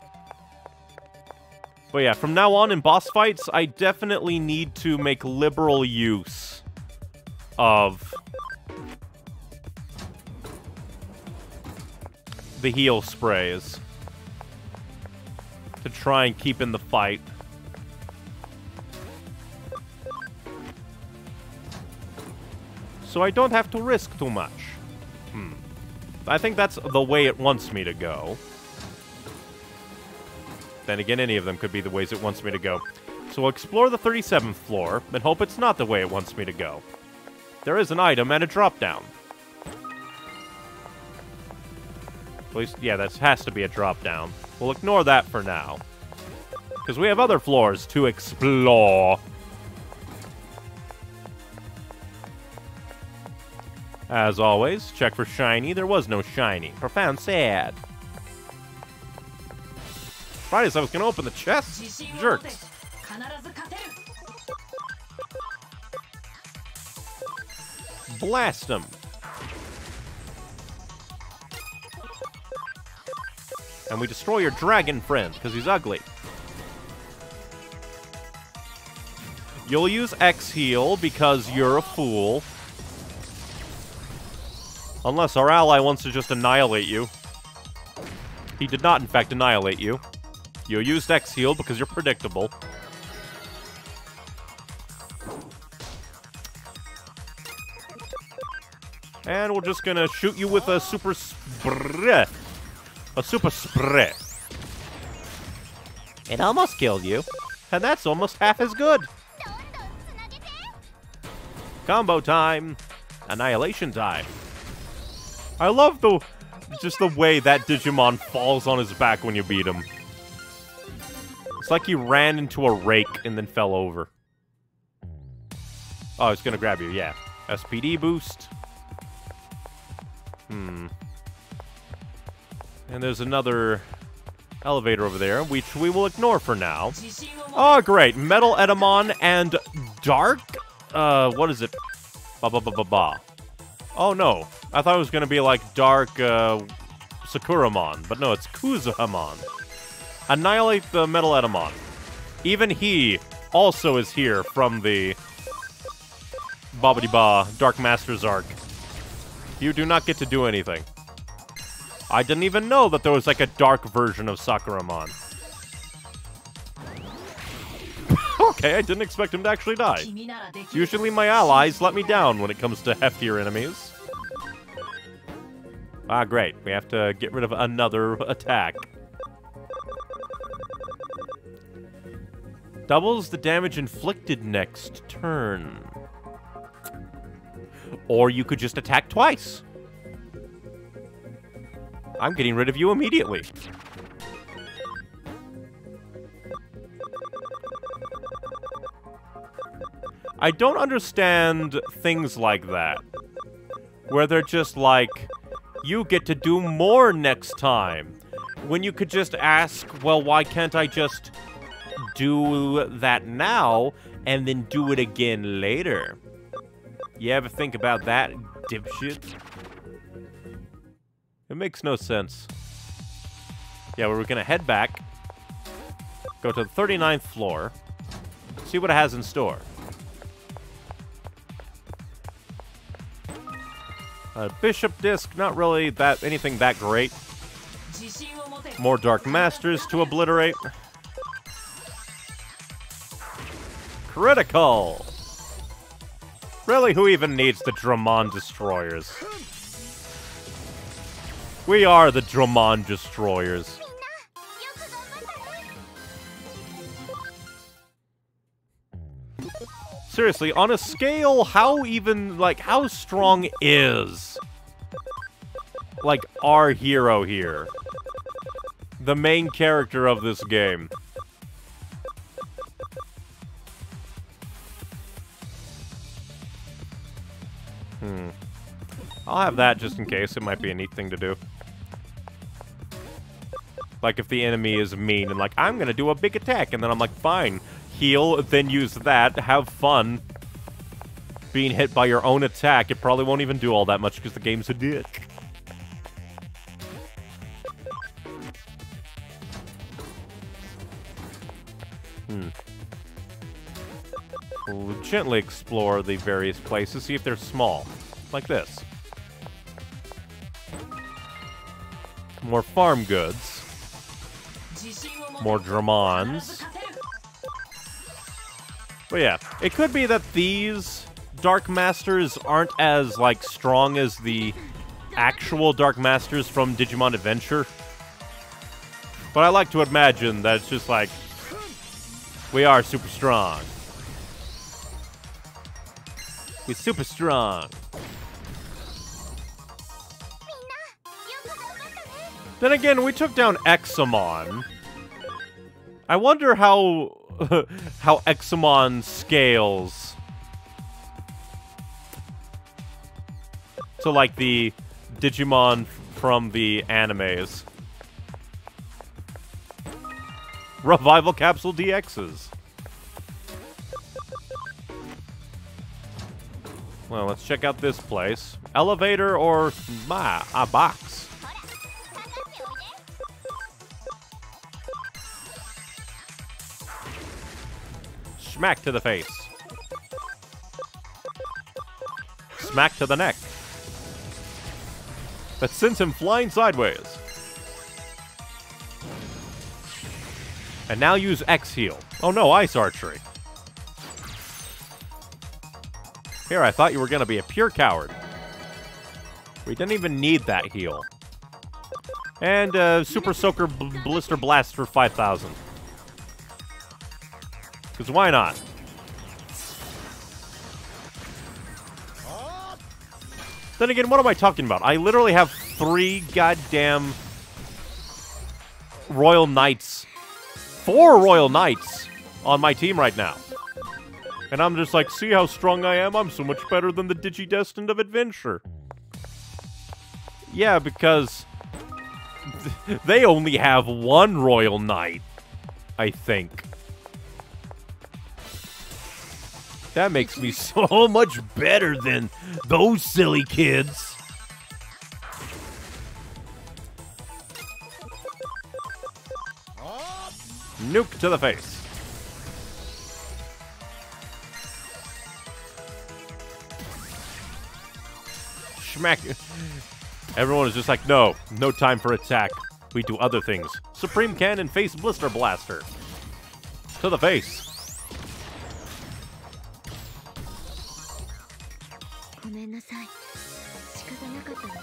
But yeah, from now on in boss fights, I definitely need to make liberal use of the heal sprays to try and keep in the fight. So I don't have to risk too much. Hmm. I think that's the way it wants me to go. Then again, any of them could be the ways it wants me to go. So we'll explore the 37th floor and hope it's not the way it wants me to go. There is an item and a drop At least, yeah, that has to be a drop down. We'll ignore that for now. Because we have other floors to explore. As always, check for shiny. There was no shiny. Profound sad. Fridays, I was gonna open the chest. Jerks. Blast them. And we destroy your dragon friend, because he's ugly. You'll use X heal because you're a fool. Unless our ally wants to just annihilate you. He did not, in fact, annihilate you. You used X heal because you're predictable. And we're just gonna shoot you with a super spray. A super spray. It almost killed you. And that's almost half as good. Combo time. Annihilation time. I love the just the way that Digimon falls on his back when you beat him. It's like he ran into a rake and then fell over. Oh, it's gonna grab you, yeah. SPD boost. Hmm. And there's another elevator over there, which we will ignore for now. Oh, great. Metal Etamon and Dark? Uh, what is it? Ba ba ba ba ba. Oh, no. I thought it was gonna be like Dark, uh, Sakuramon, but no, it's Kuzuhamon. Annihilate the Metal Etamon. Even he also is here from the Bobbity Ba Dark Masters arc. You do not get to do anything. I didn't even know that there was like a dark version of Sakuramon. okay, I didn't expect him to actually die. Usually my allies let me down when it comes to heftier enemies. Ah, great. We have to get rid of another attack. Doubles the damage inflicted next turn. Or you could just attack twice. I'm getting rid of you immediately. I don't understand things like that. Where they're just like, you get to do more next time. When you could just ask, well, why can't I just do that now and then do it again later? You ever think about that, dipshit? It makes no sense. Yeah, well, we're gonna head back, go to the 39th floor, see what it has in store. Bishop disc, not really that anything that great. More Dark Masters to obliterate. Critical! Really, who even needs the Dramon Destroyers? We are the Dramon Destroyers. Seriously, on a scale, how even, like, how strong is, like, our hero here? The main character of this game. Hmm. I'll have that just in case, it might be a neat thing to do. Like, if the enemy is mean and like, I'm gonna do a big attack, and then I'm like, fine, heal, then use that, have fun. Being hit by your own attack, it probably won't even do all that much because the game's a dick. Hmm. We'll gently explore the various places, see if they're small. Like this. More farm goods. More Dramons. But yeah, it could be that these Dark Masters aren't as, like, strong as the actual Dark Masters from Digimon Adventure. But I like to imagine that it's just like, we are super strong. We're super strong. Then again, we took down Examon. I wonder how how Examon scales to like the Digimon from the animes. Revival Capsule DXs. Well, let's check out this place. Elevator or ma a box. Smack to the face. Smack to the neck. That sends him flying sideways. And now use X heal. Oh no, ice archery. Here, I thought you were gonna be a pure coward. We didn't even need that heal. And uh, Super Soaker Blister Blast for 5,000. Because why not? Then again, what am I talking about? I literally have three goddamn Royal Knights. Four Royal Knights on my team right now. And I'm just like, see how strong I am? I'm so much better than the Digidestined of Adventure. Yeah, because they only have one Royal Knight, I think. That makes me so much better than those silly kids. Nuke to the face. Schmack. Everyone is just like, no, no time for attack. We do other things. Supreme Cannon Face Blister Blaster. To the face. ごめんなさい仕方なかったの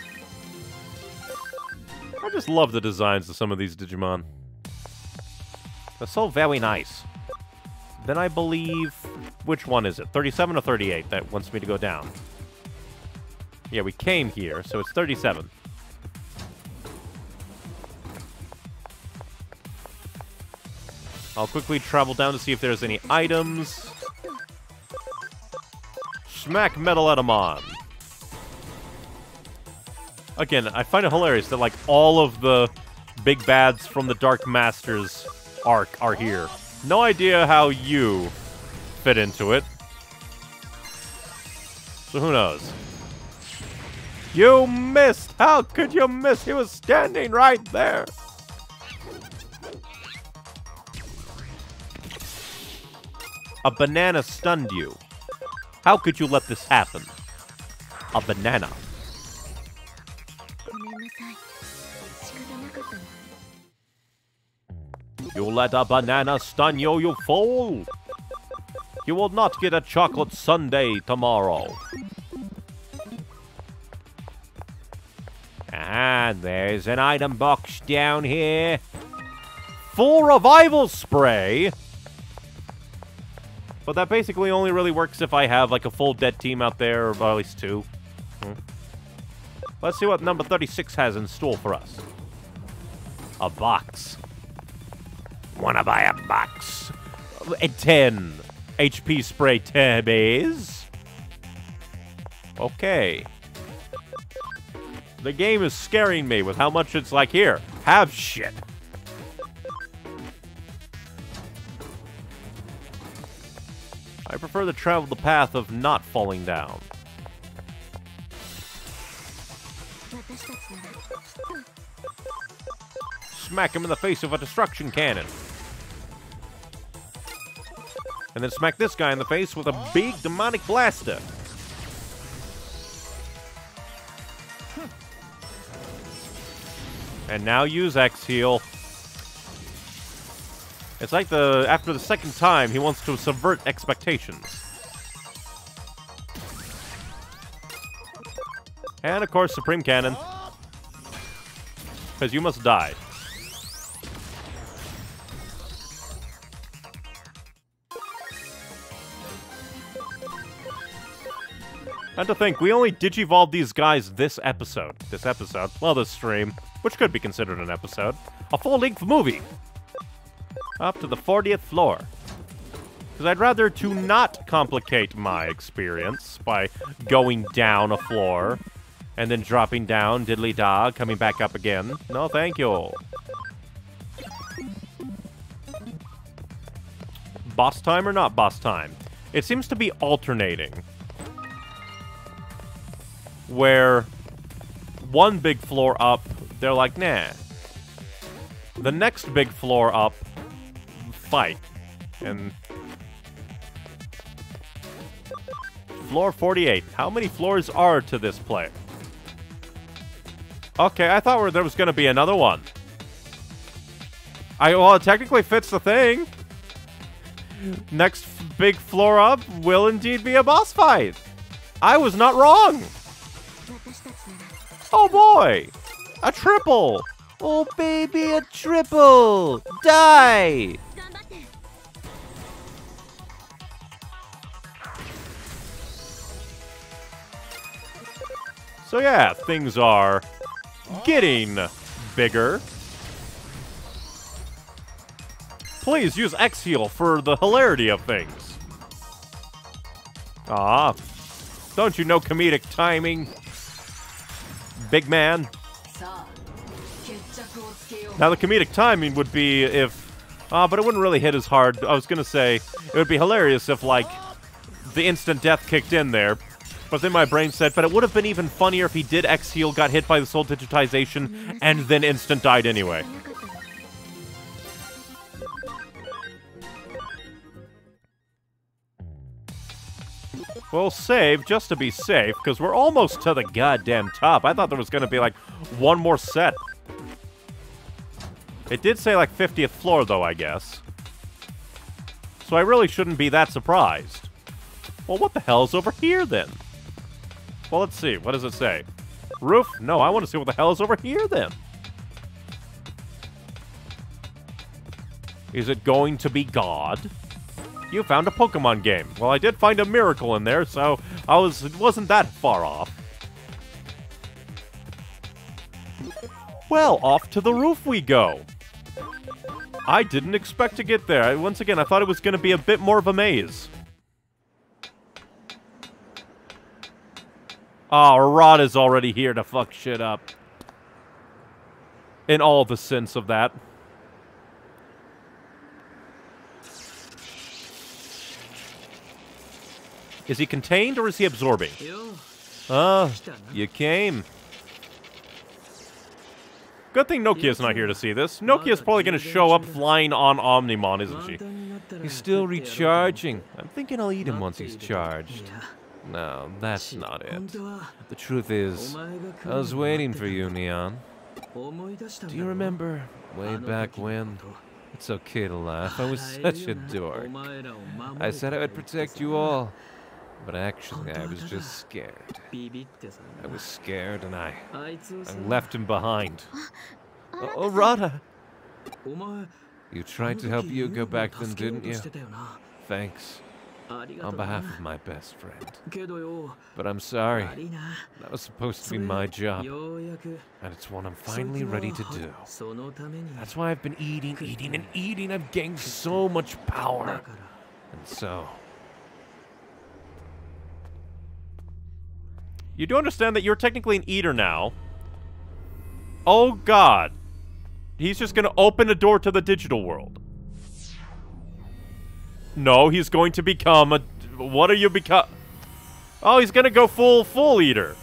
I just love the designs of some of these Digimon. They're so very nice. Then I believe... Which one is it? 37 or 38 that wants me to go down? Yeah, we came here, so it's 37. I'll quickly travel down to see if there's any items. Smack Metal Etamon. Again, I find it hilarious that like all of the big bads from the Dark Masters arc are here. No idea how you fit into it. So who knows? You missed! How could you miss? He was standing right there! A banana stunned you. How could you let this happen? A banana. You let a banana stun you, you fool! You will not get a chocolate sundae tomorrow. And there's an item box down here. Full revival spray? But that basically only really works if I have like a full dead team out there, or at least two. Hmm. Let's see what number 36 has in store for us. A box. Wanna buy a box? A 10 HP spray tabbies. Okay. The game is scaring me with how much it's like, here, have shit. I prefer to travel the path of not falling down. Smack him in the face of a destruction cannon. And then smack this guy in the face with a big demonic blaster. And now use X-Heal. It's like the after the second time he wants to subvert expectations. And of course Supreme Cannon. Because you must die. And to think, we only digivolved these guys this episode. This episode. Well, this stream. Which could be considered an episode. A full-length movie. Up to the 40th floor. Because I'd rather to not complicate my experience by going down a floor and then dropping down, diddly da, coming back up again. No, thank you. Boss time or not boss time? It seems to be alternating. Where one big floor up, they're like, nah. The next big floor up, fight. And floor 48. How many floors are to this play? Okay, I thought there was going to be another one. I Well, it technically fits the thing. Next big floor up will indeed be a boss fight. I was not wrong. Oh boy! A triple! Oh baby, a triple! Die! 頑張って So yeah, things are getting bigger. Please use X heal for the hilarity of things. Ah, don't you know comedic timing, big man? さあ決着をつけよう Now the comedic timing would be if, uh, but it wouldn't really hit as hard. I was going to say, it would be hilarious if, like, the instant death kicked in there. But then my brain said, but it would have been even funnier if he did X-Heal, got hit by the soul digitization, and then instant died anyway. We'll save just to be safe, because we're almost to the goddamn top. I thought there was going to be, like, one more set. It did say like 50th floor though, I guess. So I really shouldn't be that surprised. Well, what the hell's over here then? Well, let's see. What does it say? Roof? No, I want to see what the hell is over here then. Is it going to be God? You found a Pokemon game. Well, I did find a miracle in there, so I was it wasn't that far off. Well, off to the roof we go. I didn't expect to get there. Once again, I thought it was going to be a bit more of a maze. Oh, Rod is already here to fuck shit up. In all the sense of that. Is he contained or is he absorbing? Ah, you came. Good thing Nokia's not here to see this. Nokia's probably going to show up flying on Omnimon, isn't she? He's still recharging. I'm thinking I'll eat him once he's charged. No, that's not it. The truth is, I was waiting for you, Neon. Do you remember way back when? It's okay to laugh. I was such a dork. I said I would protect you all. But actually, I was just scared. I was scared and I, I left him behind. Oh, oh Rada! You tried to help Yuugo back then, didn't you? Thanks. On behalf of my best friend. But I'm sorry. That was supposed to be my job. And it's one I'm finally ready to do. That's why I've been eating, eating, and eating. I've gained so much power. And so... You do understand that you're technically an eater now. Oh god. He's just gonna open a door to the digital world. No, he's going to become a. What are you become? Oh, he's gonna go full, full eater.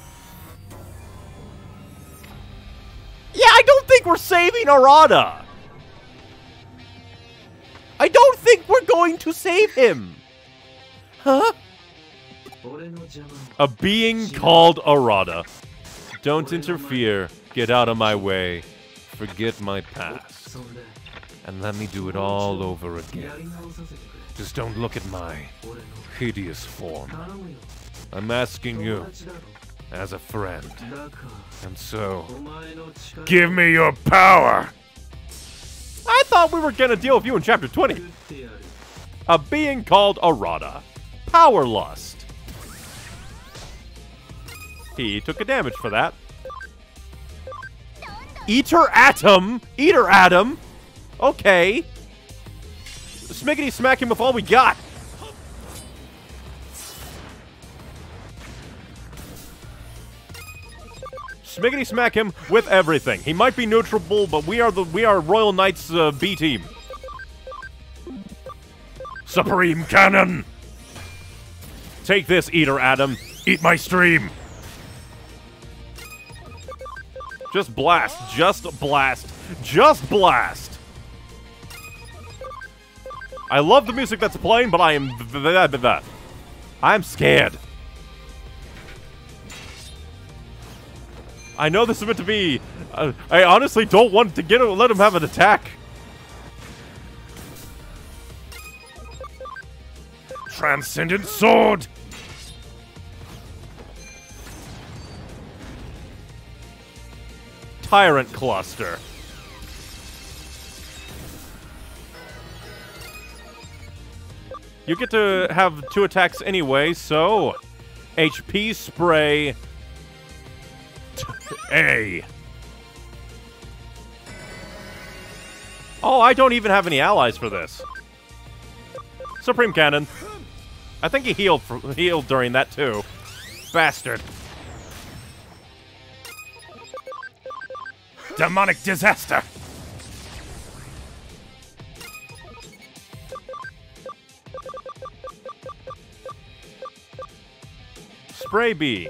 Yeah, I don't think we're saving Arata. I don't think we're going to save him. Huh? A being called Arata. Don't interfere. Get out of my way. Forget my past. And let me do it all over again. Just don't look at my hideous form. I'm asking you as a friend. And so, give me your power! I thought we were gonna deal with you in chapter 20. A being called Arata. Power lust. He took a damage for that. Eater Adam! Eater Adam! Okay. Smiggity smack him with all we got. Smiggity smack him with everything. He might be neutralable, but we are the we are Royal Knights uh, B team. Supreme Cannon! Take this, Eater Adam. Eat my stream! Just blast. Just blast. Just blast. I love the music that's playing, but I am. I'm scared. I know this is meant to be. Uh, I honestly don't want to get let him have an attack. Transcendent Sword! Tyrant cluster. You get to have two attacks anyway, so HP spray. A. Oh, I don't even have any allies for this. Supreme Cannon. I think he healed healed during that too. Bastard. Demonic Disaster! Spray bee.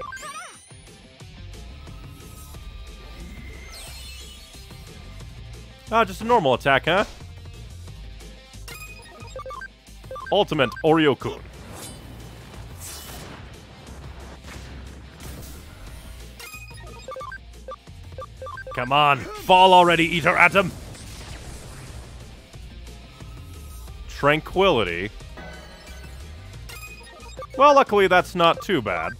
Ah, just a normal attack, huh? Ultimate Ouryuken. Come on, fall already, Eater Adam! Tranquility. Well, luckily that's not too bad.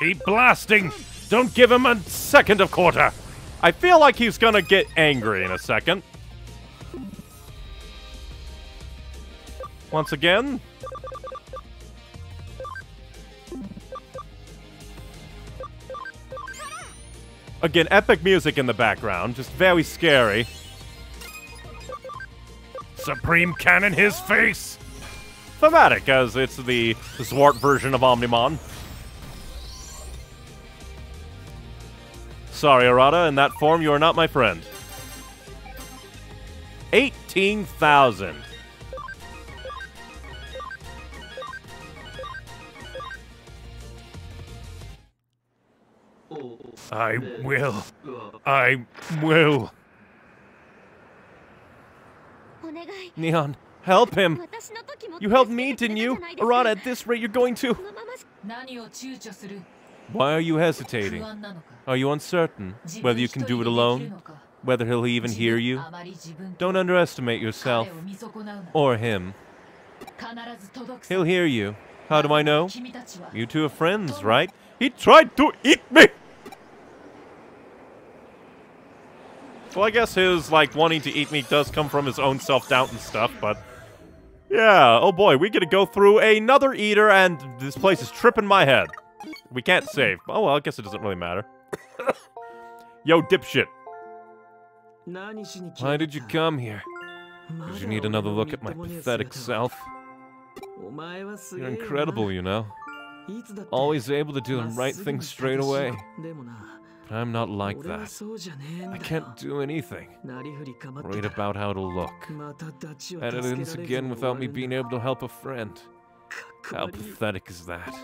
Keep blasting! Don't give him a second of quarter! I feel like he's gonna get angry in a second. Once again. Again, epic music in the background, just very scary. Supreme Cannon his face! Thematic, as it's the Zwart version of Omnimon. Sorry, Arata, in that form you are not my friend. 18,000. I will. I will. Neon, help him! You helped me, didn't you? Arata, at this rate, you're going to... Why are you hesitating? Are you uncertain whether you can do it alone? Whether he'll even hear you? Don't underestimate yourself. Or him. He'll hear you. How do I know? You two are friends, right? He tried to eat me! Well, I guess his, like, wanting to eat meat does come from his own self-doubt and stuff, but... Yeah, oh boy, we gotta go through another eater, and this place is tripping my head. We can't save. Oh, well, I guess it doesn't really matter. Yo, dipshit. Why did you come here? Did you need another look at my pathetic self? You're incredible, you know. Always able to do the right thing straight away. I'm not like that. I can't do anything. Worried about how it'll look. Had it ends again without me being able to help a friend. How pathetic is that?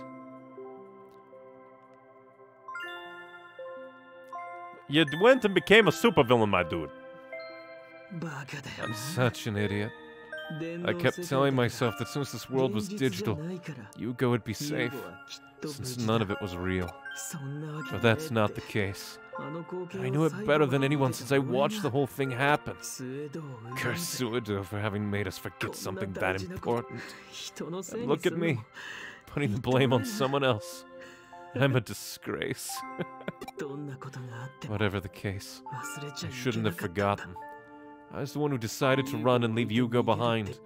You went and became a supervillain, my dude. I'm such an idiot. I kept telling myself that since this world was digital, Yuugo would be safe, since none of it was real. But that's not the case. I knew it better than anyone since I watched the whole thing happen. Curse Suedou for having made us forget something that important. And look at me, putting the blame on someone else. I'm a disgrace. Whatever the case, I shouldn't have forgotten. I was the one who decided to run and leave Yuugo behind.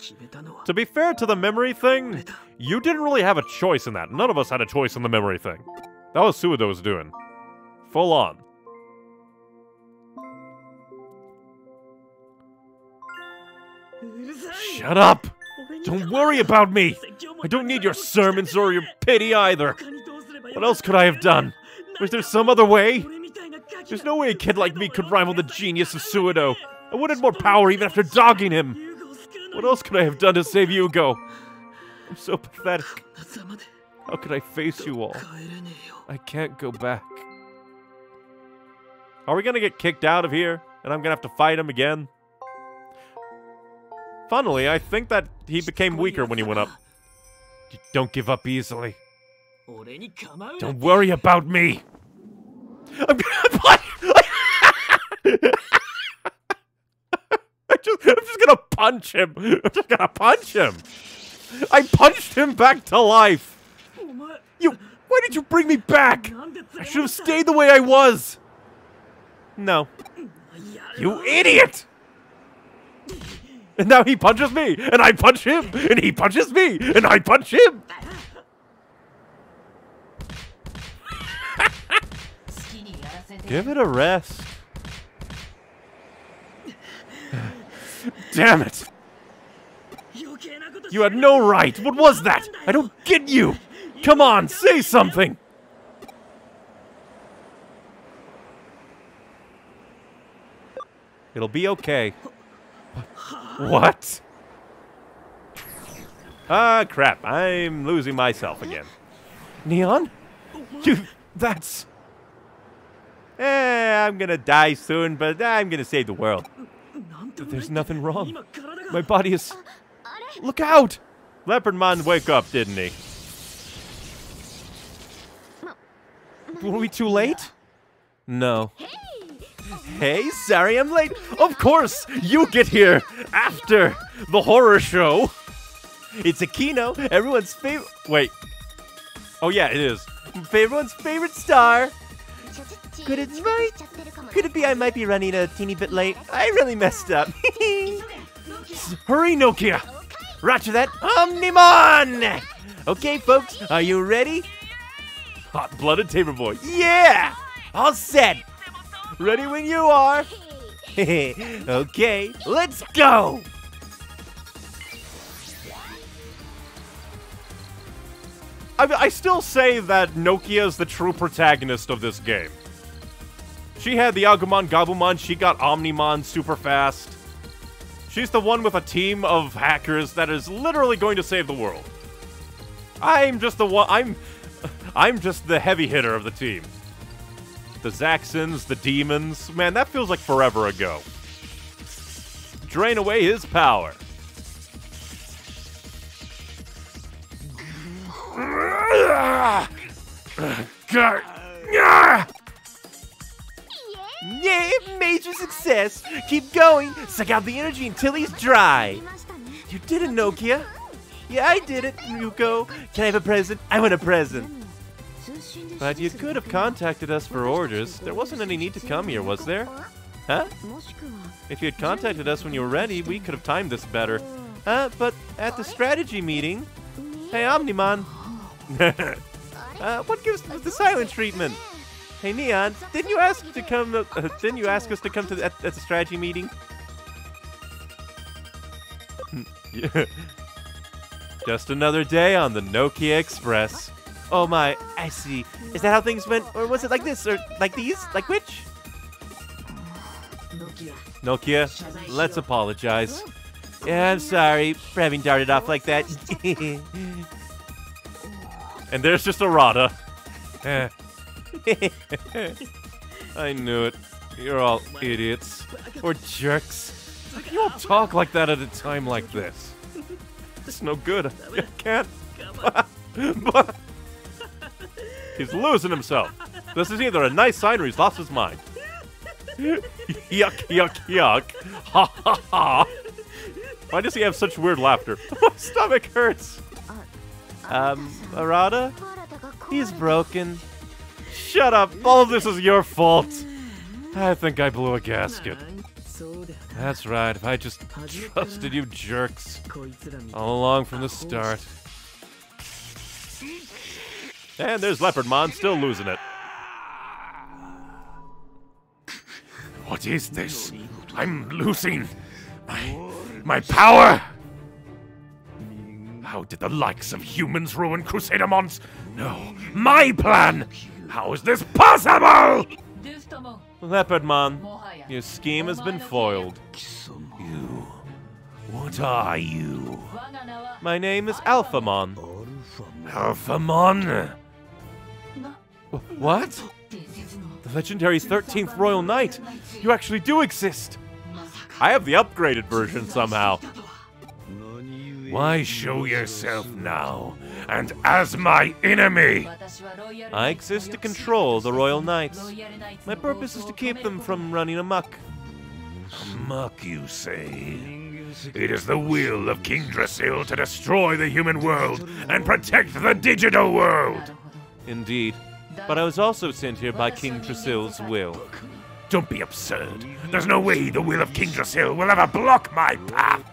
To be fair to the memory thing, you didn't really have a choice in that. None of us had a choice in the memory thing. That was Suedou was doing. Full on. Shut up! Don't worry about me! I don't need your sermons or your pity either! What else could I have done? Was there some other way? There's no way a kid like me could rival the genius of Suedou. I wanted more power even after dogging him. What else could I have done to save Yuugo? I'm so pathetic. How could I face you all? I can't go back. Are we gonna get kicked out of here? And I'm gonna have to fight him again? Funnily, I think that he became weaker when he went up. You don't give up easily. Don't worry about me! I'm gonna just, I'm just gonna punch him. I'm just gonna punch him. I punched him back to life. You, why did you bring me back? I should have stayed the way I was. No. You idiot! And now he punches me, and I punch him, and he punches me, and I punch him. Give it a rest. Damn it! You had no right! What was that? I don't get you! Come on, say something! It'll be okay. What? Ah, crap. I'm losing myself again. Neon? You... that's... Eh, I'm gonna die soon, but I'm gonna save the world. There's nothing wrong. My body is... Look out! Leopardmon wake up, didn't he? Were we too late? No. Hey, sorry I'm late. Of course, you get here after the horror show. It's a kino, everyone's favorite. Wait. Oh, yeah, it is. Everyone's favorite star. Good advice. Could it be I might be running a teeny bit late? I really messed up. Hurry, Nokia! Roger that, Omnimon! Okay, folks, are you ready? Hot-blooded Tamer Boy. Yeah! All set! Ready when you are. okay, let's go! I, I still say that Nokia is the true protagonist of this game. She had the Agumon Gabumon, she got Omnimon super fast. She's the one with a team of hackers that is literally going to save the world. I'm just the one. I'm. I'm just the heavy hitter of the team. The Zaxons, the demons. Man, that feels like forever ago. Drain away his power. God. Yay, major success! Keep going! Suck out the energy until he's dry! You did it, Nokia! Yeah, I did it, Ryuko! Can I have a present? I want a present! But you could have contacted us for orders. There wasn't any need to come here, was there? Huh? If you had contacted us when you were ready, we could have timed this better. Uh, but at the strategy meeting... Hey, OmniMan. uh, what gives the silent treatment? Hey Neon, didn't you ask to come? Uh, didn't you ask us to come to the, at, at the strategy meeting? yeah. Just another day on the Nokia Express. Oh my, I see. Is that how things went, or was it like this, or like these, like which? Nokia, let's apologize. Yeah, I'm sorry for having darted off like that. and there's just Arata. Eh. I knew it. You're all idiots. Or jerks. You all talk like that at a time like this. It's no good. I can't. he's losing himself. This is either a nice sign or he's lost his mind. yuck, yuck, yuck. Ha ha ha. Why does he have such weird laughter? My stomach hurts. Um, Arata? He's broken. Shut up! All of this is your fault! I think I blew a gasket. That's right, if I just trusted you jerks all along from the start. And there's Leopardmon still losing it. What is this? I'm losing my, my power! How did the likes of humans ruin Crusadermons? No, my plan! How is this possible? Leopard man, your scheme has been foiled. You. What are you? My name is Alphamon. Alphamon? What? The legendary 13th Royal Knight! You actually do exist! I have the upgraded version somehow. Why show yourself now, and as my enemy? I exist to control the royal knights. My purpose is to keep them from running amuck. Amuck, you say? It is the will of King Drasil to destroy the human world and protect the digital world! Indeed. But I was also sent here by King Drasil's will. Don't be absurd. There's no way the will of King Drasil will ever block my path!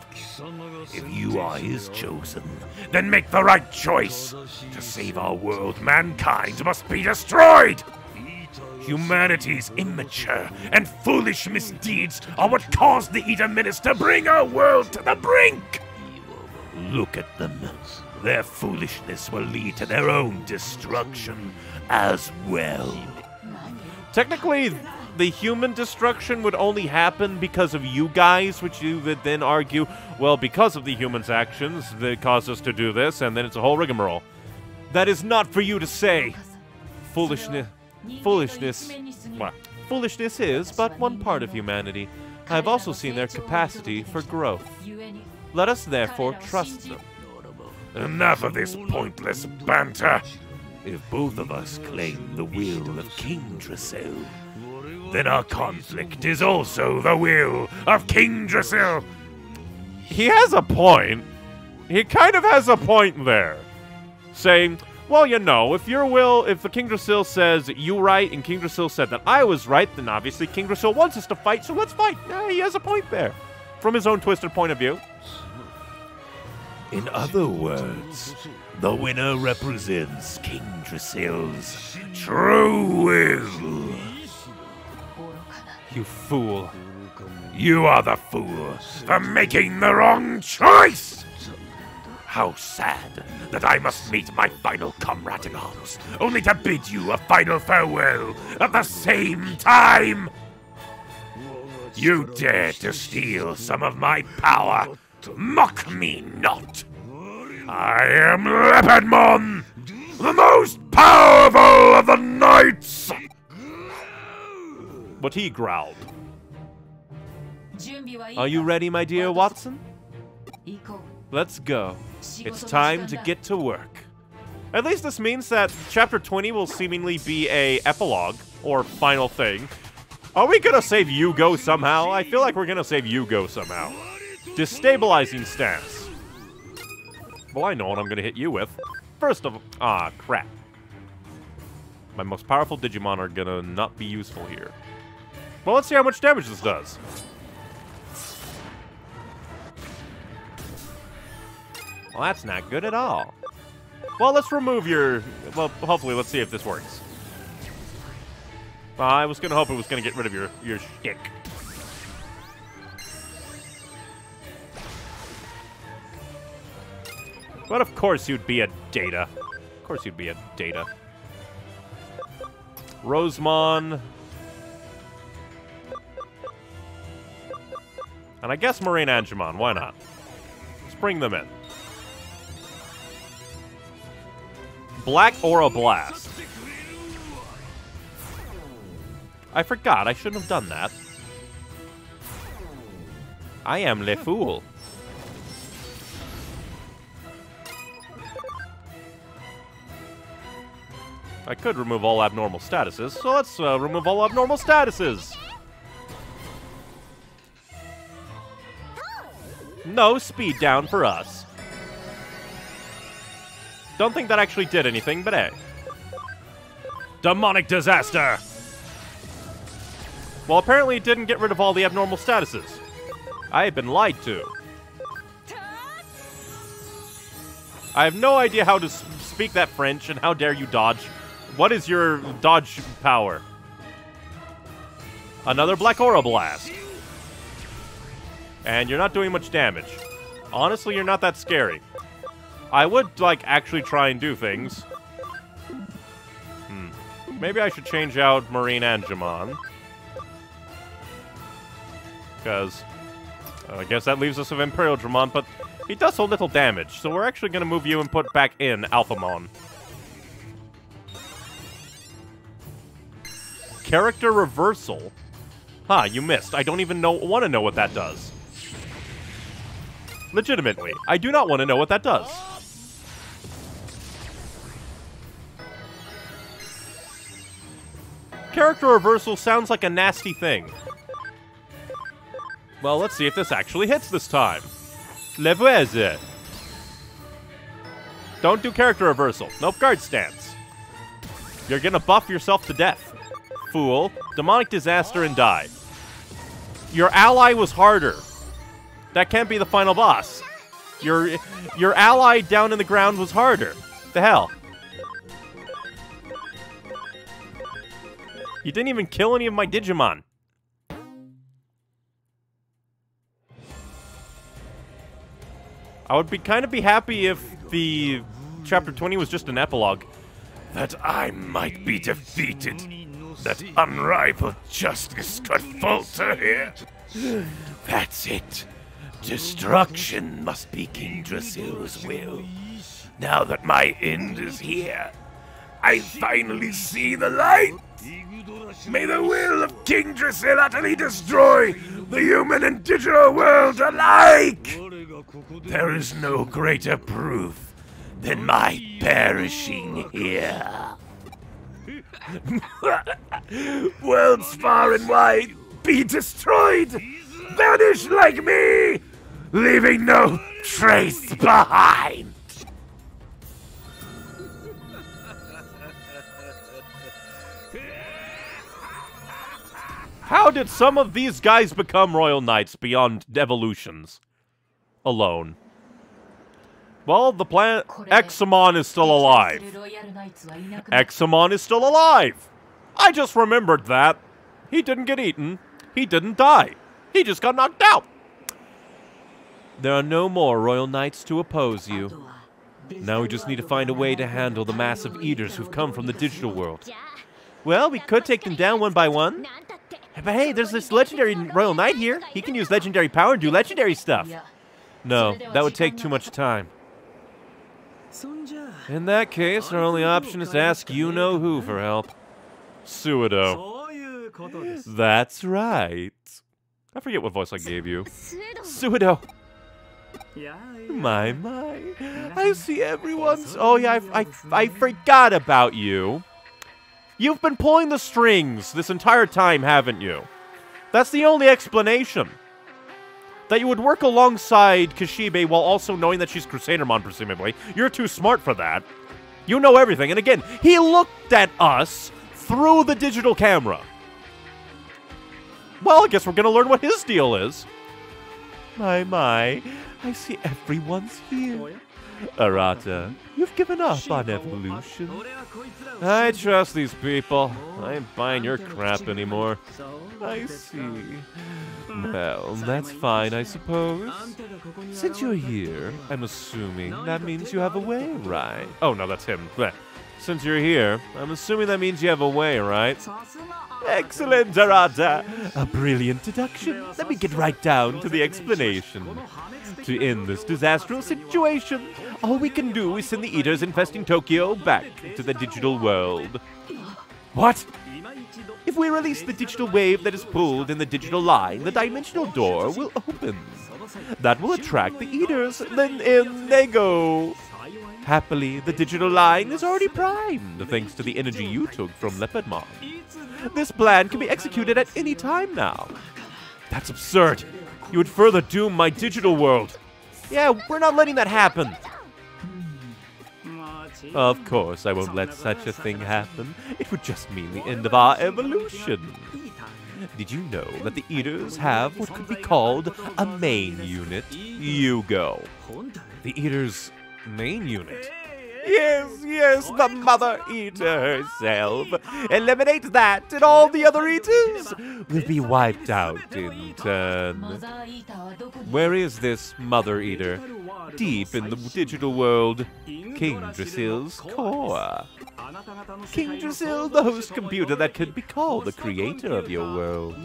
If you are his chosen, then make the right choice. To save our world, mankind must be destroyed. Humanity's immature and foolish misdeeds are what caused the Eater Menace to bring our world to the brink. Look at them. Their foolishness will lead to their own destruction as well. Technically, the human destruction would only happen because of you guys, which you would then argue, well, because of the humans' actions that caused us to do this, and then it's a whole rigmarole. That is not for you to say. Foolishness. Foolishness. Well, foolishness is but one part of humanity. I have also seen their capacity for growth. Let us therefore trust them. Enough of this pointless banter! If both of us claim the will of King Drasil, then our conflict is also the will of King Drasil. he has a point. He kind of has a point there. Saying, well, you know, if your will, if the King Drasil says you right and King Drasil said that I was right, then obviously King Drasil wants us to fight, so let's fight. Yeah, he has a point there. From his own twisted point of view. In other words, the winner represents King Drasil's true will. You fool. You are the fool for making the wrong choice! How sad that I must meet my final comrade in arms, only to bid you a final farewell at the same time! You dare to steal some of my power! Mock me not! I am Leopardmon, the most powerful of the knights! but he growled. Are you ready, my dear Watson? Let's go. It's time to get to work. At least this means that chapter 20 will seemingly be a epilogue, or final thing. Are we gonna save Yuugo somehow? I feel like we're gonna save Yuugo somehow. Destabilizing stance. Well, I know what I'm gonna hit you with. First of all, ah, crap. My most powerful Digimon are gonna not be useful here. Well, let's see how much damage this does. Well, that's not good at all. Well, let's remove your... Well, hopefully, let's see if this works. Uh, I was gonna hope it was gonna get rid of your, your shtick. But of course you'd be a data. Of course you'd be a data. Rosemon. And I guess Marine Angemon, why not? Let's bring them in. Black Aura Blast. I forgot, I shouldn't have done that. I am Le Fool. I could remove all abnormal statuses, so let's uh, remove all abnormal statuses. No speed down for us. Don't think that actually did anything, but hey. Demonic disaster! Well, apparently it didn't get rid of all the abnormal statuses. I have been lied to. I have no idea how to speak that French, and how dare you dodge. What is your dodge power? Another Black Aura Blast. And you're not doing much damage. Honestly, you're not that scary. I would, like, actually try and do things. Hmm. Maybe I should change out Marine and Angemon. Because uh, I guess that leaves us with Imperialdramon, but he does so little damage, so we're actually going to move you and put back in Alphamon. Character reversal? Huh, you missed. I don't even know want to know what that does. Legitimately, I do not want to know what that does. Character reversal sounds like a nasty thing. Well, let's see if this actually hits this time. Levueze. Don't do character reversal. Nope, guard stance. You're gonna buff yourself to death. Fool, demonic disaster, and die. Your ally was harder. That can't be the final boss. Your your ally down in the ground was harder. The hell? You didn't even kill any of my Digimon. I would be kind of be happy if the chapter 20 was just an epilogue. That I might be defeated. That unrivaled justice could falter here. That's it. Destruction must be King Drasil's will. Now that my end is here, I finally see the light. May the will of King Drasil utterly destroy the human and digital world alike. There is no greater proof than my perishing here. Worlds far and wide be destroyed, vanish like me, leaving no trace behind. How did some of these guys become royal knights beyond evolutions? Alone. Well, the plan- Examon is still alive. Examon is still alive! I just remembered that. He didn't get eaten. He didn't die. He just got knocked out. There are no more royal knights to oppose you. Now we just need to find a way to handle the mass of eaters who've come from the digital world. Well, we could take them down one by one. But hey, there's this legendary royal knight here. He can use legendary power and do legendary stuff. No, that would take too much time. In that case, our only option is to ask you-know-who for help. Suedou. That's right. I forget what voice I gave you. Suedou. Yeah. My, my. I see everyone's. Oh, yeah, I, I, I forgot about you. You've been pulling the strings this entire time, haven't you? That's the only explanation. That you would work alongside Kishibe while also knowing that she's Crusadermon, presumably. You're too smart for that. You know everything. And again, he looked at us through the digital camera. Well, I guess we're going to learn what his deal is. My, my. I see everyone's here. Arata, you've given up on evolution. I trust these people. I ain't buying your crap anymore. I see. Well, that's fine, I suppose. Oh, since you're here, I'm assuming that means you have a way, right? Oh, no, that's him. Since you're here, I'm assuming that means you have a way, right? Excellent, Arata! A brilliant deduction. Let me get right down to the explanation. To end this disastrous situation, all we can do is send the eaters infesting Tokyo back to the digital world. What? If we release the digital wave that is pulled in the digital line, the dimensional door will open. That will attract the eaters, then in they go. Happily, the digital line is already primed, thanks to the energy you took from Leopardmon. This plan can be executed at any time now. That's absurd. You would further doom my digital world. Yeah, we're not letting that happen. Of course, I won't let such a thing happen. It would just mean the end of our evolution. Did you know that the Eaters have what could be called a main unit? You go. The Eaters' main unit? Yes, yes, the mother eater herself. Eliminate that, and all the other eaters will be wiped out in turn. Where is this mother eater? Deep in the digital world, King Drasil's core. King Drasil, the host computer that could be called the creator of your world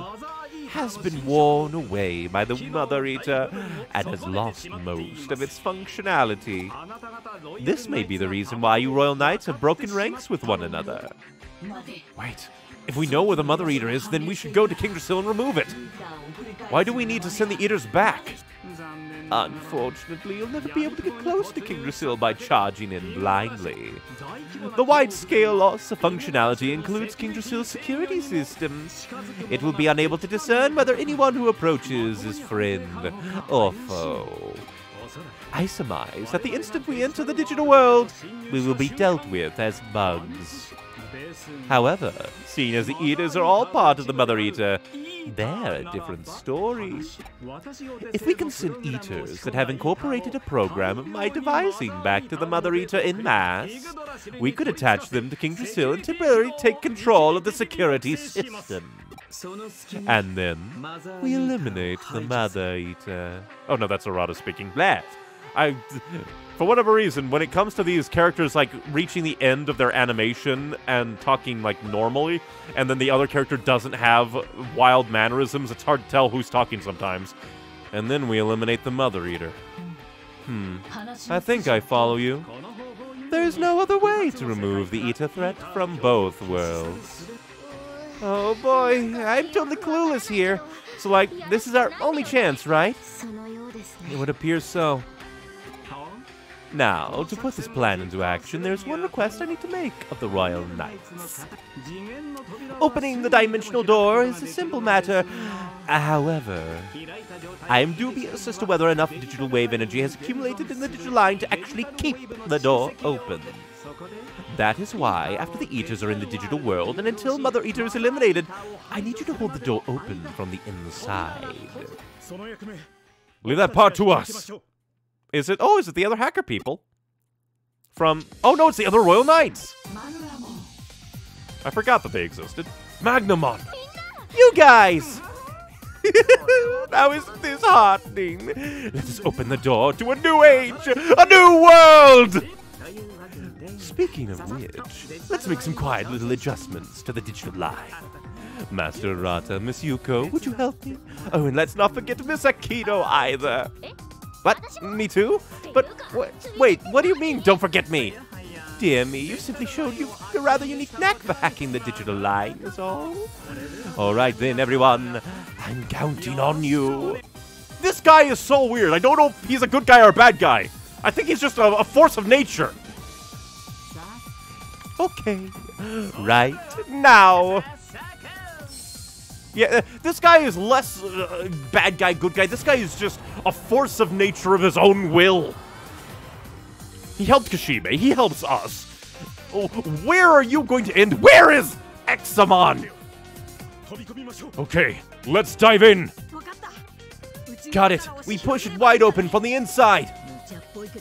has been worn away by the Mother Eater and has lost most of its functionality. This may be the reason why you Royal Knights have broken ranks with one another. Wait, if we know where the Mother Eater is, then we should go to King Drasil and remove it. Why do we need to send the Eaters back? Unfortunately, you'll never be able to get close to King Drasil by charging in blindly. The wide-scale loss of functionality includes King Drasil's security system. It will be unable to discern whether anyone who approaches is friend or foe. I surmise that the instant we enter the digital world, we will be dealt with as bugs. However, seeing as the Eaters are all part of the Mother Eater, they're a different story. If we can send Eaters that have incorporated a program of my devising back to the Mother Eater in mass, we could attach them to King Drasil and temporarily take control of the security system. And then we eliminate the Mother Eater. Oh no, that's Arata speaking. Blah. I, for whatever reason, when it comes to these characters like reaching the end of their animation and talking like normally, and then the other character doesn't have wild mannerisms, it's hard to tell who's talking sometimes. And then we eliminate the Mother Eater. Hmm. I think I follow you. There's no other way to remove the eater threat from both worlds. Oh boy, I'm totally clueless here. So like, this is our only chance, right? It would appear so. Now, to put this plan into action, there's one request I need to make of the Royal Knights. Opening the dimensional door is a simple matter. However, I am dubious as to whether enough digital wave energy has accumulated in the digital line to actually keep the door open. That is why, after the Eaters are in the digital world and until Mother Eater is eliminated, I need you to hold the door open from the inside. Leave that part to us. Is it? Oh, is it the other hacker people? From. Oh no, it's the other Royal Knights! I forgot that they existed. Magnamon! You guys! How is this heartening? Let us open the door to a new age, a new world! Speaking of which, let's make some quiet little adjustments to the digital line. Master Rata, Miss Yuko, would you help me? Oh, and let's not forget Miss Akito either. What? Me too? But wait, what do you mean, don't forget me? Dear me, you simply showed you a rather unique knack for hacking the digital line, is all. All right then, everyone. I'm counting on you. This guy is so weird. I don't know if he's a good guy or a bad guy. I think he's just a, a force of nature. Okay. Right now. Yeah, this guy is less uh, bad guy, good guy. This guy is just a force of nature of his own will. He helped Kishibe. He helps us. Oh, where are you going to end? Where is Examon? Okay, let's dive in. Got it. We push it wide open from the inside.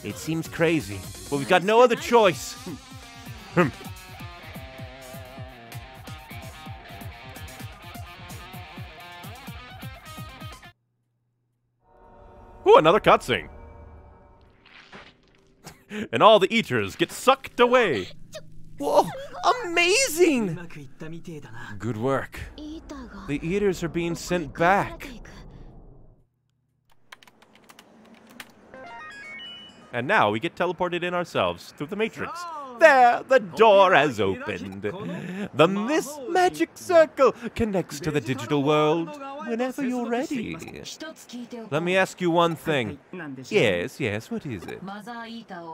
It seems crazy, but we've got no other choice. Hmm. Ooh, another cutscene. and all the eaters get sucked away. Whoa, amazing! Good work. The eaters are being sent back. And now we get teleported in ourselves through the Matrix. There, the door has opened. The Miss Magic Circle connects to the digital world whenever you're ready. Let me ask you one thing. Yes, yes, what is it?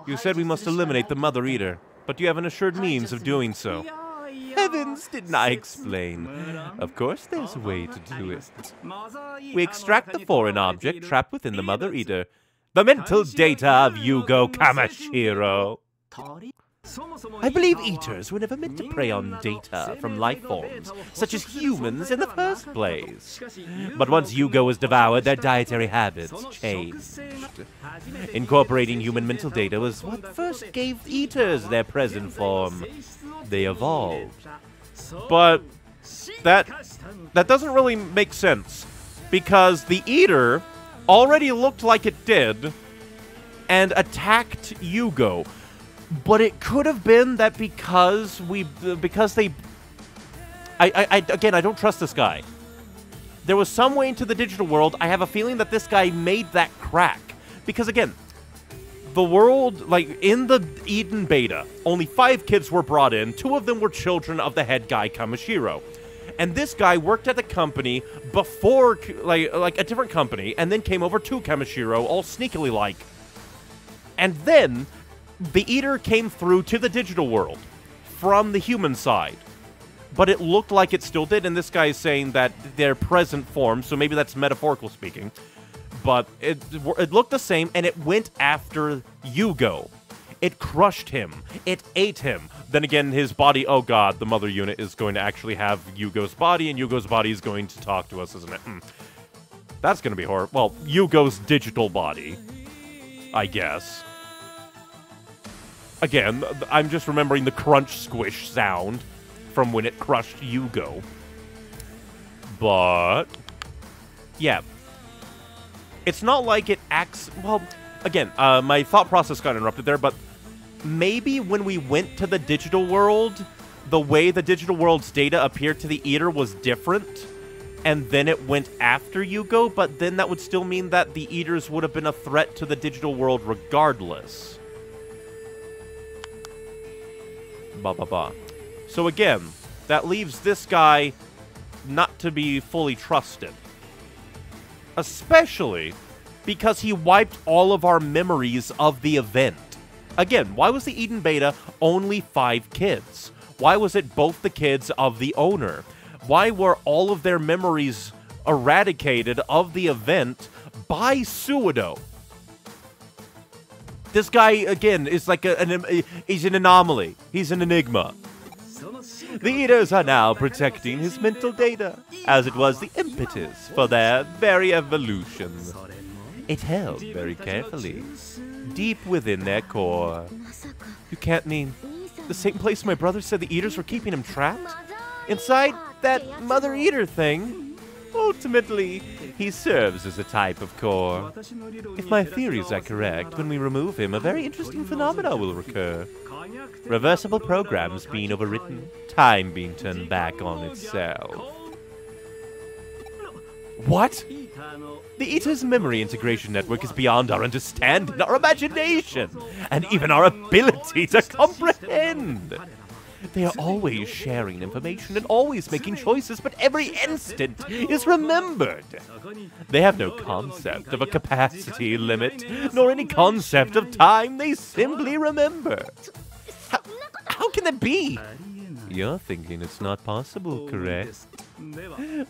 You said we must eliminate the Mother Eater, but you have an assured means of doing so. Heavens, didn't I explain? Of course there's a way to do it. We extract the foreign object trapped within the Mother Eater, the mental data of Yuugo Kamishiro. I believe eaters were never meant to prey on data from life forms, such as humans in the first place. But once Yuugo was devoured, their dietary habits changed. Incorporating human mental data was what first gave eaters their present form. They evolved. But that that doesn't really make sense because the eater already looked like it did and attacked Yuugo. But it could have been that because we because they I, I, I again I don't trust this guy. There was some way into the digital world. I have a feeling that this guy made that crack because again, the world, like in the Eden beta, only five kids were brought in. Two of them were children of the head guy, Kamishiro. And this guy worked at the company before, like, like a different company, and then came over to Kamishiro, all sneakily like. And then the Eater came through to the digital world from the human side. But it looked like it still did, and this guy is saying that their present form, so maybe that's metaphorical speaking, but it, it looked the same, and it went after Yuugo. It crushed him. It ate him. Then again, his body, oh god, the mother unit is going to actually have Yuugo's body, and Yuugo's body is going to talk to us, isn't it? Hmm. That's going to be horrible. Well, Yuugo's digital body, I guess. Again, I'm just remembering the crunch squish sound from when it crushed Yuugo. But, yeah, it's not like it acts well again uh, my thought process got interrupted there but maybe when we went to the digital world the way the digital world's data appeared to the eater was different and then it went after Yuugo, but then that would still mean that the eaters would have been a threat to the digital world regardless. Ba ba ba. So again, that leaves this guy not to be fully trusted especially because he wiped all of our memories of the event. Again, why was the Eden Beta only five kids? Why was it both the kids of the owner? Why were all of their memories eradicated of the event by Suedou? This guy, again, is like a, an, he's an anomaly. He's an enigma. The Eaters are now protecting his mental data, as it was the impetus for their very evolution. It held very carefully, deep within their core. You can't mean the same place my brother said the Eaters were keeping him trapped? Inside that Mother Eater thing? Ultimately, he serves as a type of core. If my theories are correct, when we remove him, a very interesting phenomena will occur. Reversible programs being overwritten, time being turned back on itself. What? The Eater's memory integration network is beyond our understanding, our imagination, and even our ability to comprehend. They are always sharing information and always making choices, but every instant is remembered. They have no concept of a capacity limit, nor any concept of time. They simply remember. How, How can that be? You're thinking it's not possible, correct?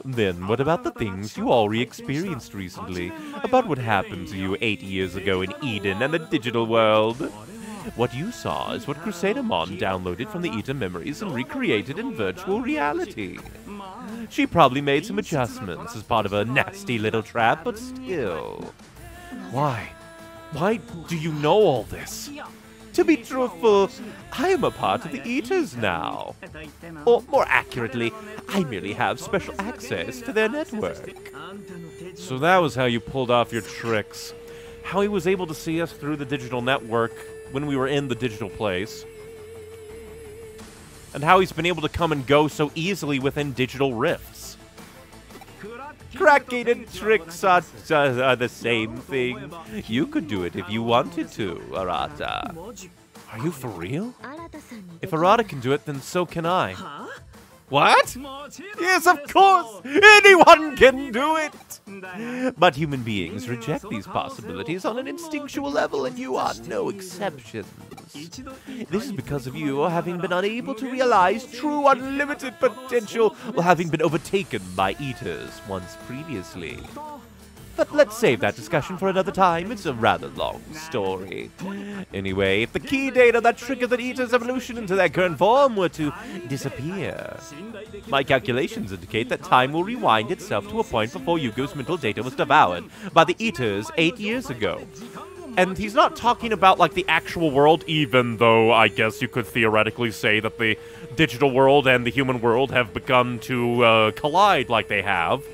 Then what about the things you already experienced recently? About what happened to you eight years ago in Eden and the digital world? What you saw is what Crusader Crusadermon downloaded from the Eden memories and recreated in virtual reality. She probably made some adjustments as part of a nasty little trap, but still. Why? Why do you know all this? To be truthful, I am a part of the Eaters now. Or more accurately, I merely have special access to their network. So that was how you pulled off your tricks. How he was able to see us through the digital network when we were in the digital place, and how he's been able to come and go so easily within digital rifts. Cracking and tricks are, are, the same thing. You could do it if you wanted to, Arata. Are you for real? If Arata can do it, then so can I. What? Yes, of course! Anyone can do it! But human beings reject these possibilities on an instinctual level, and you are no exception. This is because of you having been unable to realize true unlimited potential while having been overtaken by eaters once previously. But let's save that discussion for another time. It's a rather long story. Anyway, if the key data that triggered the Eater's evolution into their current form were to disappear, my calculations indicate that time will rewind itself to a point before Yuugo's mental data was devoured by the Eaters eight years ago. And he's not talking about like the actual world, even though I guess you could theoretically say that the digital world and the human world have begun to uh, collide like they have.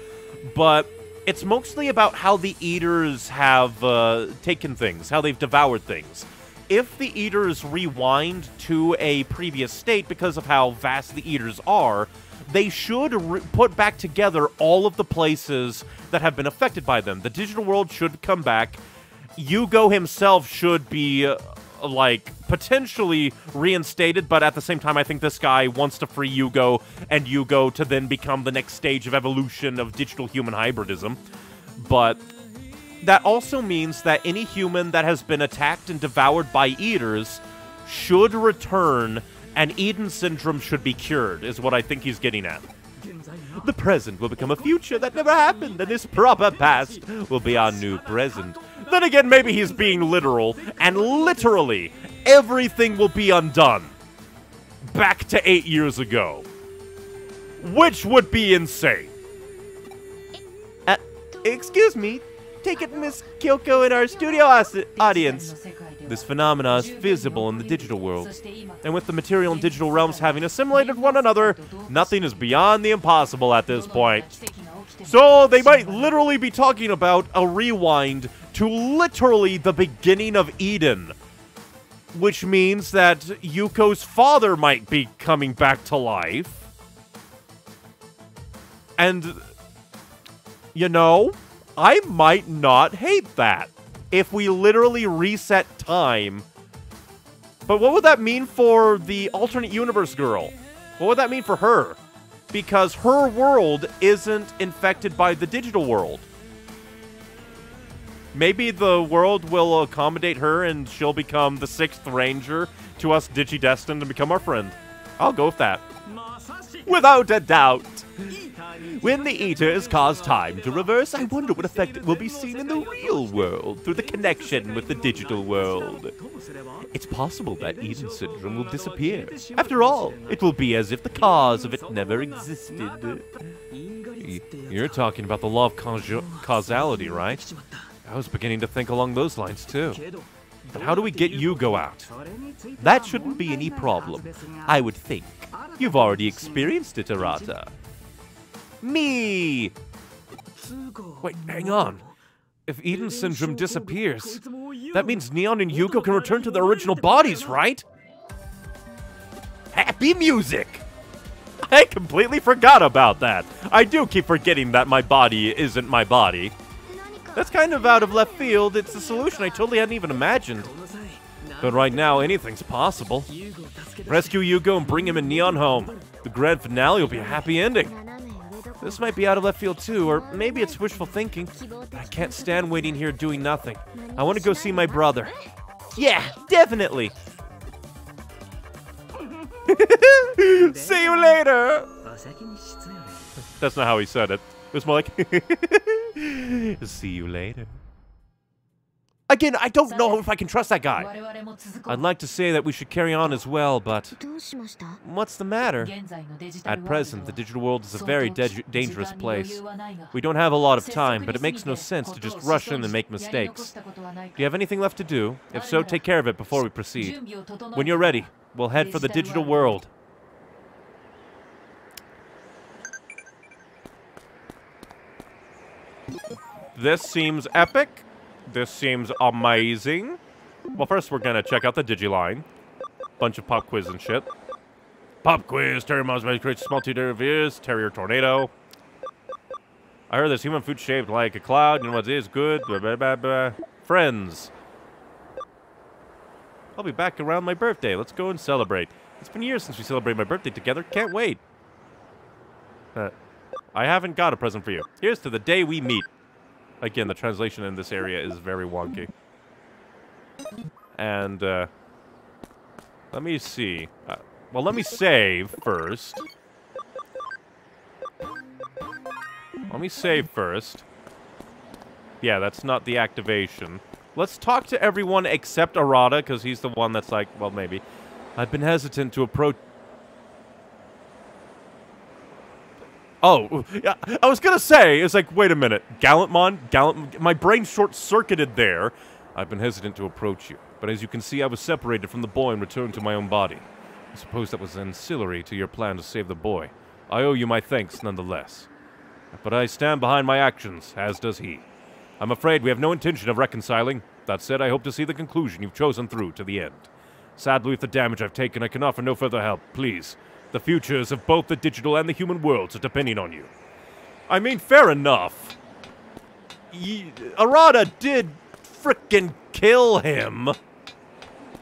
But it's mostly about how the eaters have uh, taken things, how they've devoured things. If the eaters rewind to a previous state because of how vast the eaters are, they should put back together all of the places that have been affected by them. The digital world should come back. Yuugo himself should be uh, like potentially reinstated, but at the same time, I think this guy wants to free Yuugo and Yuugo to then become the next stage of evolution of digital human hybridism. But that also means that any human that has been attacked and devoured by eaters should return, and Eden syndrome should be cured, is what I think he's getting at. The present will become a future that never happened, and this proper past will be our new present. Then again, maybe he's being literal, and literally everything will be undone. Back to eight years ago. Which would be insane. Uh, excuse me. Take it, Miss Kyoko, in our studio audience. This phenomena is visible in the digital world. And with the material and digital realms having assimilated one another, nothing is beyond the impossible at this point. So they might literally be talking about a rewind to literally the beginning of Eden. Which means that Yuko's father might be coming back to life. And, you know, I might not hate that if we literally reset time. But what would that mean for the alternate universe girl? What would that mean for her? Because her world isn't infected by the digital world. Maybe the world will accommodate her and she'll become the sixth ranger to us Digidestined and become our friend. I'll go with that. Without a doubt. When the Eaters cause time to reverse, I wonder what effect it will be seen in the real world through the connection with the digital world. It's possible that Eden Syndrome will disappear. After all, it will be as if the cause of it never existed. You're talking about the law of causality, right? I was beginning to think along those lines too. But how do we get Yuugo out? That shouldn't be any problem, I would think. You've already experienced it, Arata. Me! Wait, hang on. If Eden Syndrome disappears, that means Neon and Yuugo can return to their original bodies, right? Happy music! I completely forgot about that. I do keep forgetting that my body isn't my body. That's kind of out of left field. It's a solution I totally hadn't even imagined. But right now, anything's possible. Rescue Yuugo and bring him and Neon home. The grand finale will be a happy ending. This might be out of left field too, or maybe it's wishful thinking. I can't stand waiting here doing nothing. I want to go see my brother. Yeah, definitely! see you later! That's not how he said it. It was more like, see you later. Again, I don't know if I can trust that guy. I'd like to say that we should carry on as well, but what's the matter? At present, the digital world is a very dangerous place. We don't have a lot of time, but it makes no sense to just rush in and make mistakes. Do you have anything left to do? If so, take care of it before we proceed. When you're ready, we'll head for the digital world. This seems epic. This seems amazing. Well, first we're gonna check out the Digiline. Bunch of pop quiz and shit. Pop quiz, Terry Moss creates small two reviews, Terrier Tornado. I heard this human food shaped like a cloud. and what? Good. Blah, blah, blah, blah. Friends. I'll be back around my birthday. Let's go and celebrate. It's been years since we celebrated my birthday together. Can't wait. Uh, I haven't got a present for you. Here's to the day we meet. Again, the translation in this area is very wonky. And, uh, let me see. Uh, well, let me save first. Let me save first. Yeah, that's not the activation. Let's talk to everyone except Arata, because he's the one that's like, well, maybe. I've been hesitant to approach. Oh, yeah, I was gonna say, it's like, wait a minute, Gallantmon, Gallant, my brain short-circuited there. I've been hesitant to approach you, but as you can see, I was separated from the boy and returned to my own body. I suppose that was ancillary to your plan to save the boy. I owe you my thanks, nonetheless. But I stand behind my actions, as does he. I'm afraid we have no intention of reconciling. That said, I hope to see the conclusion you've chosen through to the end. Sadly, with the damage I've taken, I can offer no further help. Please. The futures of both the digital and the human worlds are depending on you. I mean, fair enough. Ye- Arata did frickin' kill him.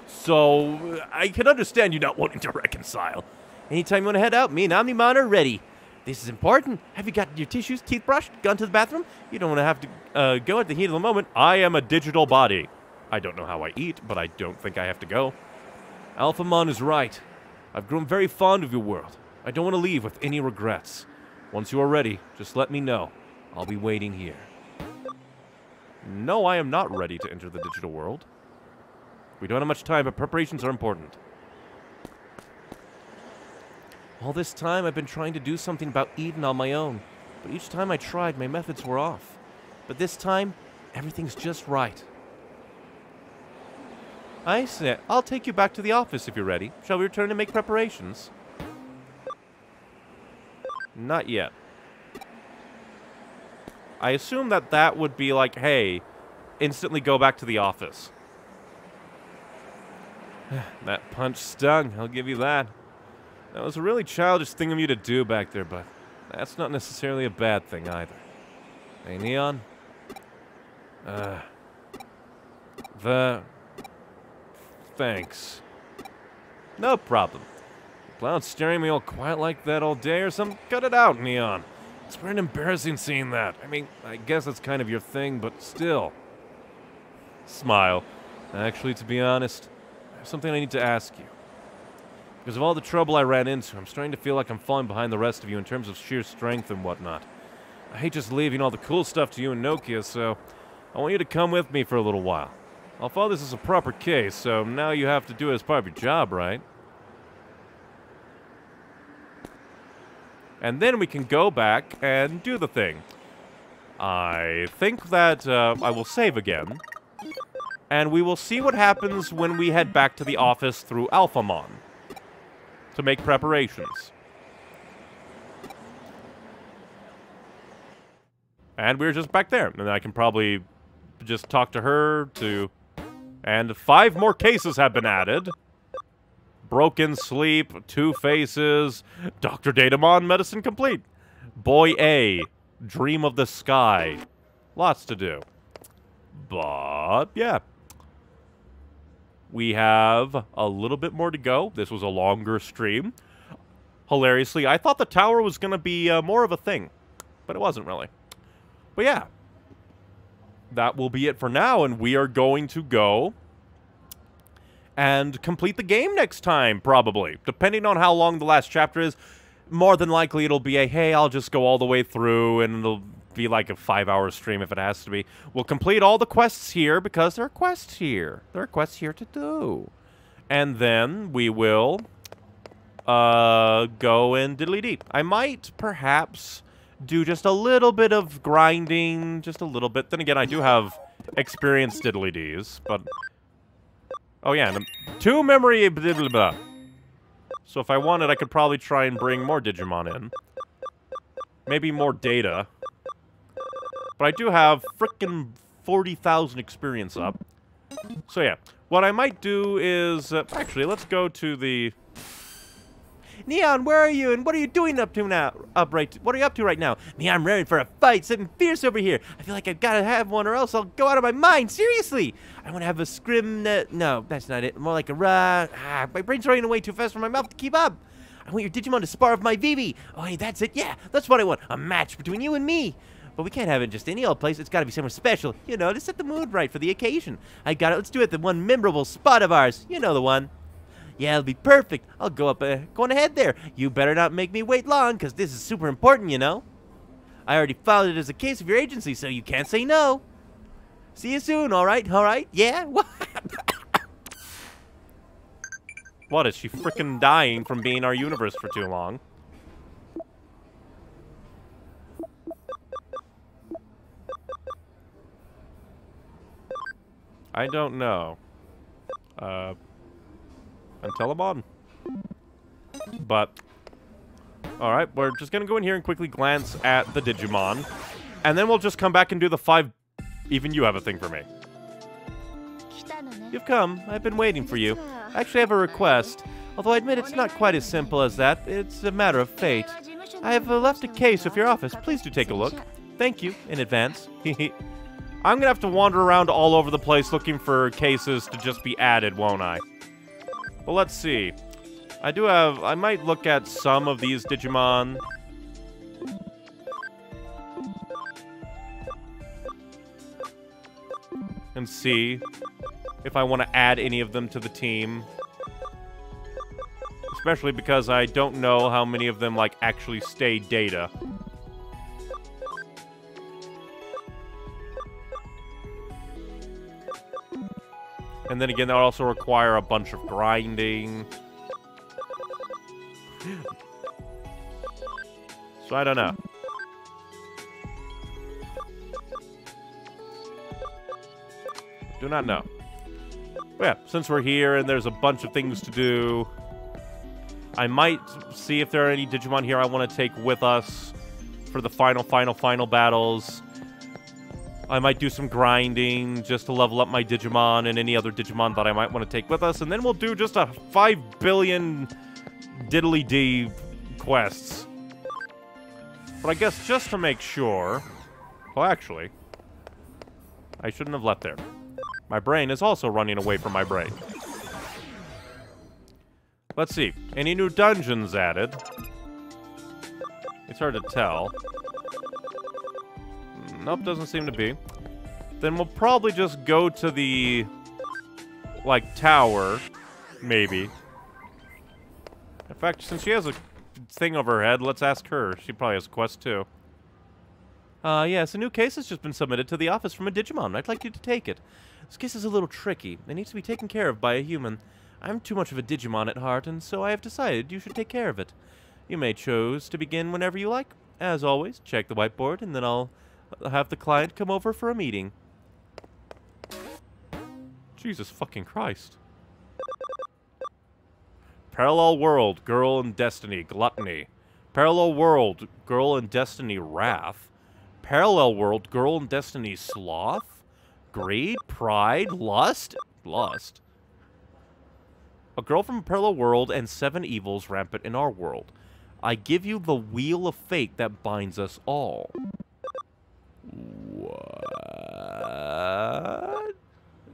So, I can understand you not wanting to reconcile. Anytime you want to head out, me and Omnimon are ready. This is important. Have you got your tissues, teeth brushed, gone to the bathroom? You don't want to have to uh, go at the heat of the moment. I am a digital body. I don't know how I eat, but I don't think I have to go. Alphamon is right. I've grown very fond of your world. I don't want to leave with any regrets. Once you are ready, just let me know. I'll be waiting here. No, I am not ready to enter the digital world. We don't have much time, but preparations are important. All this time, I've been trying to do something about Eden on my own, but each time I tried, my methods were off. But this time, everything's just right. I see. I'll take you back to the office if you're ready. Shall we return and make preparations? Not yet. I assume that that would be like, hey, instantly go back to the office. that punch stung, I'll give you that. That was a really childish thing of you to do back there, but that's not necessarily a bad thing either. Hey, Neon? Uh. The. Thanks. No problem. On staring me all quiet like that all day or something? Cut it out, Neon. It's very embarrassing seeing that. I mean, I guess that's kind of your thing, but still. Smile. Actually, to be honest, I have something I need to ask you. Because of all the trouble I ran into, I'm starting to feel like I'm falling behind the rest of you in terms of sheer strength and whatnot. I hate just leaving all the cool stuff to you and Nokia, so I want you to come with me for a little while. I'll follow this as a proper case, so now you have to do it as part of your job, right? And then we can go back and do the thing. I think that uh, I will save again. And we will see what happens when we head back to the office through Alphamon to make preparations. And we're just back there. And I can probably just talk to her to... And five more cases have been added. Broken Sleep, Two Faces, Dr. Datamon, Medicine Complete. Boy A, Dream of the Sky. Lots to do. But, yeah. We have a little bit more to go. This was a longer stream. Hilariously, I thought the tower was going to be uh, more of a thing, but it wasn't really. But yeah, that will be it for now, and we are going to go and complete the game next time, probably. Depending on how long the last chapter is, more than likely it'll be a, hey, I'll just go all the way through, and it'll be like a five-hour stream if it has to be. We'll complete all the quests here, because there are quests here. There are quests here to do. And then we will uh, go and diddly deep. I might perhaps do just a little bit of grinding, just a little bit. Then again, I do have experienced diddly dees, but oh yeah, two memory blah, blah, blah. So if I wanted, I could probably try and bring more Digimon in, maybe more data. But I do have frickin' 40,000 experience up. So yeah, what I might do is... Uh, actually, let's go to the... Neon, where are you? And what are you doing up to now? Up right? What are you up to right now? Me, I'm ready for a fight. Something fierce over here. I feel like I've got to have one, or else I'll go out of my mind. Seriously, I want to have a scrim. No, that's not it. More like a rah. Ah, my brain's running away too fast for my mouth to keep up. I want your Digimon to spar with my Vivi. Oh, hey, that's it. Yeah, that's what I want. A match between you and me. But we can't have it in just any old place. It's got to be somewhere special, you know, to set the mood right for the occasion. I got it. Let's do it. The one memorable spot of ours. You know the one. Yeah, it'll be perfect. I'll go up, uh, going ahead there. You better not make me wait long, because this is super important, you know. I already filed it as a case of your agency, so you can't say no. See you soon, all right? All right? Yeah? What? what, is she freaking dying from being our universe for too long? I don't know. Uh, until I'm on. But, alright, we're just gonna go in here and quickly glance at the Digimon. And then we'll just come back and do the five... Even you have a thing for me. You've come. I've been waiting for you. I actually have a request. Although I admit it's not quite as simple as that. It's a matter of fate. I have left a case with your office. Please do take a look. Thank you in advance. I'm gonna have to wander around all over the place looking for cases to just be added, won't I? Well, let's see. I do have... I might look at some of these Digimon. And see if I want to add any of them to the team. Especially because I don't know how many of them, like, actually stay data. And then again, that would also require a bunch of grinding. So I don't know. Do not know. But yeah, since we're here and there's a bunch of things to do, I might see if there are any Digimon here I want to take with us for the final, final, final battles. I might do some grinding just to level up my Digimon and any other Digimon that I might want to take with us. And then we'll do just a 5 billion diddly-dee quests. But I guess just to make sure... Well, actually... I shouldn't have left there. My brain is also running away from my brain. Let's see. Any new dungeons added? It's hard to tell. Nope, doesn't seem to be. Then we'll probably just go to the, like, tower, maybe. In fact, since she has a thing over her head, let's ask her. She probably has a quest, too. Uh, yes, a new case has just been submitted to the office from a Digimon. I'd like you to take it. This case is a little tricky. It needs to be taken care of by a human. I'm too much of a Digimon at heart, and so I have decided you should take care of it. You may choose to begin whenever you like. As always, check the whiteboard, and then I'll have the client come over for a meeting. Jesus fucking Christ. Parallel World, Girl and Destiny, Gluttony. Parallel World, Girl and Destiny, Wrath. Parallel World, Girl and Destiny, Sloth. Greed, Pride, Lust? Lust. A girl from a parallel world and seven evils rampant in our world. I give you the wheel of fate that binds us all. What?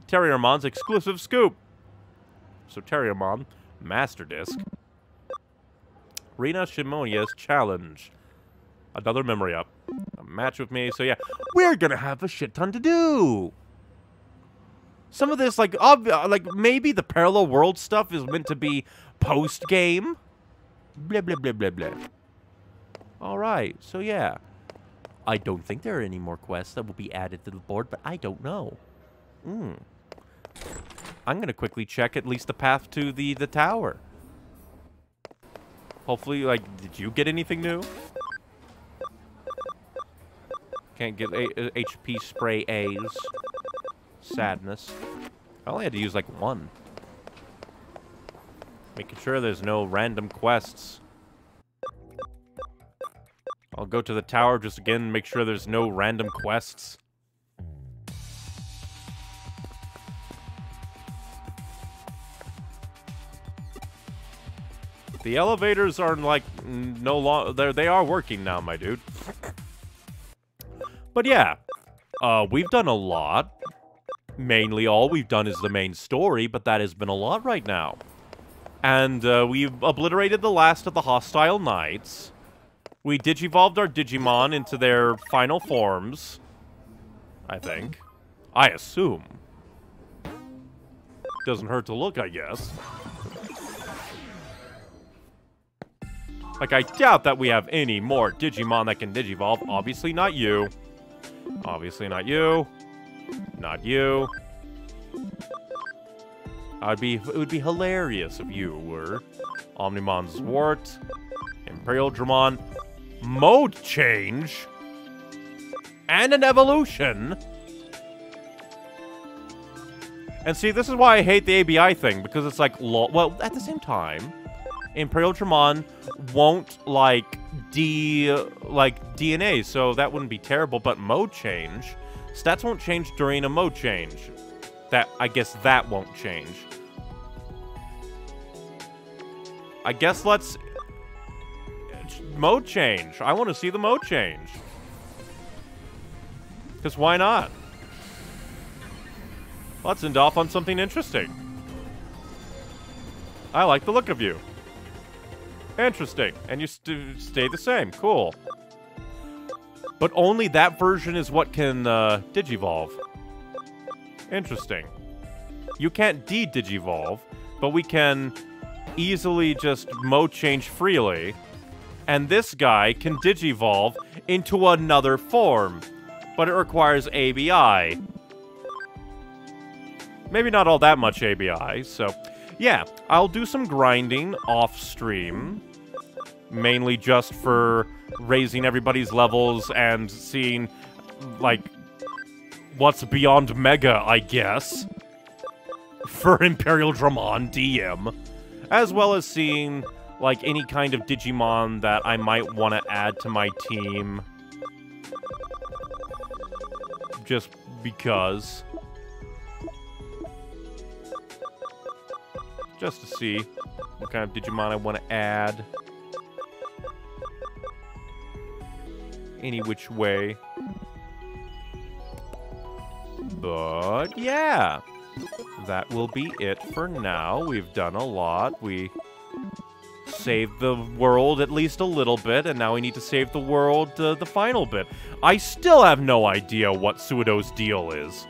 Terriermon's exclusive scoop. So Terriermon, Master Disc. Rina Shinomiya's challenge. Another memory up. A match with me. So yeah, we're gonna have a shit ton to do. Some of this, like, like maybe the parallel world stuff is meant to be post game. Blah blah blah blah blah. All right, so yeah, I don't think there are any more quests that will be added to the board, but I don't know. Hmm. I'm gonna quickly check at least the path to the the tower. Hopefully, like, did you get anything new? Can't get a uh, HP spray A's. Sadness. I only had to use like one. Making sure there's no random quests. I'll go to the tower just again, make sure there's no random quests. The elevators are like no longer they they are working now, my dude. But yeah, uh, we've done a lot. Mainly, all we've done is the main story, but that has been a lot right now. And uh, we've obliterated the last of the hostile knights. We digivolved our Digimon into their final forms. I think. I assume. Doesn't hurt to look, I guess. Like, I doubt that we have any more Digimon that can Digivolve. Obviously not you. Obviously not you. Not you. I'd be it would be hilarious if you were Omnimon Zwart, Imperialdramon, mode change, and an evolution. And see, this is why I hate the ABI thing, because it's like, well, at the same time, Imperialdramon won't, like, D, like, DNA, so that wouldn't be terrible, but mode change, stats won't change during a mode change. That, I guess that won't change. I guess let's... Mode change. I want to see the mode change. Because why not? Let's end off on something interesting. I like the look of you. Interesting. And you st stay the same. Cool. But only that version is what can uh, digivolve. Interesting. You can't de-digivolve, but we can easily just mode change freely. And this guy can digivolve into another form, but it requires ABI. Maybe not all that much ABI, so... Yeah, I'll do some grinding off-stream. Mainly just for raising everybody's levels and seeing, like, what's beyond Mega, I guess. For Imperialdramon DM. As well as seeing, like, any kind of Digimon that I might want to add to my team. Just because. Just to see what kind of Digimon I want to add. Any which way. But, yeah. That will be it for now. We've done a lot. We saved the world at least a little bit, and now we need to save the world uh, the final bit. I still have no idea what Suedou's deal is.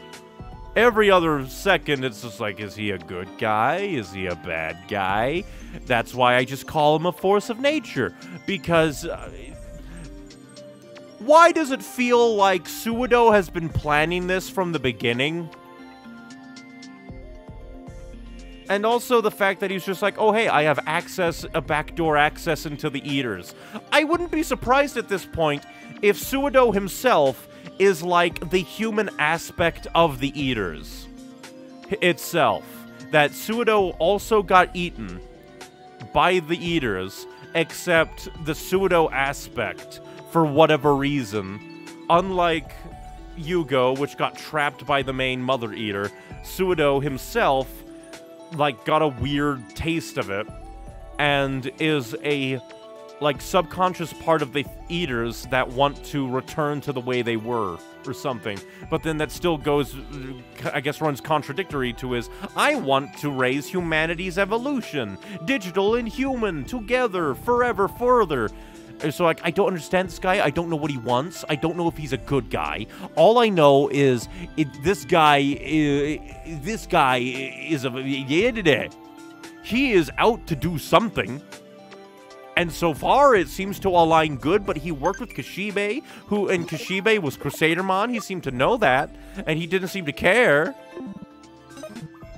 Every other second, it's just like, is he a good guy? Is he a bad guy? That's why I just call him a force of nature. Because... Uh, why does it feel like Suedou has been planning this from the beginning? And also the fact that he's just like, oh, hey, I have access, a backdoor access into the Eaters. I wouldn't be surprised at this point if Suedou himself is like the human aspect of the Eaters itself. That Suedou also got eaten by the Eaters, except the Suedou aspect, for whatever reason. Unlike Yuugo, which got trapped by the main Mother Eater, Suedou himself, like, got a weird taste of it, and is a like subconscious part of the eaters that want to return to the way they were or something. But then that still goes i guess runs contradictory to his i want to raise humanity's evolution. Digital and human together forever further So like I don't understand this guy. I don't know what he wants. I don't know if he's a good guy. All I know is it, this guy uh, this guy is a he is out to do something. And so far, it seems to align good, but he worked with Kishibe, who, and Kishibe was Crusadermon. He seemed to know that, and he didn't seem to care.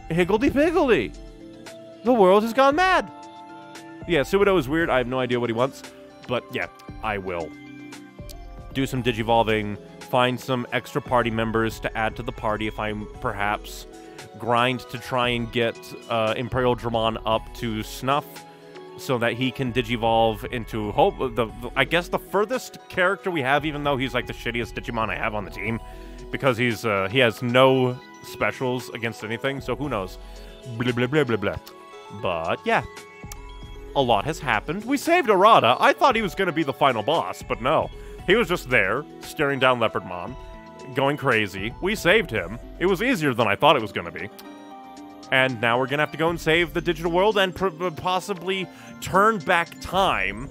Higgledy piggledy. The world has gone mad. Yeah, Suedou is weird. I have no idea what he wants. But yeah, I will. Do some digivolving, find some extra party members to add to the party if I'm perhaps grind to try and get uh, Imperialdramon up to snuff so that he can digivolve into hope the, the I guess the furthest character we have even though he's like the shittiest Digimon I have on the team because he's uh, he has no specials against anything so who knows? Blah blah blah blah blah. But yeah a lot has happened. We saved Arata. I thought he was going to be the final boss but no. He was just there staring down Leopardmon going crazy. We saved him. It was easier than I thought it was going to be. And now we're gonna have to go and save the digital world and pr- uh, possibly turn back time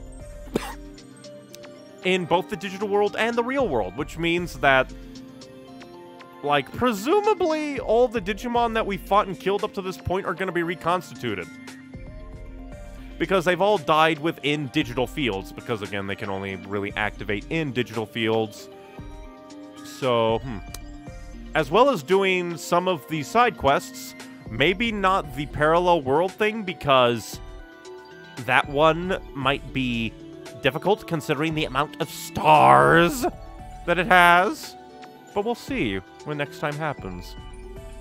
in both the digital world and the real world, which means that, like, presumably all the Digimon that we fought and killed up to this point are gonna be reconstituted. Because they've all died within digital fields, because again, they can only really activate in digital fields. So, hmm. As well as doing some of the side quests, maybe not the parallel world thing because that one might be difficult considering the amount of stars that it has. But we'll see when next time happens.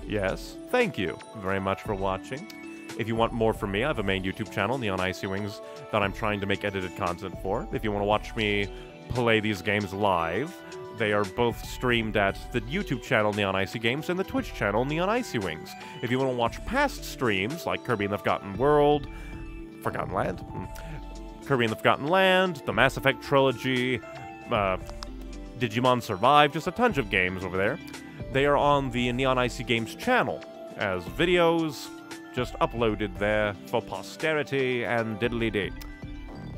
Yes, thank you very much for watching. If you want more from me, I have a main YouTube channel, Neon Icy Wings, that I'm trying to make edited content for. If you want to watch me play these games live, they are both streamed at the YouTube channel Neon Icy Games and the Twitch channel Neon Icy Wings. If you want to watch past streams like Kirby and the Forgotten World, Forgotten Land, hmm, Kirby and the Forgotten Land, the Mass Effect trilogy, uh, Digimon Survive, just a ton of games over there. They are on the Neon Icy Games channel as videos, just uploaded there for posterity and diddly dee.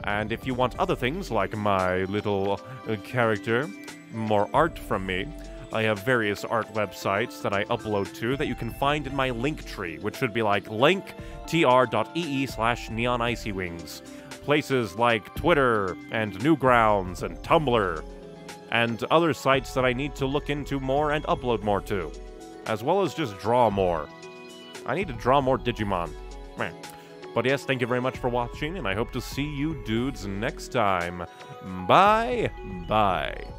And if you want other things like my little uh, character, more art from me, I have various art websites that I upload to that you can find in my link tree, which should be like linktr.ee slash neon icy wings. Places like Twitter and Newgrounds and Tumblr, and other sites that I need to look into more and upload more to, as well as just draw more. I need to draw more Digimon. Meh. But yes, thank you very much for watching, and I hope to see you dudes next time. Bye bye.